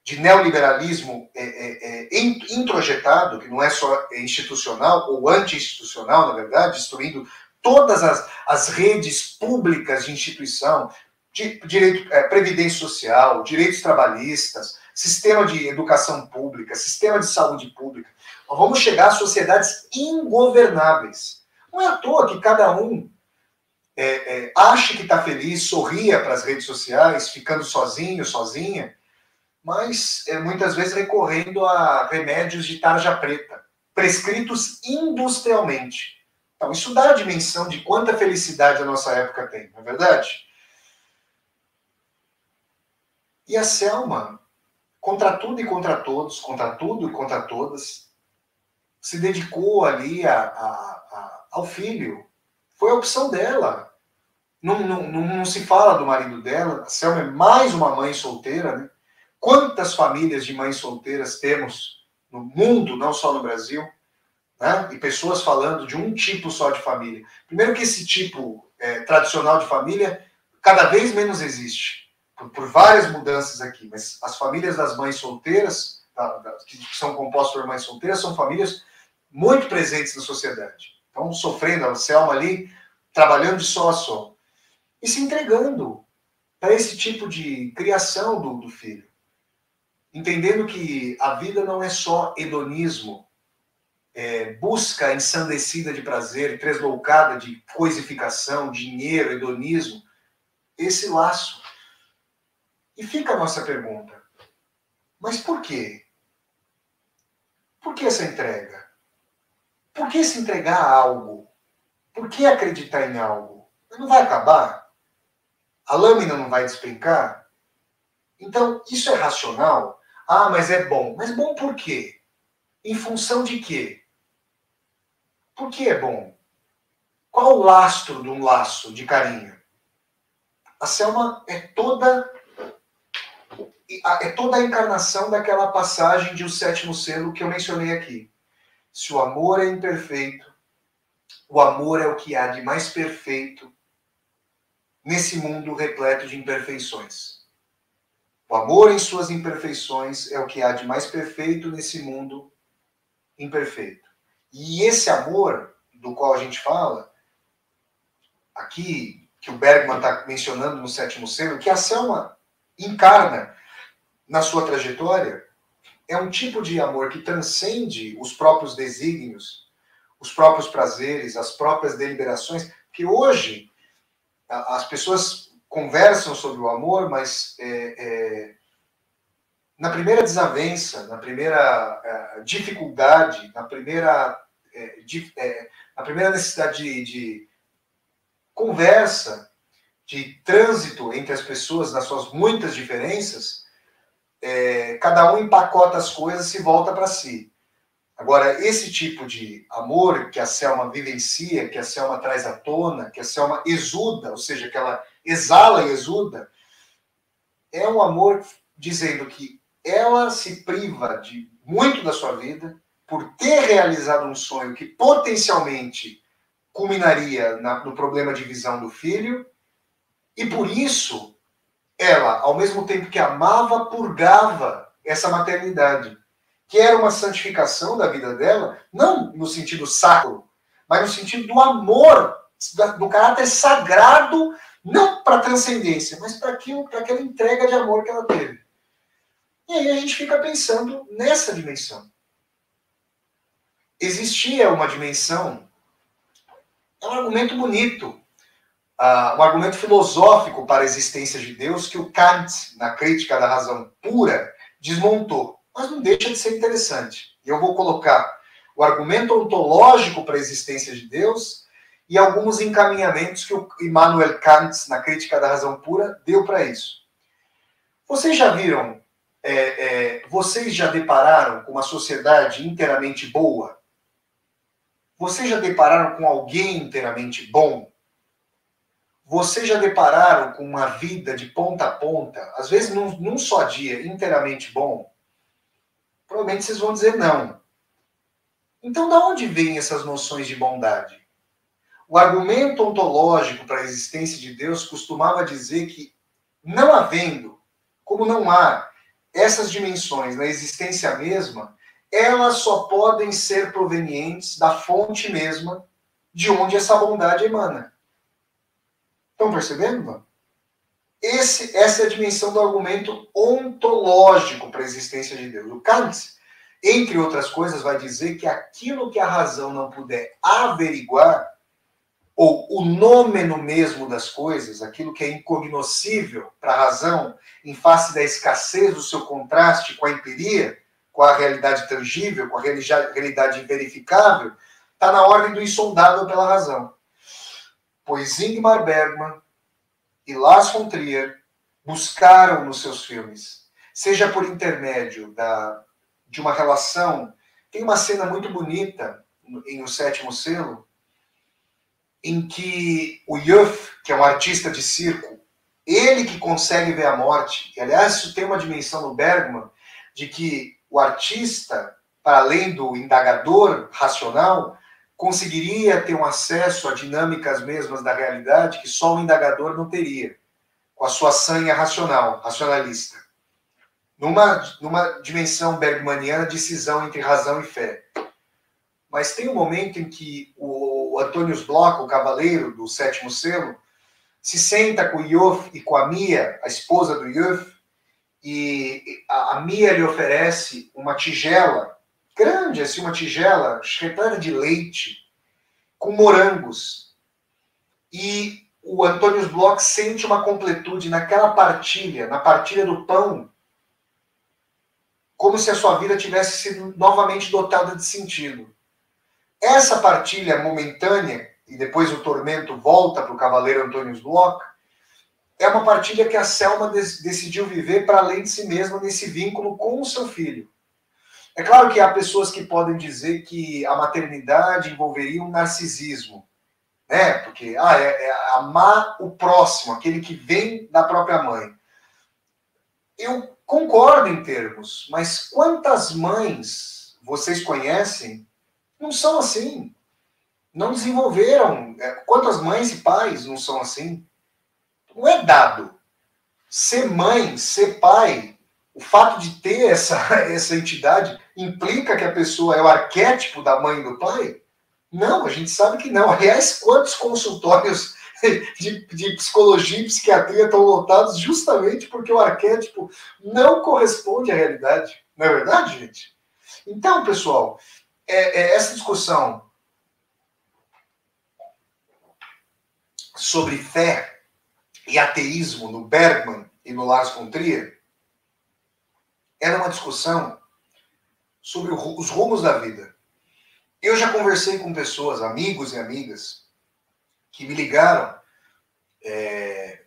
de neoliberalismo é, é, é, introjetado, que não é só institucional ou anti-institucional, na verdade, destruindo todas as, as redes públicas de instituição, de, direito, é, previdência social, direitos trabalhistas, sistema de educação pública, sistema de saúde pública. Nós vamos chegar a sociedades ingovernáveis. Não é à toa que cada um é, é, ache que está feliz, sorria para as redes sociais, ficando sozinho, sozinha, mas é, muitas vezes recorrendo a remédios de tarja preta, prescritos industrialmente. Então, isso dá a dimensão de quanta felicidade a nossa época tem, não é verdade? E a Selma, contra tudo e contra todos, contra tudo e contra todas, se dedicou ali a, a, a, ao filho. Foi a opção dela. Não, não, não, não, se fala do marido dela. A Selma é mais uma mãe solteira, né? Quantas famílias de mães solteiras temos no mundo, não só no Brasil? né? e pessoas falando de um tipo só de família. Primeiro que esse tipo é, tradicional de família cada vez menos existe, por, por, várias mudanças aqui, mas as famílias das mães solteiras, da, da, que são compostas por mães solteiras, são famílias muito presentes na sociedade. Então, sofrendo, a Selma ali, trabalhando de só a só. E se entregando para esse tipo de criação do, do filho. Entendendo que a vida não é só hedonismo, é, busca ensandecida de prazer, tresloucada de coisificação, dinheiro, hedonismo, esse laço. E fica a nossa pergunta: mas por quê? Por que essa entrega? Por que se entregar a algo? Por que acreditar em algo? Não vai acabar? A lâmina não vai despencar? Então, isso é racional? Ah, mas é bom. Mas bom por quê? Em função de quê? Por que é bom? Qual o lastro de um laço de carinho? A Selma é toda é toda a encarnação daquela passagem de O Sétimo Selo que eu mencionei aqui. Se o amor é imperfeito, o amor é o que há de mais perfeito nesse mundo repleto de imperfeições. O amor em suas imperfeições é o que há de mais perfeito nesse mundo imperfeito. E esse amor do qual a gente fala, aqui, que o Bergman está mencionando no sétimo selo, que a Selma encarna na sua trajetória, é um tipo de amor que transcende os próprios desígnios, os próprios prazeres, as próprias deliberações, que hoje as pessoas conversam sobre o amor, mas é, é, na primeira desavença, na primeira é, dificuldade, na primeira é, de, é, a primeira necessidade de, de, conversa, de trânsito entre as pessoas nas suas muitas diferenças, é, cada um empacota as coisas e volta para si. Agora, esse tipo de amor que a Selma vivencia, que a Selma traz à tona, que a Selma exuda, ou seja, que ela exala e exuda, é um amor dizendo que ela se priva de muito da sua vida, por ter realizado um sonho que potencialmente culminaria na, no problema de visão do filho, e por isso ela, ao mesmo tempo que amava, purgava essa maternidade, que era uma santificação da vida dela, não no sentido sacro, mas no sentido do amor, do caráter sagrado, não para transcendência, mas para aquela entrega de amor que ela teve. E aí a gente fica pensando nessa dimensão existia uma dimensão, é um argumento bonito, uh, um argumento filosófico para a existência de Deus que o Kant, na crítica da razão pura, desmontou. Mas não deixa de ser interessante. E eu vou colocar o argumento ontológico para a existência de Deus e alguns encaminhamentos que o Immanuel Kant, na crítica da razão pura, deu para isso. Vocês já viram, é, é, vocês já depararam com uma sociedade inteiramente boa? Vocês já depararam com alguém inteiramente bom? vocês já depararam com uma vida de ponta a ponta, às vezes num, num só dia, inteiramente bom? Provavelmente vocês vão dizer não. Então, da onde vêm essas noções de bondade? O argumento ontológico para a existência de Deus costumava dizer que, não havendo, como não há, essas dimensões na existência mesma, elas só podem ser provenientes da fonte mesma de onde essa bondade emana. Estão percebendo? Esse, essa é a dimensão do argumento ontológico para a existência de Deus. O Kant, entre outras coisas, vai dizer que aquilo que a razão não puder averiguar, ou o nômeno mesmo das coisas, aquilo que é incognoscível para a razão, em face da escassez do seu contraste com a empiria, com a realidade tangível, com a realidade verificável, está na ordem do insondável pela razão pois Ingmar Bergman e Lars von Trier buscaram nos seus filmes, seja por intermédio da, de uma relação. Tem uma cena muito bonita em O Sétimo Selo, em que o Yuff, que é um artista de circo, ele que consegue ver a morte, e aliás, isso tem uma dimensão no Bergman, de que o artista, para além do indagador racional, conseguiria ter um acesso a dinâmicas mesmas da realidade que só o indagador não teria, com a sua sanha racional, racionalista. Numa, numa dimensão bergmaniana de cisão entre razão e fé. Mas tem um momento em que o Antônio Bloch, o cavaleiro do sétimo selo, se senta com o Yof e com a Mia, a esposa do Yof, e a, a Mia lhe oferece uma tigela grande, assim, uma tigela repleta de leite, com morangos. E o Antônio Bloch sente uma completude naquela partilha, na partilha do pão, como se a sua vida tivesse sido novamente dotada de sentido. Essa partilha momentânea, e depois o tormento volta para o cavaleiro Antônio Bloch, é uma partilha que a Selma decidiu viver para além de si mesma nesse vínculo com o seu filho. É claro que há pessoas que podem dizer que a maternidade envolveria um narcisismo, né? Porque ah, é, é amar o próximo, aquele que vem da própria mãe. Eu concordo em termos, mas quantas mães vocês conhecem não são assim? Não desenvolveram. É, quantas mães e pais não são assim? Não é dado. Ser mãe, ser pai, o fato de ter essa, essa entidade implica que a pessoa é o arquétipo da mãe e do pai? Não, a gente sabe que não. Aliás, quantos consultórios de, de psicologia e psiquiatria estão lotados justamente porque o arquétipo não corresponde à realidade? Não é verdade, gente? Então, pessoal, é, é essa discussão sobre fé e ateísmo no Bergman e no Lars von Trier era uma discussão sobre os rumos da vida. Eu já conversei com pessoas, amigos e amigas, que me ligaram é,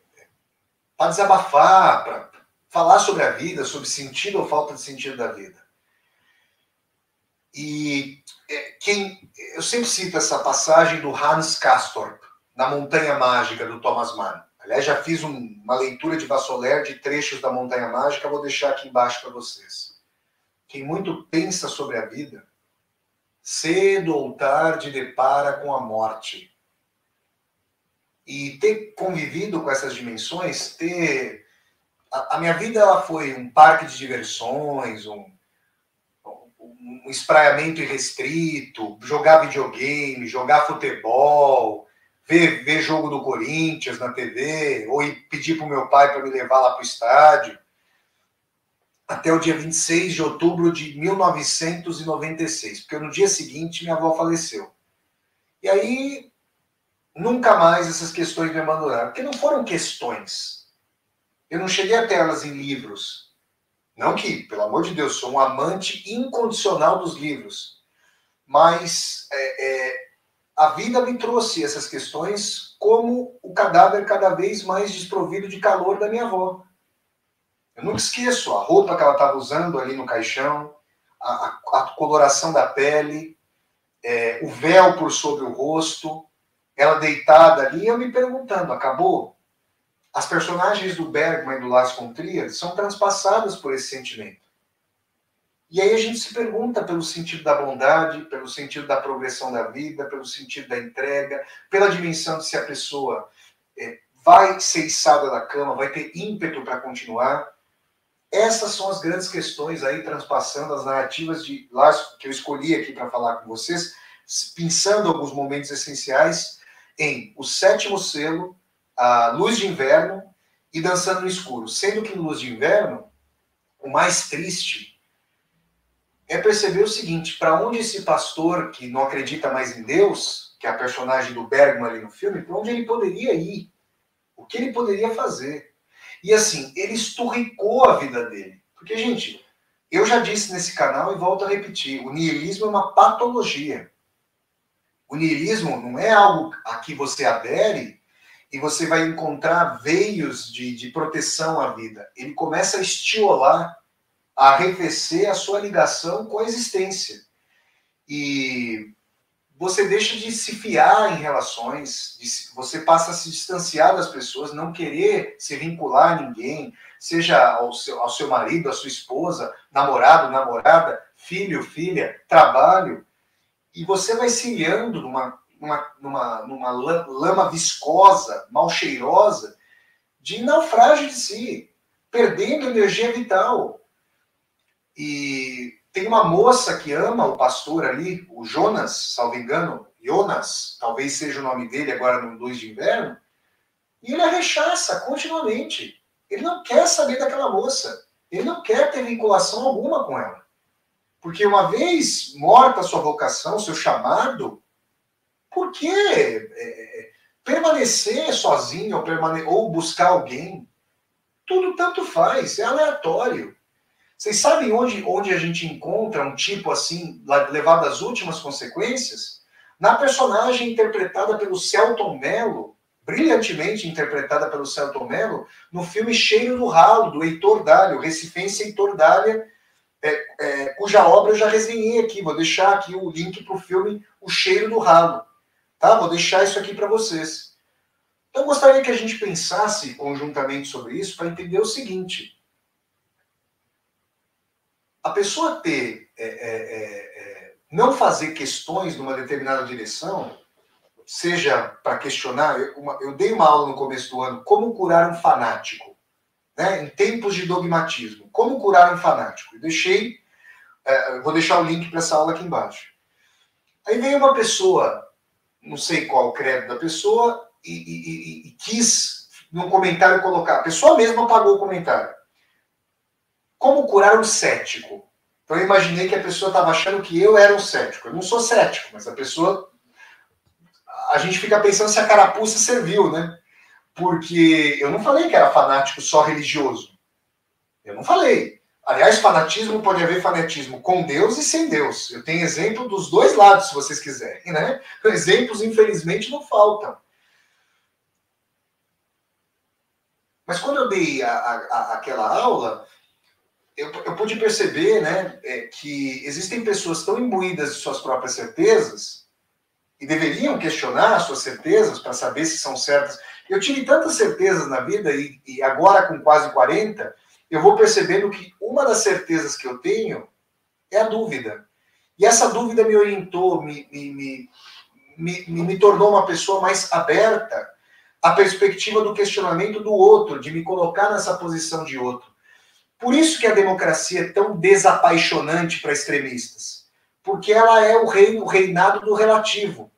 para desabafar, para falar sobre a vida, sobre sentido ou falta de sentido da vida. E é, quem eu sempre cito essa passagem do Hans Castorp, na Montanha Mágica, do Thomas Mann. Aliás, já fiz um, uma leitura de Vassoler de trechos da Montanha Mágica, vou deixar aqui embaixo para vocês. Quem muito pensa sobre a vida, cedo ou tarde depara com a morte. E ter convivido com essas dimensões, ter. A, a minha vida ela foi um parque de diversões, um, um espraiamento irrestrito, jogar videogame, jogar futebol, ver, ver jogo do Corinthians na TV, ou ir pedir para o meu pai para me levar lá para o estádio, até o dia 26 de outubro de 1996, porque no dia seguinte minha avó faleceu. E aí, nunca mais essas questões me abandonaram, porque não foram questões. Eu não cheguei até elas em livros. Não que, pelo amor de Deus, sou um amante incondicional dos livros. Mas é, é, a vida me trouxe essas questões como o cadáver cada vez mais desprovido de calor da minha avó. Eu nunca esqueço a roupa que ela estava usando ali no caixão, a, a, a coloração da pele, é, o véu por sobre o rosto. ela deitada ali, eu me perguntando, acabou? As personagens do Bergman e do Lars von Trier são transpassadas por esse sentimento. E aí a gente se pergunta pelo sentido da bondade, pelo sentido da progressão da vida, pelo sentido da entrega, pela dimensão de se a pessoa é, vai ser içada da cama, vai ter ímpeto para continuar. Essas são as grandes questões aí, transpassando as narrativas de Lars, que eu escolhi aqui para falar com vocês, pensando alguns momentos essenciais em O Sétimo Selo, A Luz de Inverno e Dançando no Escuro. Sendo que Luz de Inverno, o mais triste é perceber o seguinte: para onde esse pastor que não acredita mais em Deus, que é a personagem do Bergman ali no filme, para onde ele poderia ir? O que ele poderia fazer? E assim, ele esturricou a vida dele. Porque, gente, eu já disse nesse canal e volto a repetir: o niilismo é uma patologia. O niilismo não é algo a que você adere e você vai encontrar veios de, de proteção à vida. Ele começa a estiolar a arrefecer a sua ligação com a existência. E você deixa de se fiar em relações, você passa a se distanciar das pessoas, não querer se vincular a ninguém, seja ao seu, ao seu marido, à sua esposa, namorado, namorada, filho, filha, trabalho. E você vai se ilhando numa, numa, numa, numa lama viscosa, mal cheirosa, de naufrágio de si, perdendo energia vital. E tem uma moça que ama o pastor ali, o Jonas, salvo engano, Jonas, talvez seja o nome dele agora no Luz de Inverno, e ele a rechaça continuamente. Ele não quer saber daquela moça. Ele não quer ter vinculação alguma com ela. Porque uma vez morta a sua vocação, seu chamado, por que é, é, permanecer sozinho ou, permane ou buscar alguém? Tudo tanto faz, é aleatório. Vocês sabem onde, onde a gente encontra um tipo assim, levado às últimas consequências? Na personagem interpretada pelo Celton Mello, brilhantemente interpretada pelo Celton Mello, no filme Cheiro do Ralo, do Heitor Dália, o recifense Heitor Dália, é, é, cuja obra eu já resenhei aqui. Vou deixar aqui o link para o filme O Cheiro do Ralo. Tá? Vou deixar isso aqui para vocês. Então, gostaria que a gente pensasse conjuntamente sobre isso para entender o seguinte a pessoa ter, é, é, é, é, não fazer questões numa determinada direção, seja para questionar, eu, uma, eu, dei uma aula no começo do ano, como curar um fanático, né, em tempos de dogmatismo, como curar um fanático. Eu deixei, é, vou deixar o link para essa aula aqui embaixo. Aí veio uma pessoa, não sei qual o credo da pessoa, e, e, e, e quis, num comentário, colocar, a pessoa mesma pagou o comentário como curar um cético? Então eu imaginei que a pessoa estava achando que eu era um cético. Eu não sou cético, mas a pessoa. A gente fica pensando se a carapuça serviu, né? Porque eu não falei que era fanático só religioso. Eu não falei. Aliás, fanatismo pode haver fanatismo com Deus e sem Deus. Eu tenho exemplo dos dois lados, se vocês quiserem, né? Exemplos, infelizmente, não faltam. Mas quando eu dei a, a, aquela aula, eu, eu pude perceber né, é, que existem pessoas tão imbuídas de suas próprias certezas e deveriam questionar suas certezas para saber se são certas. Eu tive tantas certezas na vida e, e, agora com quase 40, eu vou percebendo que uma das certezas que eu tenho é a dúvida. E essa dúvida me orientou, me, me, me, me, tornou uma pessoa mais aberta à perspectiva do questionamento do outro, de me colocar nessa posição de outro. Por isso que a democracia é tão desapaixonante para extremistas, porque ela é o reino, o reinado do relativo.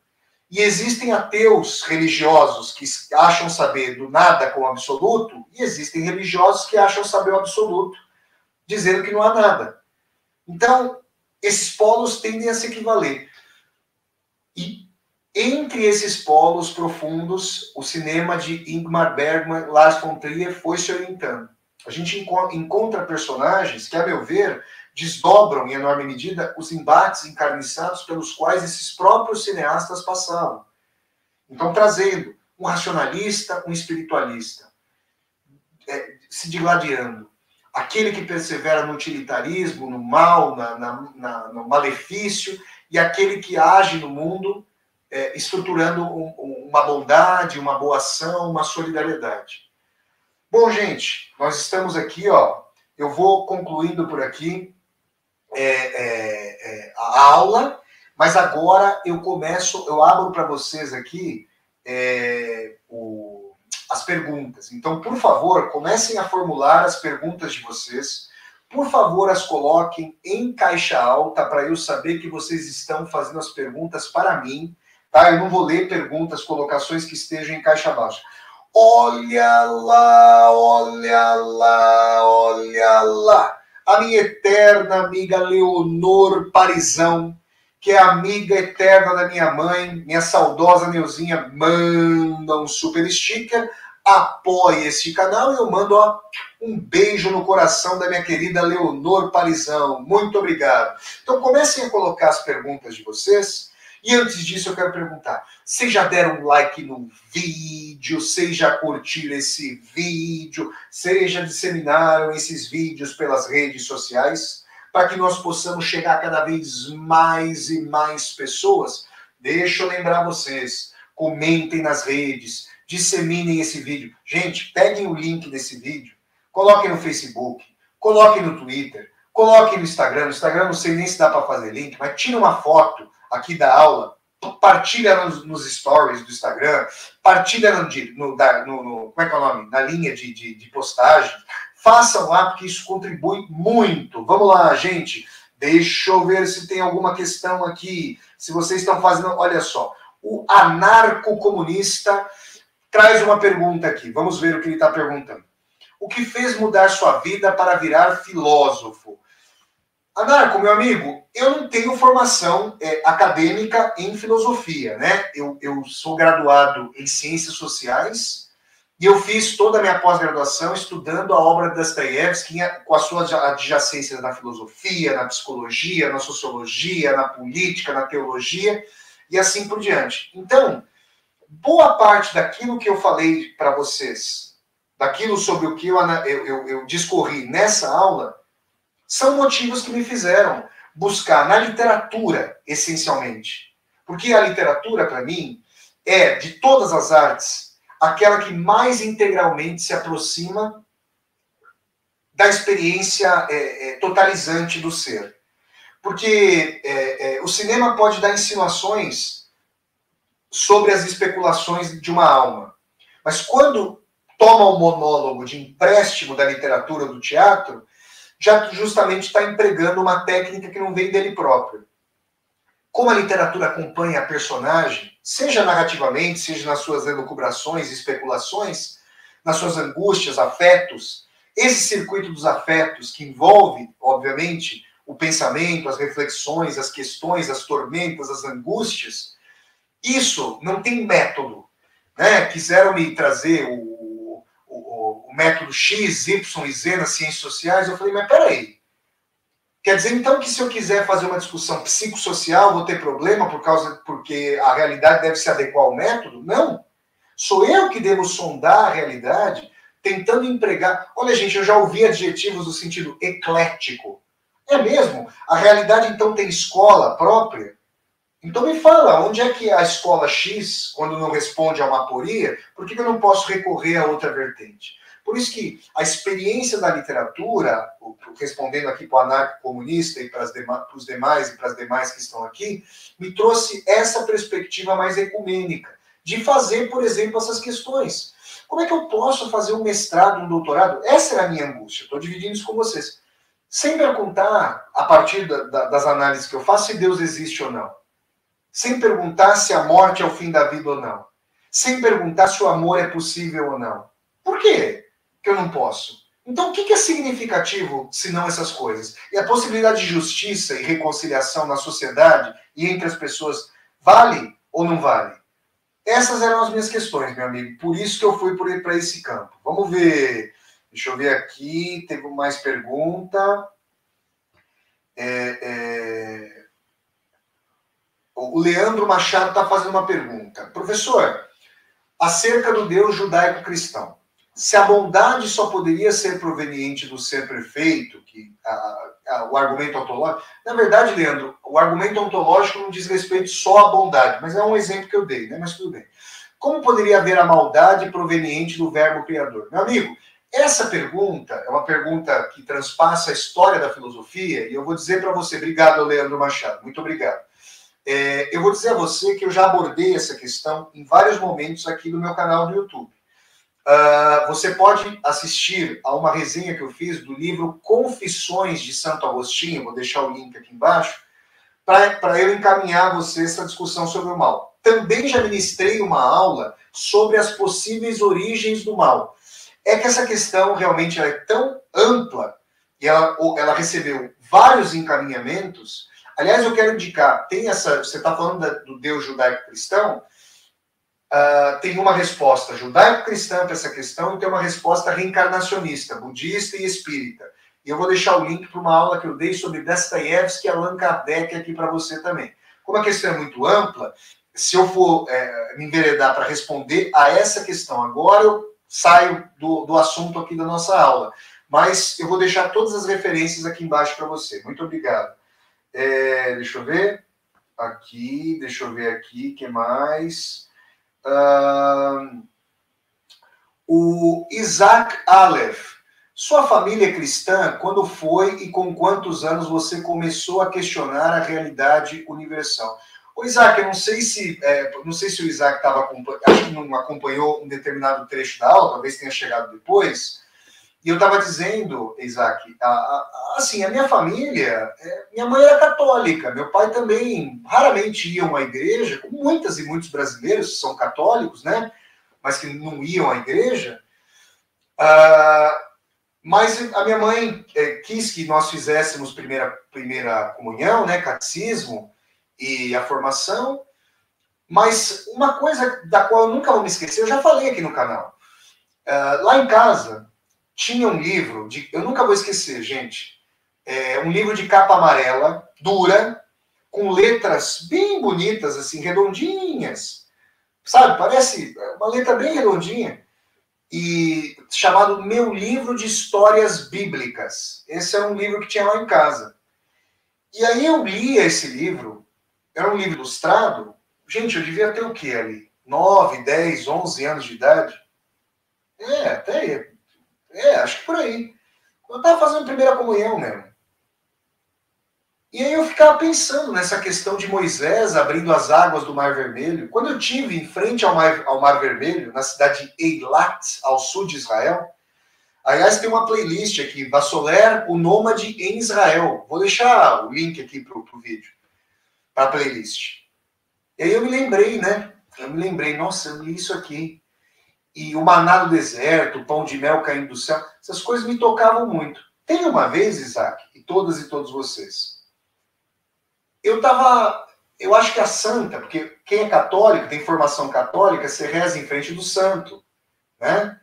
E existem ateus religiosos que acham saber do nada com o absoluto, e existem religiosos que acham saber o absoluto, dizendo que não há nada. Então, esses polos tendem a se equivaler. E entre esses polos profundos, o cinema de Ingmar Bergman, Lars von Trier foi se orientando a gente encontra personagens que, a meu ver, desdobram em enorme medida os embates encarniçados pelos quais esses próprios cineastas passavam. Então, trazendo um racionalista, um espiritualista, é, se digladiando. Aquele que persevera no utilitarismo, no mal, na, na, na, no malefício, e aquele que age no mundo, é, estruturando um, um, uma bondade, uma boa ação, uma solidariedade. Bom, gente, nós estamos aqui, ó. Eu vou concluindo por aqui é, é, é, a aula, mas agora eu começo, eu abro para vocês aqui é, o, as perguntas. Então, por favor, comecem a formular as perguntas de vocês. Por favor, as coloquem em caixa alta para eu saber que vocês estão fazendo as perguntas para mim, tá? Eu não vou ler perguntas, colocações que estejam em caixa baixa. Olha lá, olha lá, olha lá. A minha eterna amiga Leonor Parizão, que é amiga eterna da minha mãe, minha saudosa Neuzinha, manda um super sticker apoie este canal e eu mando ó, um beijo no coração da minha querida Leonor Parizão. Muito obrigado. Então comecem a colocar as perguntas de vocês. E antes disso, eu quero perguntar: vocês já deram like no vídeo? Vocês já curtiram esse vídeo? Vocês já disseminaram esses vídeos pelas redes sociais? Para que nós possamos chegar cada vez mais e mais pessoas? Deixa eu lembrar vocês: comentem nas redes, disseminem esse vídeo. Gente, peguem o link desse vídeo, coloquem no Facebook, coloquem no Twitter, coloquem no Instagram. No Instagram não sei nem se dá para fazer link, mas tira uma foto aqui da aula, partilha nos, nos stories do Instagram, partilha no, no, no, no, como é que é o nome? Na linha de, de, de postagem. Façam lá, porque isso contribui muito. Vamos lá, gente. Deixa eu ver se tem alguma questão aqui. Se vocês estão fazendo. Olha só. O anarco-comunista traz uma pergunta aqui. Vamos ver o que ele está perguntando. O que fez mudar sua vida para virar filósofo? Anarco, meu amigo, eu não tenho formação é, acadêmica em filosofia, né? Eu, eu sou graduado em ciências sociais e eu fiz toda a minha pós-graduação estudando a obra das Dostoiévski com as suas adjacências na filosofia, na psicologia, na sociologia, na política, na teologia e assim por diante. Então, boa parte daquilo que eu falei para vocês, daquilo sobre o que eu, eu, eu, eu discorri nessa aula, são motivos que me fizeram buscar na literatura, essencialmente. Porque a literatura, para mim, é, de todas as artes, aquela que mais integralmente se aproxima da experiência é, é, totalizante do ser. Porque é, é o cinema pode dar insinuações sobre as especulações de uma alma. Mas quando toma o um monólogo de empréstimo da literatura do teatro, já justamente está empregando uma técnica que não vem dele próprio. Como a literatura acompanha a personagem, seja narrativamente, seja nas suas elucubrações, especulações, nas suas angústias, afetos, esse circuito dos afetos que envolve, obviamente, o pensamento, as reflexões, as questões, as tormentas, as angústias, isso não tem método. Né? Quiseram me trazer o, o, método X, Y e Z nas ciências sociais. Eu falei, mas peraí. Quer dizer, então, que se eu quiser fazer uma discussão psicossocial, vou ter problema por causa porque a realidade deve se adequar ao método? Não. Sou eu que devo sondar a realidade, tentando empregar. Olha, gente, eu já ouvi adjetivos no sentido eclético. É mesmo? A realidade, então, tem escola própria? Então me fala, onde é que a escola X, quando não responde a uma aporia, por que eu não posso recorrer a outra vertente? Por isso que a experiência da literatura, respondendo aqui para o anarco-comunista e para, para os demais e para as demais que estão aqui, me trouxe essa perspectiva mais ecumênica, de fazer, por exemplo, essas questões. Como é que eu posso fazer um mestrado, um doutorado? Essa era a minha angústia, estou dividindo isso com vocês. Sem perguntar, a partir da, da, das análises que eu faço, se Deus existe ou não sem perguntar se a morte é o fim da vida ou não, sem perguntar se o amor é possível ou não. Por quê que eu não posso? Então, o que é significativo se não essas coisas? E a possibilidade de justiça e reconciliação na sociedade e entre as pessoas vale ou não vale? Essas eram as minhas questões, meu amigo. Por isso que eu fui para esse campo. Vamos ver. Deixa eu ver aqui. Teve mais pergunta. É, é... O Leandro Machado está fazendo uma pergunta. Professor, acerca do Deus judaico-cristão, se a bondade só poderia ser proveniente do ser perfeito, que a, a, o argumento ontológico. Na verdade, Leandro, o argumento ontológico não diz respeito só à bondade, mas é um exemplo que eu dei, né? Mas tudo bem. Como poderia haver a maldade proveniente do verbo criador? Meu amigo, essa pergunta é uma pergunta que transpassa a história da filosofia, e eu vou dizer para você, obrigado, Leandro Machado, muito obrigado. É, eu vou dizer a você que eu já abordei essa questão em vários momentos aqui no meu canal do YouTube. Uh, você pode assistir a uma resenha que eu fiz do livro Confissões de Santo Agostinho, vou deixar o link aqui embaixo, para eu encaminhar você essa discussão sobre o mal. Também já ministrei uma aula sobre as possíveis origens do mal. É que essa questão realmente é tão ampla e ela, ela recebeu vários encaminhamentos. Aliás, eu quero indicar, tem essa, você está falando da, do Deus judaico-cristão, uh, tem uma resposta judaico-cristã para essa questão e tem uma resposta reencarnacionista, budista e espírita. E eu vou deixar o link para uma aula que eu dei sobre Dostoiévski e Allan Kardec aqui para você também. Como a questão é muito ampla, se eu for é, me enveredar para responder a essa questão agora, eu saio do, do assunto aqui da nossa aula. Mas eu vou deixar todas as referências aqui embaixo para você. Muito obrigado. É, deixa eu ver. Aqui, deixa eu ver aqui, que mais? Uh, o Isaac Aleph. Sua família é cristã, quando foi e com quantos anos você começou a questionar a realidade universal? O Isaac, eu não sei se é, não sei se o Isaac estava acho que não acompanhou um determinado trecho da aula, talvez tenha chegado depois. E eu estava dizendo, Isaac, a, a, assim, a minha família, é, minha mãe era católica, meu pai também raramente iam à igreja, como muitas e muitos brasileiros são católicos, né? Mas que não iam à igreja. Ah, mas a minha mãe é, quis que nós fizéssemos primeira, primeira comunhão, né, catecismo e a formação. Mas uma coisa da qual eu nunca vou me esquecer, eu já falei aqui no canal. Uh, lá em casa tinha um livro, de, eu nunca vou esquecer, gente. É, um livro de capa amarela, dura, com letras bem bonitas, assim, redondinhas. Sabe? Parece uma letra bem redondinha e chamado Meu Livro de Histórias Bíblicas. Esse era um livro que tinha lá em casa. E aí eu lia esse livro, era um livro ilustrado. Gente, eu devia ter o quê ali? 9, 10, 11 anos de idade? É, até. É, acho que por aí. Eu estava fazendo primeira comunhão mesmo. E aí eu ficava pensando nessa questão de Moisés abrindo as águas do Mar Vermelho. Quando eu tive em frente ao Mar, ao Mar Vermelho, na cidade de Eilat, ao sul de Israel, aliás, tem uma playlist aqui, Vassoler, o Nômade em Israel. Vou deixar o link aqui para o vídeo, para a playlist. E aí eu me lembrei, né? Eu me lembrei, nossa, eu li isso aqui. E o maná do deserto, o pão de mel caindo do céu, essas coisas me tocavam muito. Tem uma vez, Isaac, e todas e todos vocês, eu tava. Eu acho que a santa, porque quem é católico, tem formação católica, você reza em frente do santo, né?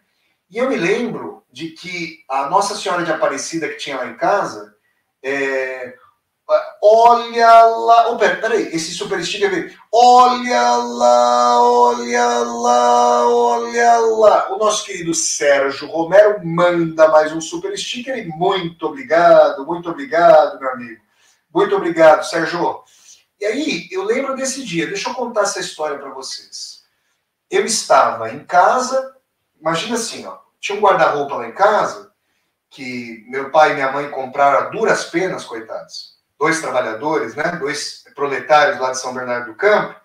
E eu me lembro de que a Nossa Senhora de Aparecida que tinha lá em casa, é, olha lá, oh, pera, peraí, esse super sticker veio, olha lá, olha lá, olha lá. O nosso querido Sérgio Romero manda mais um super sticker e muito obrigado, muito obrigado, meu amigo. Muito obrigado, Sérgio. E aí, eu lembro desse dia, deixa eu contar essa história para vocês. Eu estava em casa, imagina assim, ó, tinha um guarda-roupa lá em casa, que meu pai e minha mãe compraram a duras penas, coitados. Dois trabalhadores, né? Dois proletários lá de São Bernardo do Campo.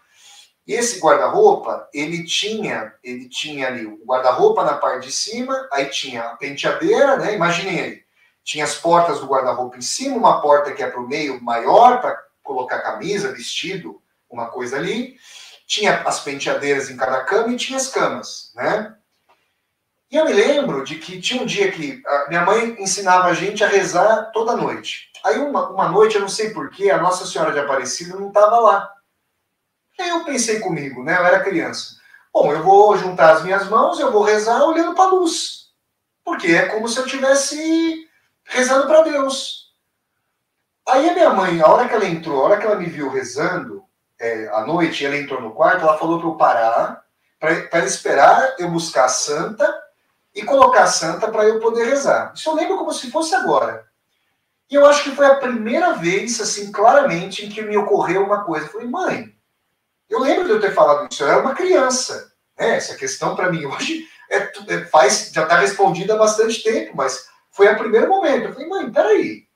E esse guarda-roupa, ele tinha, ele tinha ali o guarda-roupa na parte de cima, aí tinha a penteadeira, né? Imaginem aí tinha as portas do guarda-roupa em cima, uma porta que é para o meio maior, para colocar camisa, vestido, uma coisa ali. Tinha as penteadeiras em cada cama e tinha as camas, né? E eu me lembro de que tinha um dia que minha mãe ensinava a gente a rezar toda noite. Aí uma, uma noite, eu não sei porquê, a Nossa Senhora de Aparecida não estava lá. Aí eu pensei comigo, né? Eu era criança. Bom, eu vou juntar as minhas mãos, eu vou rezar olhando para a luz. Porque é como se eu tivesse rezando para Deus. Aí a minha mãe, a hora que ela entrou, a hora que ela me viu rezando, é, à noite, ela entrou no quarto, ela falou para eu parar, para esperar eu buscar a santa e colocar a santa para eu poder rezar. Isso eu lembro como se fosse agora. E eu acho que foi a primeira vez, assim, claramente, em que me ocorreu uma coisa. Eu falei, mãe, eu lembro de eu ter falado isso, eu era uma criança. Né? Essa questão, para mim, hoje é, é, faz, já está respondida há bastante tempo, mas foi a primeiro momento. Eu falei, mãe, peraí.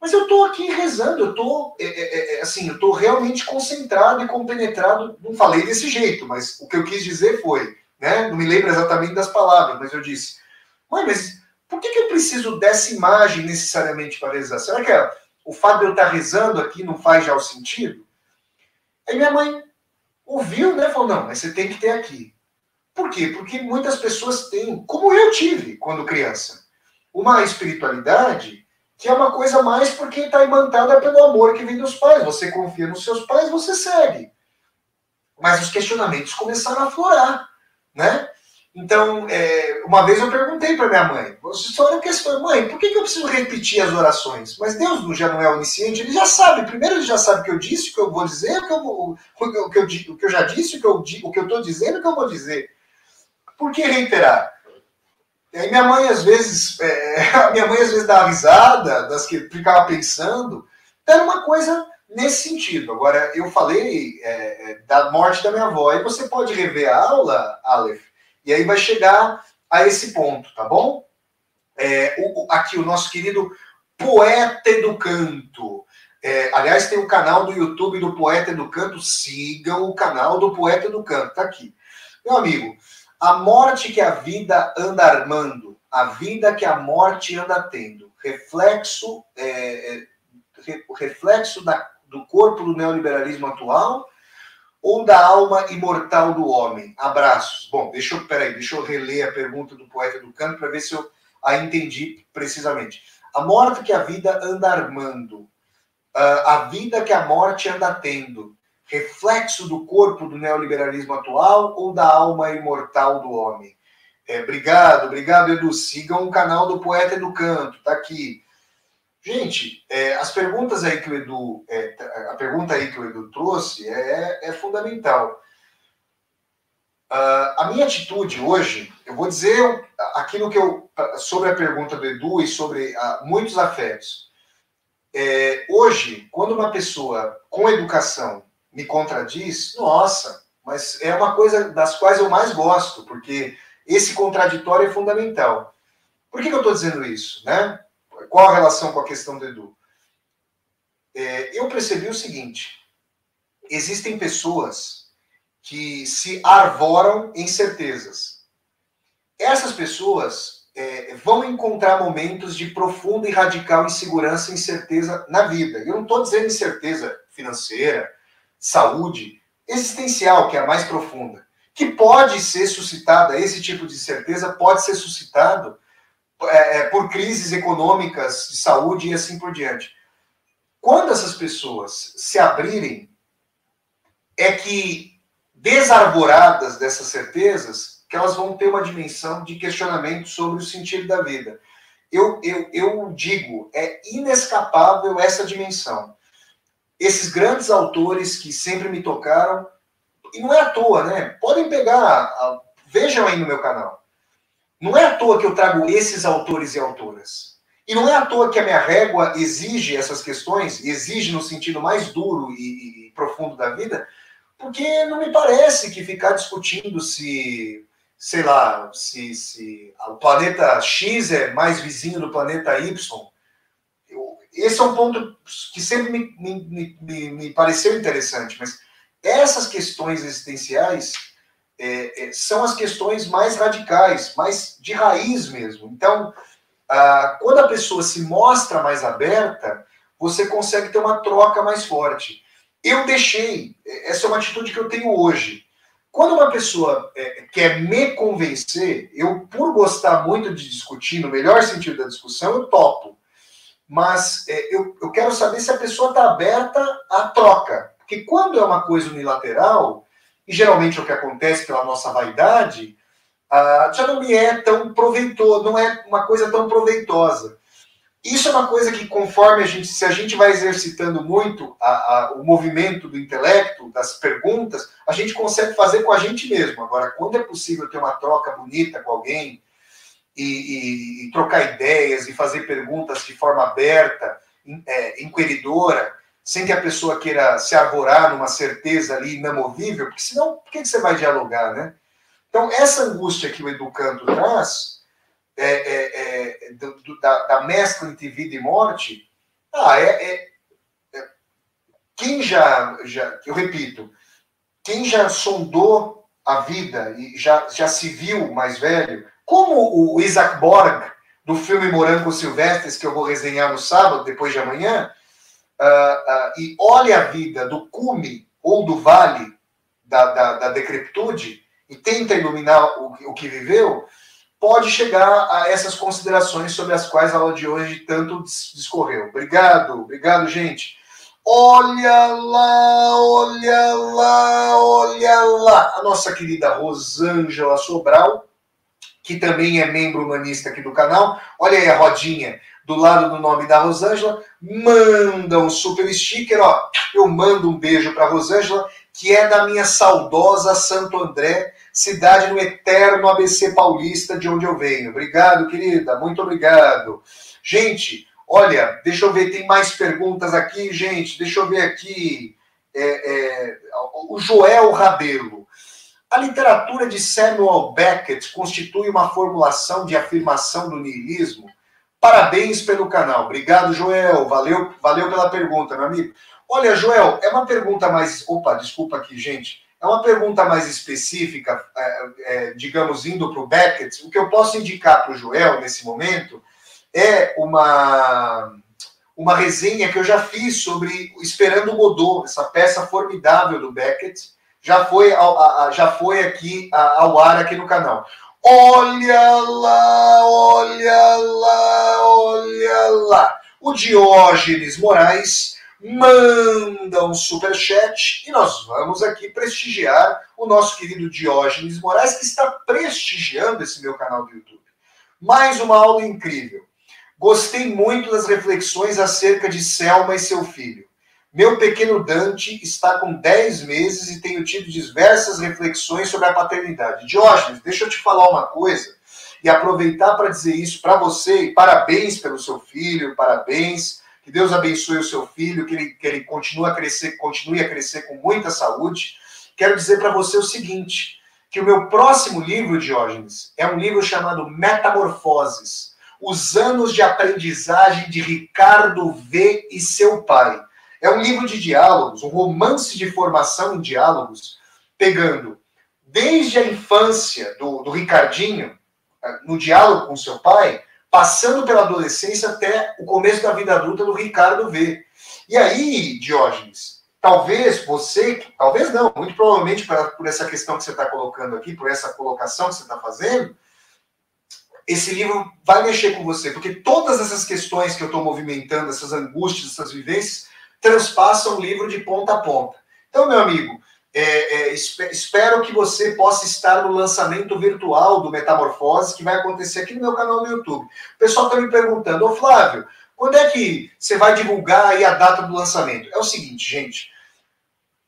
Mas eu estou aqui rezando, eu estou, é, é, é, assim, eu estou realmente concentrado e compenetrado. Não falei desse jeito, mas o que eu quis dizer foi, né? Não me lembro exatamente das palavras, mas eu disse, mãe, mas por que, que eu preciso dessa imagem necessariamente para rezar? Será que é, o fato de eu estar rezando aqui não faz já o sentido? Aí minha mãe ouviu, né? Falou, não, mas você tem que ter aqui. Por quê? Porque muitas pessoas têm, como eu tive quando criança, uma espiritualidade que é uma coisa mais porque está imantada pelo amor que vem dos pais. Você confia nos seus pais, você segue. Mas os questionamentos começaram a aflorar, né? Então, é, uma vez eu perguntei para minha mãe, você olha questão, mãe, por que, que eu preciso repetir as orações? Mas Deus já não é onisciente, ele já sabe, primeiro ele já sabe o que eu disse, o que eu vou dizer, o que eu, o, o que eu, o que eu já disse, o que eu, o que eu estou dizendo, o que eu vou dizer. Por que reiterar? E aí minha mãe, às vezes, é, minha mãe às vezes dava risada, das que ficava pensando, era uma coisa nesse sentido. Agora, eu falei é, é, da morte da minha avó, e você pode rever a aula, Aleph, e aí vai chegar a esse ponto, tá bom? É, o, aqui o nosso querido Poeta do Canto. É, aliás, tem o canal do YouTube do Poeta do Canto. Sigam o canal do Poeta do Canto. Tá aqui. Meu amigo, a morte que a vida anda armando, a vida que a morte anda tendo, reflexo, é, é reflexo da, do corpo do neoliberalismo atual ou da alma imortal do homem? Abraços. Bom, deixa eu, peraí, deixa eu reler a pergunta do poeta do canto para ver se eu a entendi precisamente. A morte que a vida anda armando, a vida que a morte anda tendo, reflexo do corpo do neoliberalismo atual ou da alma imortal do homem? É, obrigado, obrigado, Edu. Sigam o canal do Poeta do Canto, tá aqui. Gente, é, as perguntas aí que o Edu, é, a pergunta aí que o Edu trouxe é, é fundamental. Uh, a minha atitude hoje, eu vou dizer aquilo que eu sobre a pergunta do Edu e sobre uh, muitos afetos. É, hoje, quando uma pessoa com educação me contradiz, nossa, mas é uma coisa das quais eu mais gosto, porque esse contraditório é fundamental. Por que, que eu estou dizendo isso, né? Qual a relação com a questão do Edu? É, eu percebi o seguinte: existem pessoas que se arvoram em certezas. Essas pessoas é, vão encontrar momentos de profunda e radical insegurança e incerteza na vida. Eu não estou dizendo incerteza financeira, saúde, existencial, que é a mais profunda, que pode ser suscitada, esse tipo de certeza pode ser suscitado é, é, por crises econômicas, de saúde e assim por diante. Quando essas pessoas se abrirem, é que, desarvoradas dessas certezas, que elas vão ter uma dimensão de questionamento sobre o sentido da vida. Eu, eu, eu digo, é inescapável essa dimensão. Esses grandes autores que sempre me tocaram, e não é à toa, né? Podem pegar, vejam aí no meu canal. Não é à toa que eu trago esses autores e autoras. E não é à toa que a minha régua exige essas questões, exige no sentido mais duro e, e profundo da vida, porque não me parece que ficar discutindo se, sei lá, se, se o planeta X é mais vizinho do planeta Y. Eu, esse é um ponto que sempre me, me, me, me pareceu interessante, mas essas questões existenciais é, é, são as questões mais radicais, mais de raiz mesmo. Então, quando a pessoa se mostra mais aberta, você consegue ter uma troca mais forte. Eu deixei, essa é uma atitude que eu tenho hoje. Quando uma pessoa é, quer me convencer, eu, por gostar muito de discutir, no melhor sentido da discussão, eu topo. Mas é, eu, eu quero saber se a pessoa está aberta à troca. Porque quando é uma coisa unilateral, e geralmente o que acontece pela nossa vaidade, já não me é tão proveitoso, não é uma coisa tão proveitosa. Isso é uma coisa que, conforme a gente, se a gente vai exercitando muito a, a, o movimento do intelecto, das perguntas, a gente consegue fazer com a gente mesmo. Agora, quando é possível ter uma troca bonita com alguém e, e, e trocar ideias e fazer perguntas de forma aberta, é, inquiridora, sem que a pessoa queira se arvorar numa certeza ali inamovível, porque senão, por que você vai dialogar, né? Então, essa angústia que o Educanto traz, é, é, é do, do, da, da, mescla entre vida e morte, ah, é, é, é, quem já, já, eu repito, quem já sondou a vida e já, já se viu mais velho, como o Isaac Borg, do filme Morango Silvestres, que eu vou resenhar no sábado, depois de amanhã, uh, uh, e olha a vida do cume ou do vale da, da, da decrepitude e tenta iluminar o, o que viveu, pode chegar a essas considerações sobre as quais a aula de hoje tanto discorreu. Obrigado, obrigado, gente. Olha lá, olha lá, olha lá. A nossa querida Rosângela Sobral, que também é membro humanista aqui do canal. Olha aí a rodinha do lado do nome da Rosângela. Manda um super sticker, ó. Eu mando um beijo para Rosângela, que é da minha saudosa Santo André, cidade no eterno ABC paulista, de onde eu venho. Obrigado, querida. Muito obrigado. Gente, olha, deixa eu ver, tem mais perguntas aqui, gente. Deixa eu ver aqui. É, é, o Joel Rabelo. A literatura de Samuel Beckett constitui uma formulação de afirmação do niilismo? Parabéns pelo canal. Obrigado, Joel. Valeu, valeu pela pergunta, meu amigo. Olha, Joel, é uma pergunta mais. Opa, desculpa aqui, gente. É uma pergunta mais específica, é, é, digamos, indo para o Beckett. O que eu posso indicar para o Joel nesse momento é uma, uma resenha que eu já fiz sobre Esperando Godot, essa peça formidável do Beckett já foi, já foi aqui ao ar aqui no canal. Olha lá, olha lá, olha lá. O Diógenes Moraes manda um superchat e nós vamos aqui prestigiar o nosso querido Diógenes Moraes, que está prestigiando esse meu canal do YouTube. Mais uma aula incrível. Gostei muito das reflexões acerca de Selma e seu filho. Meu pequeno Dante está com 10 meses e tenho tido diversas reflexões sobre a paternidade. Diógenes, deixa eu te falar uma coisa e aproveitar para dizer isso para você parabéns pelo seu filho, parabéns. Que Deus abençoe o seu filho, que ele, que ele continue a crescer, continue a crescer com muita saúde. Quero dizer para você o seguinte, que o meu próximo livro, Diógenes, é um livro chamado Metamorfoses, os anos de aprendizagem de Ricardo V e seu pai. É um livro de diálogos, um romance de formação em diálogos, pegando desde a infância do, do Ricardinho, eh, no diálogo com seu pai, passando pela adolescência até o começo da vida adulta do Ricardo V. E aí, Diógenes, talvez você, talvez não, muito provavelmente por, por essa questão que você está colocando aqui, por essa colocação que você está fazendo, esse livro vai mexer com você, porque todas essas questões que eu estou movimentando, essas angústias, essas vivências, transpassa o livro de ponta a ponta. Então, meu amigo, é, é, espero que você possa estar no lançamento virtual do Metamorfose, que vai acontecer aqui no meu canal no YouTube. O pessoal está me perguntando, ô Flávio, quando é que você vai divulgar aí a data do lançamento? É o seguinte, gente,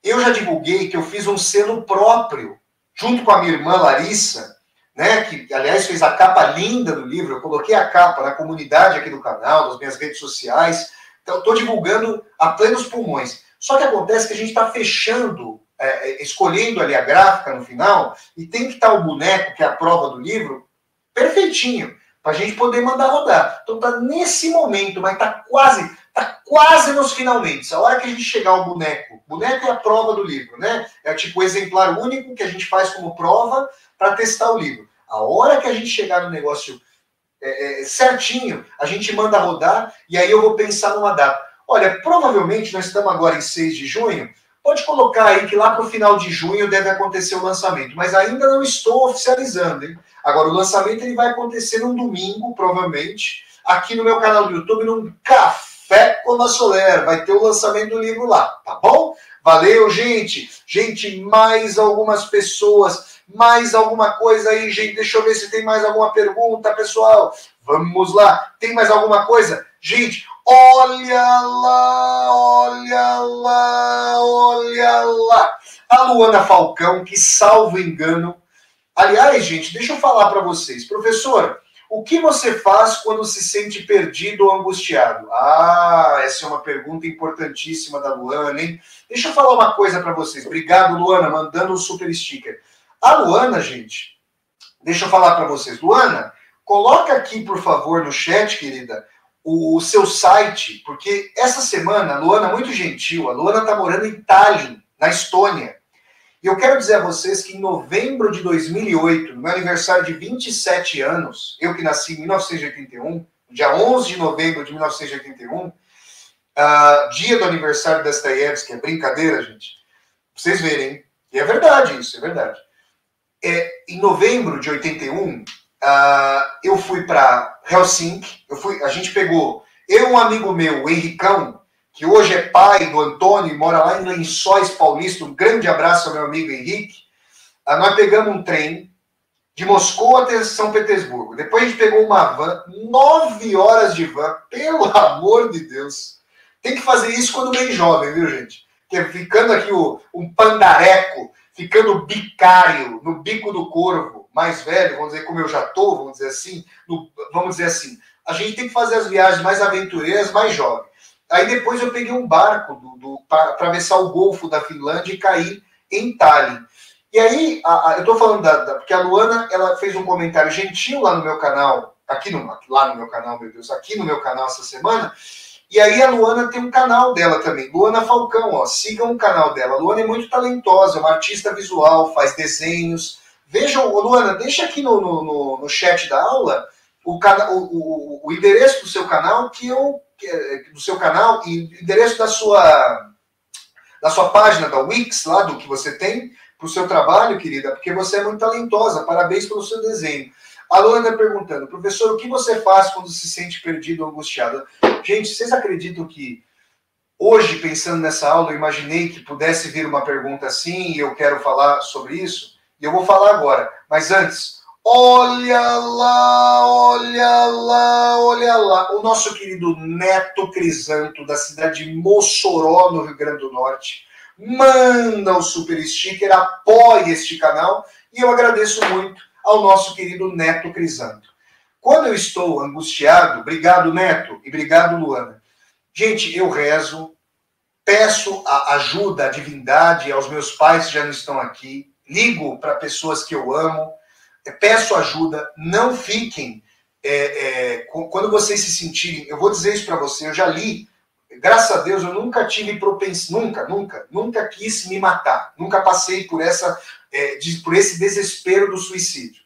eu já divulguei que eu fiz um selo próprio, junto com a minha irmã Larissa, né, que aliás fez a capa linda do livro, eu coloquei a capa na comunidade aqui do canal, nas minhas redes sociais, então, estou divulgando a plenos pulmões. Só que acontece que a gente está fechando, é, é, escolhendo ali a gráfica no final, e tem que estar tá o boneco, que é a prova do livro, perfeitinho, para a gente poder mandar rodar. Então está nesse momento, mas está quase, tá quase nos finalmente. A hora que a gente chegar ao boneco, boneco é a prova do livro, né? É tipo o exemplar único que a gente faz como prova para testar o livro. A hora que a gente chegar no negócio é, é, certinho, a gente manda rodar e aí eu vou pensar numa data. Olha, provavelmente nós estamos agora em 6 de junho, pode colocar aí que lá para o final de junho deve acontecer o lançamento, mas ainda não estou oficializando, hein? Agora, o lançamento ele vai acontecer num domingo, provavelmente, aqui no meu canal do YouTube, num Café com a Soler. Vai ter o lançamento do livro lá, tá bom? Valeu, gente! Gente, mais algumas pessoas mais alguma coisa aí, gente? Deixa eu ver se tem mais alguma pergunta, pessoal. Vamos lá. Tem mais alguma coisa? Gente, olha lá, olha lá, olha lá. A Luana Falcão, que salvo engano. Aliás, gente, deixa eu falar para vocês. Professor, O que você faz quando se sente perdido ou angustiado? Ah, essa é uma pergunta importantíssima da Luana, hein? Deixa eu falar uma coisa para vocês. Obrigado, Luana, mandando um super sticker. A Luana, gente, deixa eu falar para vocês. Luana, coloca aqui, por favor, no chat, querida, o seu site, porque essa semana, a Luana, muito gentil, a Luana está morando em Tallinn, na Estônia. E eu quero dizer a vocês que em novembro de 2008, no meu aniversário de 27 anos, eu que nasci em 1981, dia 11 de novembro de 1981, uh, ah, dia do aniversário da Dostoiévski, é brincadeira, gente. Pra vocês verem, e é verdade isso, é verdade. É, em novembro de 81, uh, ah, eu fui para Helsinki, eu fui, a gente pegou, eu e um amigo meu, o Henricão, que hoje é pai do Antônio e mora lá em Lençóis Paulista. Um grande abraço ao meu amigo Henrique. Ah, nós pegamos um trem de Moscou até São Petersburgo. Depois a gente pegou uma van, nove horas de van, pelo amor de Deus. Tem que fazer isso quando bem jovem, viu, gente? Ficando aqui o, um pandareco, ficando bicário, no bico do corvo, mais velho, vamos dizer, como eu já tô, vamos dizer assim, no, vamos dizer assim. A gente tem que fazer as viagens mais aventureiras, mais jovem. Aí depois eu peguei um barco do, do para atravessar o Golfo da Finlândia e cair em Tallinn. E aí, a, a, eu estou falando da, da, Porque a Luana ela fez um comentário gentil lá no meu canal, aqui no, lá no meu canal, meu Deus, aqui no meu canal essa semana. E aí a Luana tem um canal dela também, Luana Falcão, ó, sigam o canal dela. A Luana é muito talentosa, é uma artista visual, faz desenhos. Vejam, Luana, deixa aqui no, no, no, chat da aula o, o, o, o endereço do seu canal que eu do seu canal e endereço da sua da sua página da Wix, lá do que você tem, para o seu trabalho, querida, porque você é muito talentosa. Parabéns pelo seu desenho. A Luana perguntando, professor, o que você faz quando se sente perdido ou angustiado? Gente, vocês acreditam que hoje, pensando nessa aula, eu imaginei que pudesse vir uma pergunta assim e eu quero falar sobre isso? E eu vou falar agora. Mas antes, Olha lá, olha lá, olha lá. O nosso querido Neto Crisanto, da cidade de Mossoró, no Rio Grande do Norte, manda o super sticker, apoie este canal e eu agradeço muito ao nosso querido Neto Crisanto. Quando eu estou angustiado, obrigado Neto e obrigado Luana. Gente, eu rezo, peço a ajuda à divindade, aos meus pais que já não estão aqui, ligo para pessoas que eu amo, é, peço ajuda, não fiquem. É, é, quando vocês se sentirem, eu vou dizer isso para você, eu já li, graças a Deus, eu nunca tive propensão, nunca, nunca, nunca quis me matar, nunca passei por essa, é, de, por esse desespero do suicídio.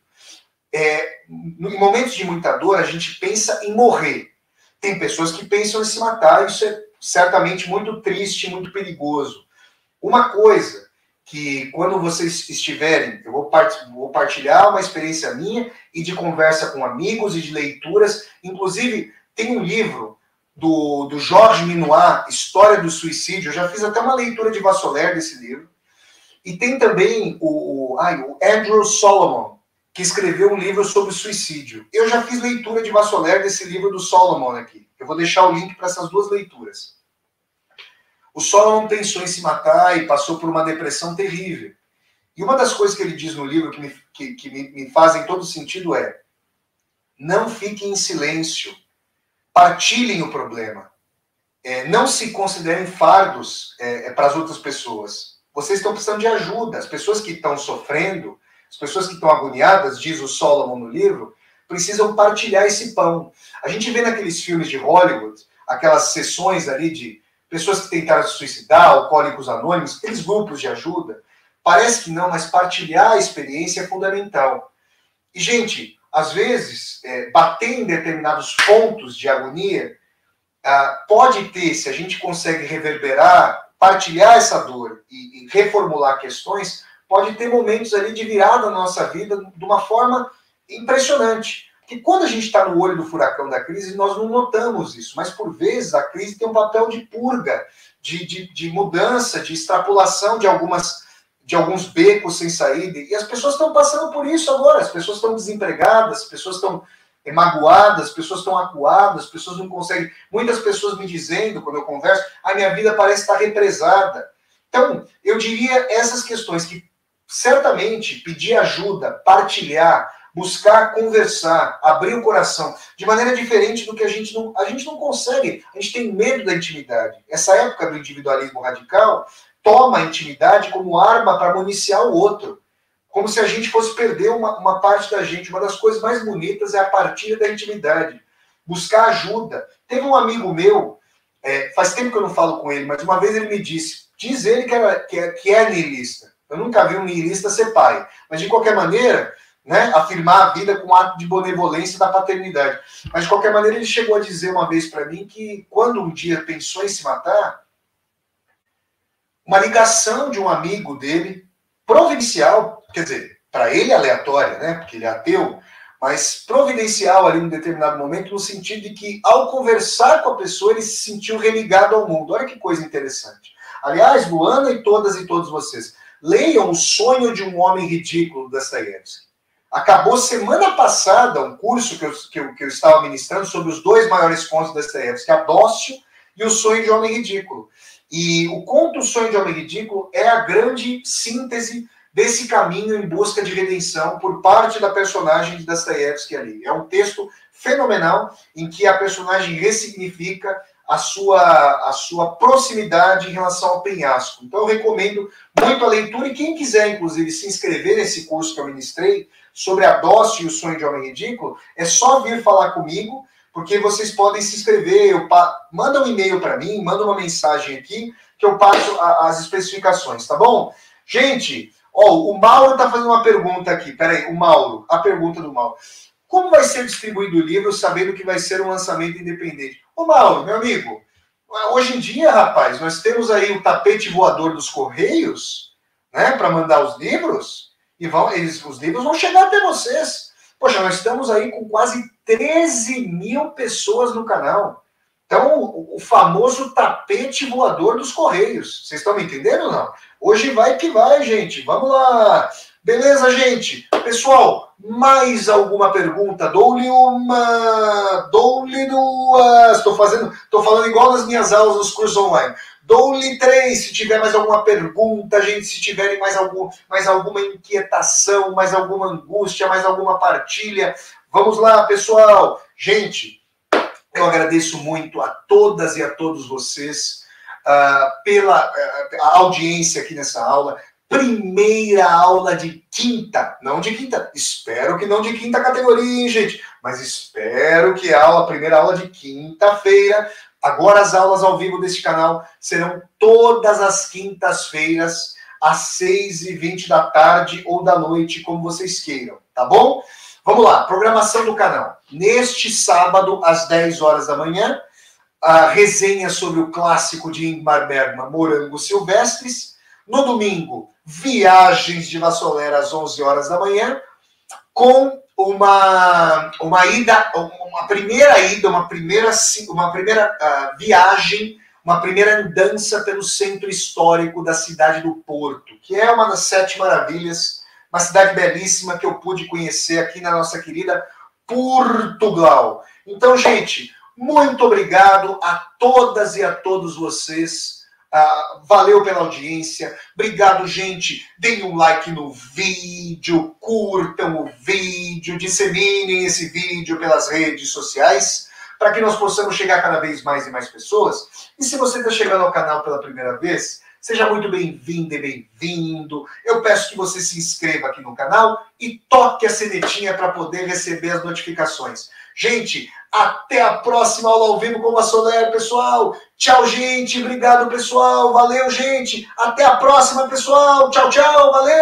É, em momentos de muita dor, a gente pensa em morrer. Tem pessoas que pensam em se matar, isso é certamente muito triste, muito perigoso. Uma coisa que quando vocês estiverem, eu vou, partilhar uma experiência minha e de conversa com amigos e de leituras. Inclusive, tem um livro do, do Jorge Minoir, História do Suicídio. Eu já fiz até uma leitura de Vassoler desse livro. E tem também o, o, ai, o Andrew Solomon, que escreveu um livro sobre suicídio. Eu já fiz leitura de Vassoler desse livro do Solomon aqui. Eu vou deixar o link para essas duas leituras. O Solomon pensou em se matar e passou por uma depressão terrível. E uma das coisas que ele diz no livro que me, que, que me, me fazem todo sentido é: não fiquem em silêncio, partilhem o problema. É, não se considerem fardos é, é, para as outras pessoas. Vocês estão precisando de ajuda. As pessoas que estão sofrendo, as pessoas que estão agoniadas, diz o Solomon no livro, precisam partilhar esse pão. A gente vê naqueles filmes de Hollywood, aquelas sessões ali de pessoas que tentaram se suicidar, alcoólicos anônimos, aqueles grupos de ajuda. Parece que não, mas partilhar a experiência é fundamental. E, gente, às vezes, é, bater em determinados pontos de agonia ah, pode ter, se a gente consegue reverberar, partilhar essa dor e, e reformular questões, pode ter momentos ali de virada na nossa vida de uma forma impressionante. Que quando a gente está no olho do furacão da crise, nós não notamos isso, mas por vezes a crise tem um papel de purga, de, de, de mudança, de extrapolação de algumas de alguns becos sem saída. E as pessoas estão passando por isso agora. As pessoas estão desempregadas, as pessoas estão magoadas, as pessoas estão acuadas, as pessoas não conseguem. Muitas pessoas me dizendo, quando eu converso, a minha vida parece estar represada. Então, eu diria essas questões que certamente pedir ajuda, partilhar, buscar conversar, abrir o coração, de maneira diferente do que a gente não, a gente não consegue. A gente tem medo da intimidade. Essa época do individualismo radical toma a intimidade como arma para municiar o outro. Como se a gente fosse perder uma, uma parte da gente. Uma das coisas mais bonitas é a partilha da intimidade. Buscar ajuda. Teve um amigo meu, é, faz tempo que eu não falo com ele, mas uma vez ele me disse, diz ele que, era, que, é, que é niilista. Eu nunca vi um niilista ser pai. Mas, de qualquer maneira, né, afirmar a vida com um ato de benevolência da paternidade. Mas, de qualquer maneira, ele chegou a dizer uma vez para mim que, quando um dia pensou em se matar, uma ligação de um amigo dele, providencial, quer dizer, para ele aleatória, né, porque ele é ateu, mas providencial ali em determinado momento, no sentido de que, ao conversar com a pessoa, ele se sentiu religado ao mundo. Olha que coisa interessante. Aliás, Luana e todas e todos vocês, leiam O Sonho de um Homem Ridículo, Dostoiévski. Acabou semana passada um curso que eu, que eu, que eu estava ministrando sobre os dois maiores contos da Dostoiévski, A Dócil e O Sonho de Homem Ridículo. E o conto O Sonho de Homem Ridículo é a grande síntese desse caminho em busca de redenção por parte da personagem de Dostoiévski ali. É um texto fenomenal em que a personagem ressignifica a sua, a sua proximidade em relação ao penhasco. Então, eu recomendo muito a leitura e quem quiser, inclusive, se inscrever nesse curso que eu ministrei sobre a dócil e o sonho de homem ridículo, é só vir falar comigo, porque vocês podem se inscrever. Eu pa... Manda um e-mail para mim, manda uma mensagem aqui, que eu passo a, as especificações, tá bom? Gente, ó, o Mauro está fazendo uma pergunta aqui. Peraí, o Mauro, a pergunta do Mauro. Como vai ser distribuído o livro sabendo que vai ser um lançamento independente? Ô, Mauro, meu amigo, hoje em dia, rapaz, nós temos aí o tapete voador dos Correios, né, para mandar os livros, e vão, eles, os livros vão chegar até vocês. Poxa, nós estamos aí com quase 13 mil pessoas no canal. Então, o, o famoso tapete voador dos Correios. Vocês estão me entendendo ou não? Hoje vai que vai, gente. Vamos lá. Beleza, gente? Pessoal, mais alguma pergunta? Dou-lhe uma, dou-lhe duas. Estou fazendo, estou falando igual nas minhas aulas dos cursos online. Dou-lhe três, se tiver mais alguma pergunta, gente, se tiverem mais, algum, mais alguma inquietação, mais alguma angústia, mais alguma partilha. Vamos lá, pessoal. Gente, eu agradeço muito a todas e a todos vocês uh, pela uh, audiência aqui nessa aula primeira aula de quinta, não de quinta, espero que não de quinta categoria, hein, gente, mas espero que a aula, primeira aula de quinta-feira, agora as aulas ao vivo deste canal serão todas as quintas-feiras, às seis e vinte da tarde ou da noite, como vocês queiram, tá bom? Vamos lá, programação do canal. Neste sábado, às 10 horas da manhã, a resenha sobre o clássico de Ingmar Bergman, Morangos Silvestres. No domingo, Viagens de Vassolera às 11 horas da manhã, com uma, uma ida, uma primeira ida, uma primeira, uma primeira uh, viagem, uma primeira andança pelo centro histórico da cidade do Porto, que é uma das sete maravilhas, uma cidade belíssima que eu pude conhecer aqui na nossa querida Portugal. Então, gente, muito obrigado a todas e a todos vocês ah, valeu pela audiência. Obrigado, gente. Deem um like no vídeo, curtam o vídeo, disseminem esse vídeo pelas redes sociais para que nós possamos chegar cada vez mais e mais pessoas. E se você está chegando ao canal pela primeira vez, seja muito bem-vindo e bem-vindo. Eu peço que você se inscreva aqui no canal e toque a sinetinha para poder receber as notificações. Gente, até a próxima aula ao vivo com a Soler, pessoal. Tchau, gente. Obrigado, pessoal. Valeu, gente. Até a próxima, pessoal. Tchau, tchau. Valeu.